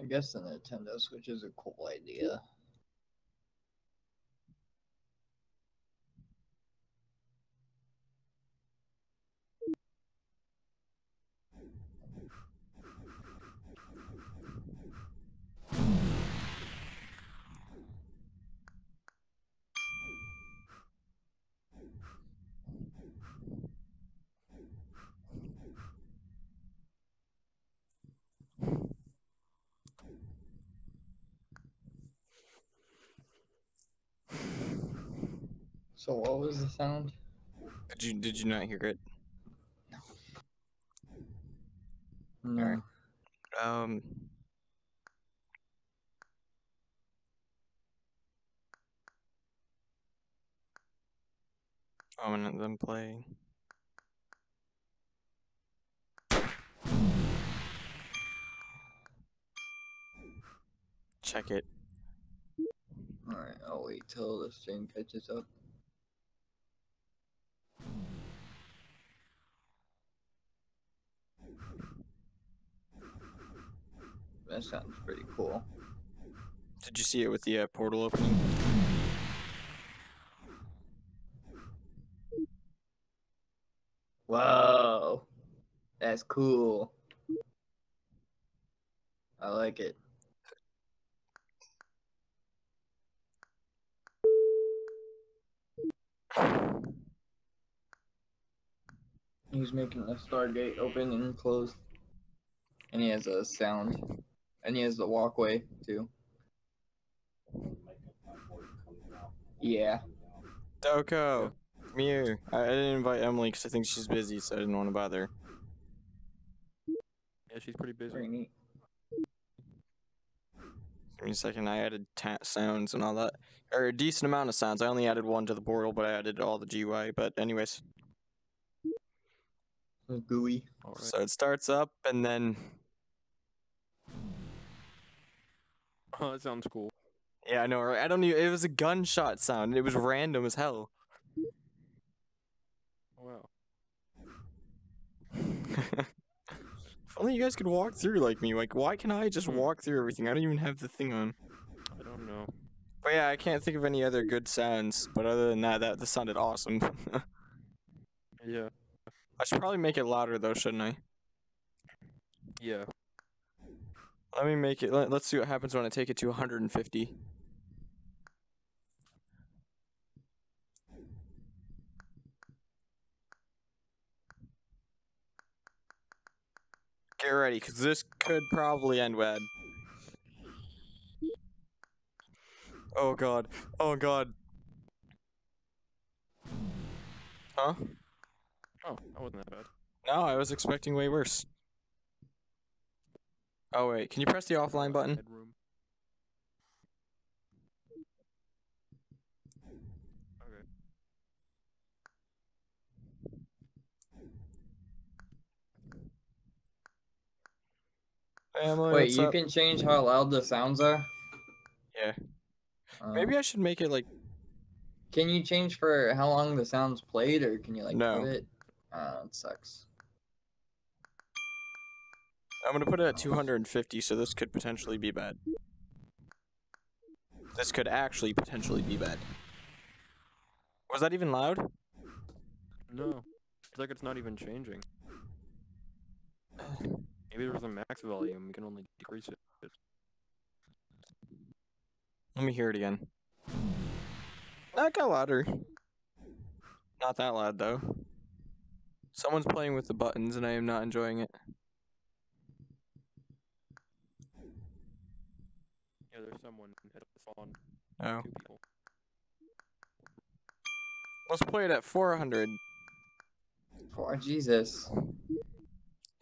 I guess the Nintendo Switch is a cool idea. So what was the sound? Did you did you not hear it? No. Um. I'm gonna let them play. Check it. Alright, I'll wait till the stream catches up. That sounds pretty cool. Did you see it with the uh, portal opening? Whoa. That's cool. I like it. He's making a Stargate open and close. And he has a sound. And he has the walkway too. Yeah. Doko, come here. I, I didn't invite Emily because I think she's busy, so I didn't want to bother. Yeah, she's pretty busy. Pretty neat. Give me a second. I added ta- sounds and all that, or a decent amount of sounds. I only added one to the portal, but I added all the GUI. But anyways, Gooey. Alright. so it starts up and then Oh, that sounds cool. yeah, I know. Right? I don't even. It was a gunshot sound. It was random as hell. Wow. if only you guys could walk through like me. Like, why can I just Hmm. walk through everything? I don't even have the thing on. I don't know. But yeah, I can't think of any other good sounds. But other than that, that this sounded awesome. Yeah. I should probably make it louder though, shouldn't I? Yeah. Let me make it. Let, let's see what happens when I take it to 150. Get ready, because this could probably end bad. Oh god. Oh god. Huh? Oh, that wasn't that bad. No, I was expecting way worse. Oh wait, can you press the offline button? Headroom. Okay. Emily, Wait, you up? can change how loud the sounds are? Yeah. Uh, Maybe I should make it like Can you change for how long the sounds played, or can you like No. cut it? Uh, it sucks. I'm gonna put it at 250, so this could potentially be bad. This could actually potentially be bad. Was that even loud? No. It's like it's not even changing. Maybe there's a max volume. We can only decrease it. Let me hear it again. That got louder. Not that loud though. Someone's playing with the buttons and I am not enjoying it. Yeah, there's someone at the spawn. Oh. Two people. Let's play it at 400. For Jesus.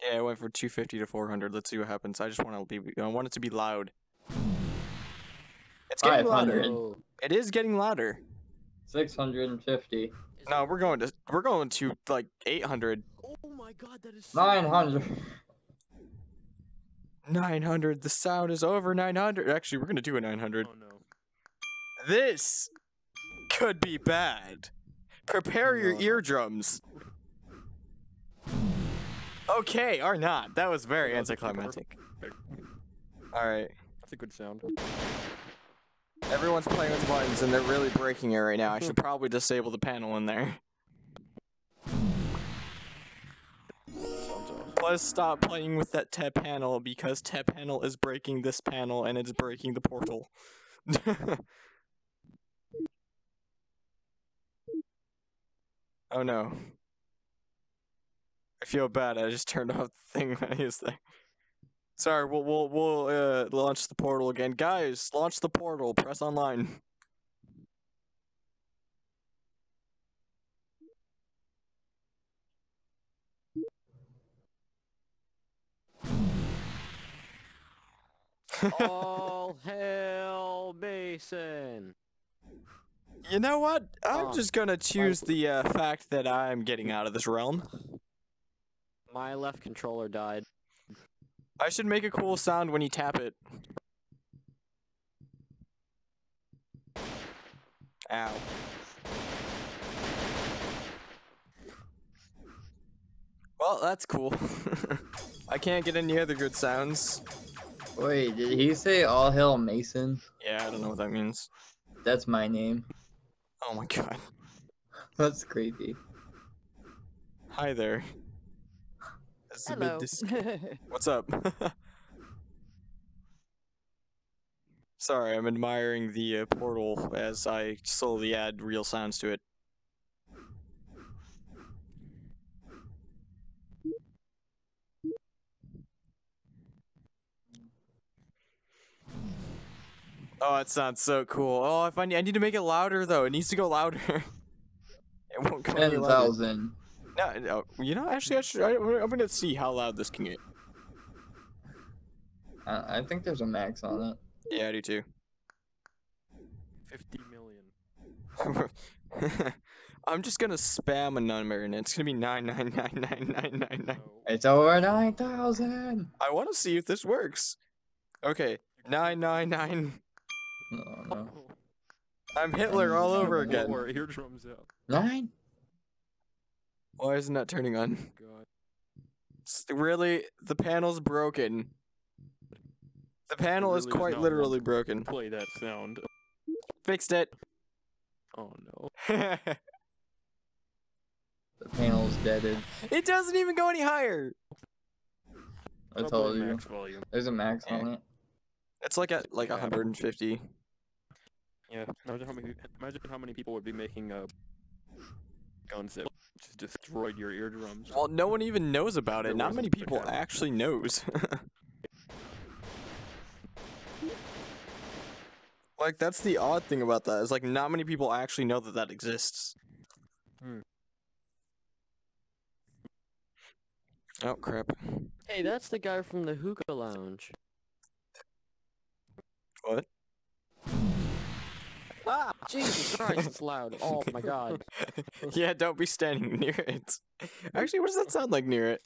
Yeah, I went from 250 to 400. Let's see what happens. I just want to be. I want it to be loud. It's getting louder. 500. Oh, It is getting louder. 650. No, we're going to we're going to like 800. Oh my god, that is so 900. 900. The sound is over 900. Actually, we're gonna do a 900. oh no. This could be bad. Prepare your eardrums. Okay, or not. That was very That was anticlimactic. All right. That's a good sound. Everyone's playing with buttons and they're really breaking it right now. I should probably disable the panel in there. Awesome. Stop playing with that tab panel because tab panel is breaking this panel and it's breaking the portal. oh no. I feel bad. I just turned off the thing when I was there. Sorry, we'll we'll we'll uh, launch the portal again, guys. Launch the portal. Press online. All hail Mason. You know what? I'm Oh, just gonna choose the uh, fact that I'm getting out of this realm. My left controller died. I should make a cool sound when you tap it. Ow. Well, that's cool. I can't get any other good sounds. Wait, did he say all hail Mason? Yeah, I don't know what that means. That's my name. Oh my god. That's creepy. Hi there. That's a bit Hello. dis- What's up? Sorry, I'm admiring the uh, portal as I slowly add real sounds to it. Oh, it sounds so cool. Oh, if I need, I need to make it louder though. It needs to go louder. it won't go any Ten louder. thousand. No, no, you know, actually, I should, I, I'm gonna see how loud this can get. I, I think there's a max on it. Yeah, I do too. 50 million. I'm just gonna spam a number, and it's gonna be nine nine nine nine nine nine nine. It's over nine thousand. I want to see if this works. Okay, nine nine nine. Oh no. I'm Hitler all over again. Or eardrums out. Nine. Why isn't that turning on? Oh, God. S- Really, the panel's broken. The panel is really does quite literally broken. Play that sound. Fixed it. Oh no. The panel's deaded. it doesn't even go any higher. I told you. max volume. There's a max on it. It's like at like Yeah. 150. Yeah. Imagine how many. Imagine how many people would be making uh guns that just destroyed your eardrums. Well, no one even knows about There it. Not wasn't many people a- actually knows. like that's the odd thing about that. Is like not many people actually know that that exists. Hmm. Oh crap. Hey, that's the guy from the hookah lounge. What? Ah, Jesus Christ, it's loud. Oh my god. yeah, don't be standing near it. Actually, what does that sound like near it?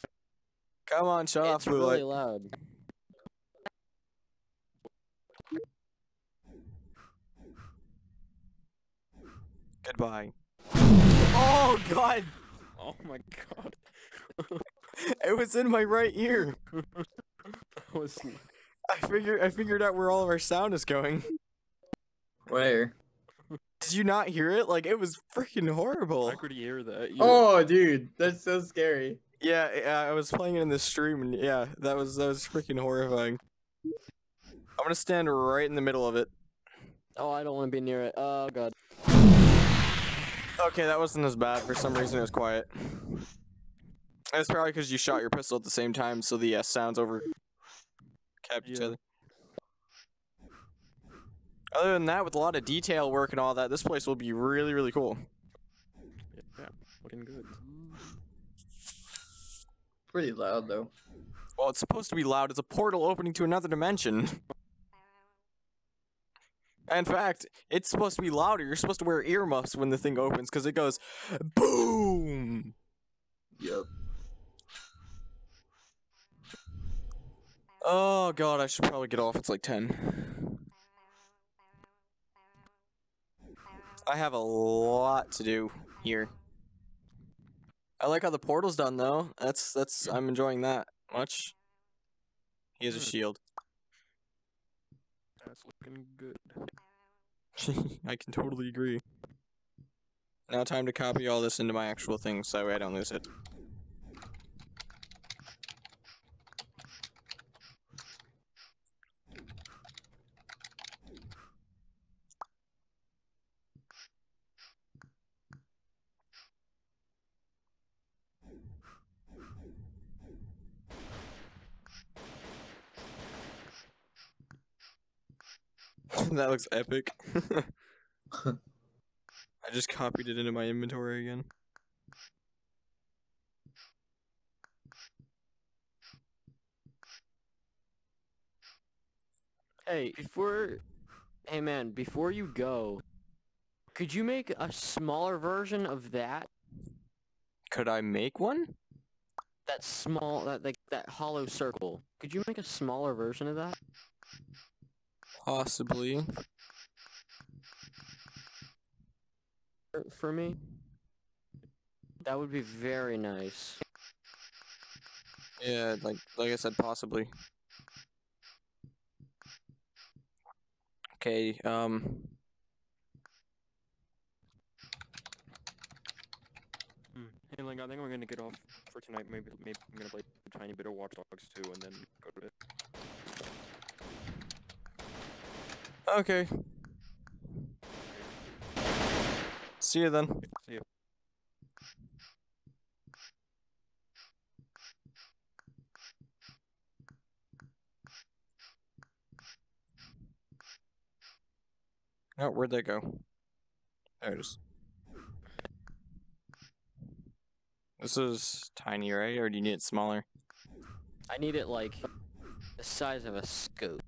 Come on, shut off, It's blue really light. loud. Goodbye. Oh god! Oh my god. It was in my right ear. that was I figured I figured out where all of our sound is going. Where? Did you not hear it? Like it was freaking horrible. I could hear that. You- Oh, dude, that's so scary. Yeah, yeah, I was playing it in the stream, and yeah, that was that was freaking horrifying. I'm gonna stand right in the middle of it. Oh, I don't want to be near it. Oh god. Okay, that wasn't as bad. For some reason, it was quiet. It's probably because you shot your pistol at the same time, so the uh, sounds over kept each Yeah. other. Other than that, with a lot of detail work and all that, this place will be really, really cool. Yeah, looking good. Pretty loud though. Well, it's supposed to be loud. It's a portal opening to another dimension. In fact, it's supposed to be louder. You're supposed to wear earmuffs when the thing opens because it goes boom. Yep. Oh god, I should probably get off. It's like 10. I have a lot to do here. I like how the portal's done though. That's that's I'm enjoying that much. He has a Hmm. shield. That's looking good. I can totally agree. Now time to copy all this into my actual thing so that way I don't lose it. that looks epic. I just copied it into my inventory again. Hey, before, hey man, before you go, could you make a smaller version of that? Could I make one? That small, that like that hollow circle. Could you make a smaller version of that? Possibly. for- for me? That would be very nice. Yeah, like like I said, possibly. Okay, um, Hmm. Hey, Lynk, I think we're gonna get off for tonight. Maybe, maybe I'm gonna play a tiny bit of Watch Dogs 2 and then go to bed. Okay. See you then. See ya. Oh, where'd they go? There it is. This is tiny, right? Or do you need it smaller? I need it like the size of a scoop.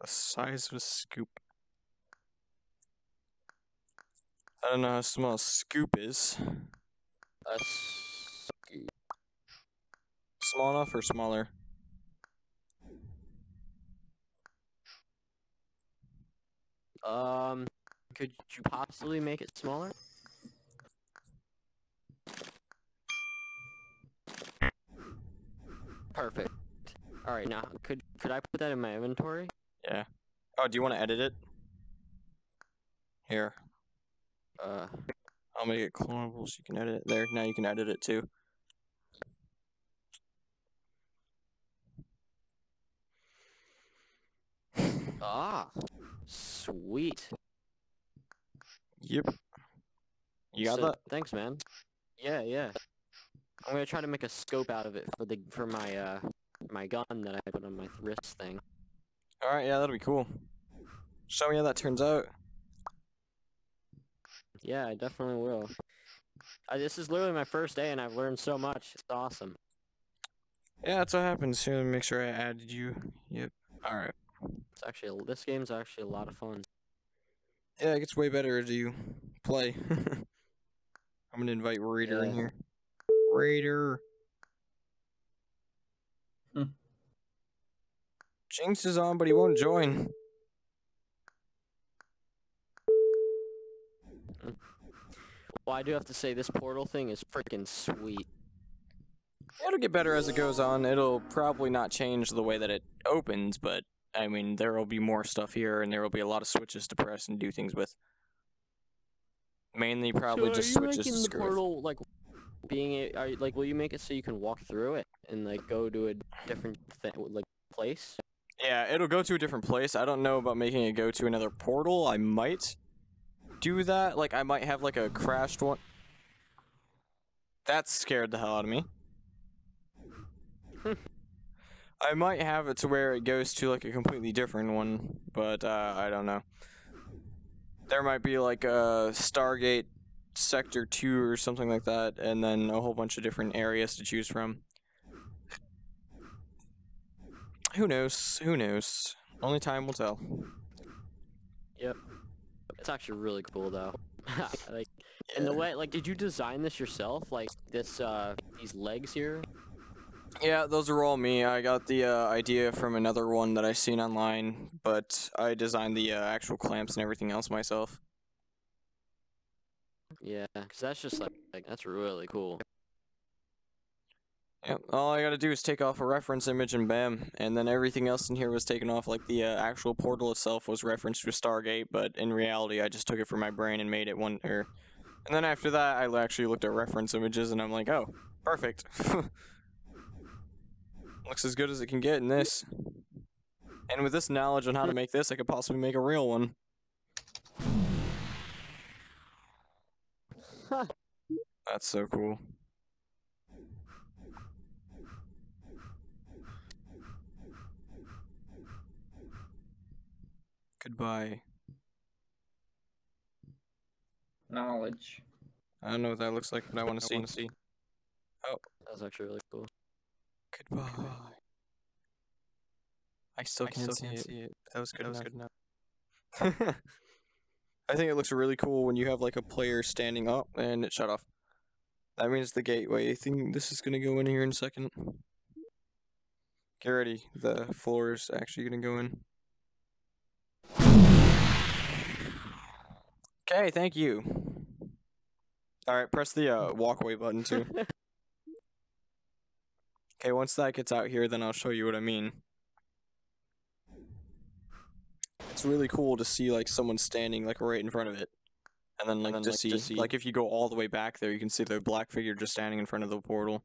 The size of a scoop. I don't know how small a scoop is. A scoop. Small enough or smaller? Um, could you possibly make it smaller? Perfect. All right, now could could I put that in my inventory? Yeah. Oh, do you want to edit it? Here, Uh, I'll make it clonable so you can edit it. There, now you can edit it too. ah, sweet. Yep. You got So, that? Thanks, man. Yeah, yeah. I'm gonna try to make a scope out of it for the for my uh my gun that I put on my wrist thing. Alright, yeah, that'll be cool. Show me how that turns out. Yeah, I definitely will. I, this is literally my first day, and I've learned so much. It's awesome. Yeah, that's what happens. Here, make sure I added you. Yep. Alright. It's actually this game's actually a lot of fun. Yeah, it gets way better as you play. I'm gonna invite Raider in here. Raider. Jinx is on, but he won't join. Well, I do have to say this portal thing is freaking sweet. It'll get better as it goes on. It'll probably not change the way that it opens, but I mean, there will be more stuff here, and there will be a lot of switches to press and do things with. Mainly, probably so just are you switches to making the screw portal like being are like will you make it so you can walk through it and like go to a different like place? Yeah, it'll go to a different place. I don't know about making it go to another portal. I might do that. Like, I might have like a crashed one. That scared the hell out of me. I might have it to where it goes to like a completely different one, but uh, I don't know. There might be like a Stargate Sector 2 or something like that, and then a whole bunch of different areas to choose from. Who knows? Who knows? Only time will tell. Yep. It's actually really cool though. like and the way like did you design this yourself? Like this uh these legs here? Yeah, those are all me. I got the uh, idea from another one that I seen online, but I designed the uh, actual clamps and everything else myself. Yeah, cuz that's just like, like that's really cool. Yep. All I gotta do is take off a reference image and bam, and then everything else in here was taken off. Like the uh, actual portal itself was referenced to Stargate, but in reality, I just took it from my brain and made it one. Or, and then after that, I actually looked at reference images and I'm like, oh, perfect. Looks as good as it can get in this. And with this knowledge on how to make this, I could possibly make a real one. That's so cool. Goodbye. Knowledge. I don't know what that looks like, but I want to see. see. Oh, That's actually really cool. goodbye. I still I can't, still see, can't it. see it. That was good That was enough. good enough. I think it looks really cool when you have like a player standing up and it shut off. That means the gateway. I think this is gonna go in here in a second. Get ready. The floor is actually gonna go in. Okay, thank you. Alright, press the uh, walkway button too. Okay, once that gets out here, then I'll show you what I mean. It's really cool to see like someone standing like right in front of it, and then like then, to like, see, to see- like if you go all the way back there, you can see the black figure just standing in front of the portal.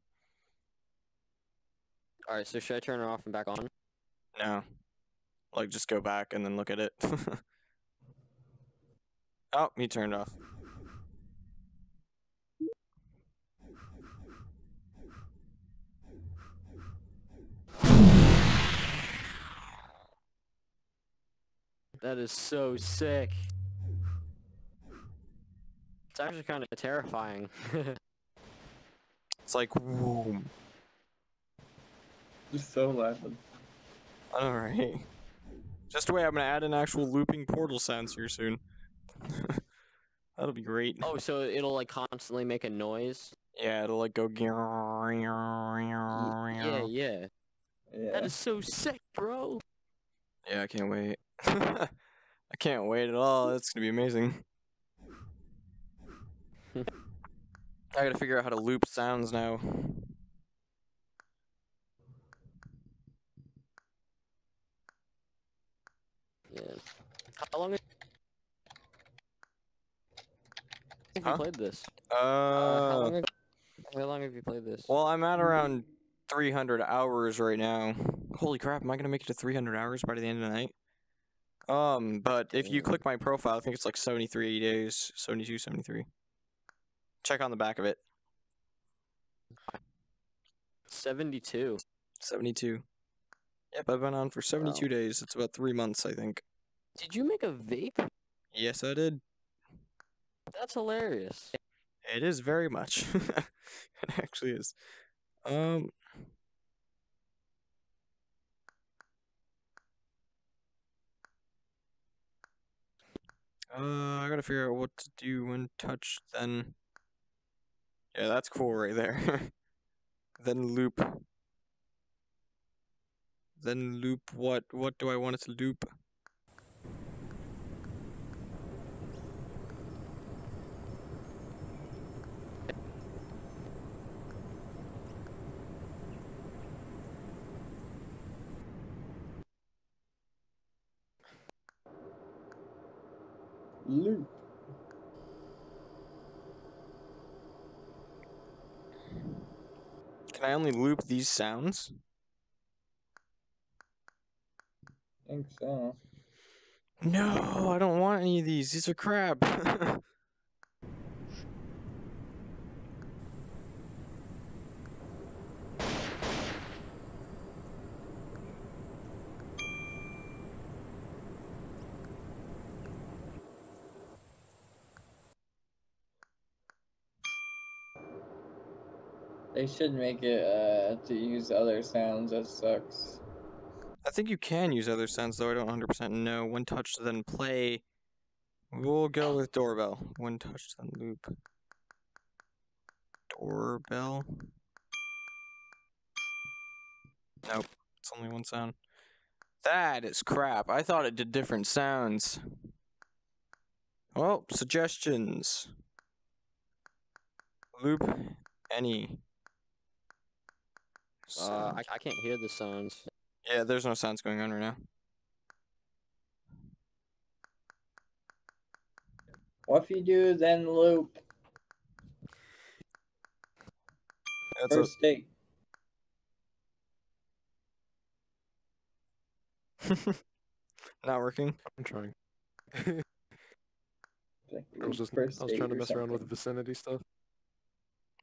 All right, so should I turn it off and back on? No, like just go back and then look at it. oh, he turned off. That is so sick. It's actually kind of terrifying. It's like, whoa. Just so laughing. All right. Just wait, I'm gonna add an actual looping portal sounds here soon. That'll be great. oh, so it'll like constantly make a noise? Yeah, it'll like go. Y- Yeah, yeah. Yeah. That is so sick, bro. Yeah, I can't wait. I can't wait at all. It's gonna be amazing. I gotta figure out how to loop sounds now. Yeah. How long have have Huh? you played this? Uh, how, long have, how long have you played this? well, I'm at around 300 hours right now. Holy crap, am I gonna make it to 300 hours by the end of the night? Um, but if you click my profile, I think it's like 73 days, 72, 73. Check on the back of it. 72. 72. Yep, I've been on for 72 days. It's about three months, I think. Did you make a vape? Yes, I did. That's hilarious. It is very much. it actually is. Um. Uh, I gotta figure out what to do when touched. Then. Yeah, that's cool right there. then loop. Then loop what? What do I want it to loop? Loop. Can I only loop these sounds? I think so. No, I don't want any of these. These are crap. They should make it uh to use other sounds. That sucks. I think you can use other sounds, though I don't 100% know. One touch, then play. We'll go with doorbell. One touch, then loop. Doorbell. Nope, it's only one sound. That is crap. I thought it did different sounds. Well, suggestions. Loop any. Uh. I, I can't hear the sounds. Yeah, there's no sounds going on right now. What if you do then loop That's a, first date? not working. I'm trying. I was just I was trying to or mess around with something. vicinity stuff.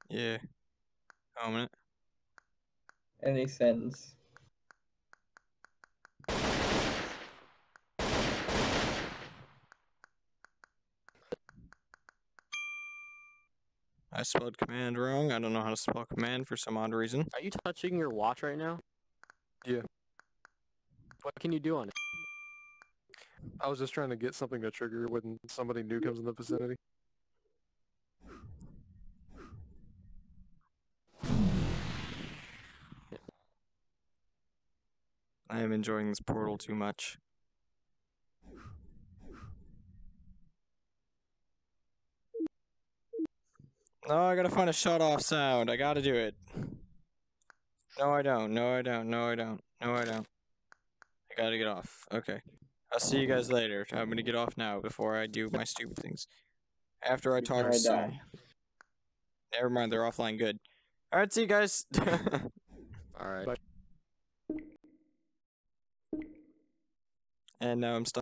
Yeah. Oh, a minute. Any sense. I spelled command wrong. I don't know how to spell command for some odd reason. Are you touching your watch right now? Yeah. What can you do on it? I was just trying to get something to trigger when somebody new comes in the vicinity. I am enjoying this portal too much. No, I gotta find a shut off sound. I gotta do it. No, I don't. No, I don't. No, I don't. No, I don't. I gotta get off. Okay. I'll see you guys later. I'm gonna get off now before I do my stupid things. After I talk to someone. die. Never mind, they're offline. Good. All right, see you guys. All right. Bye. And now I'm stuck.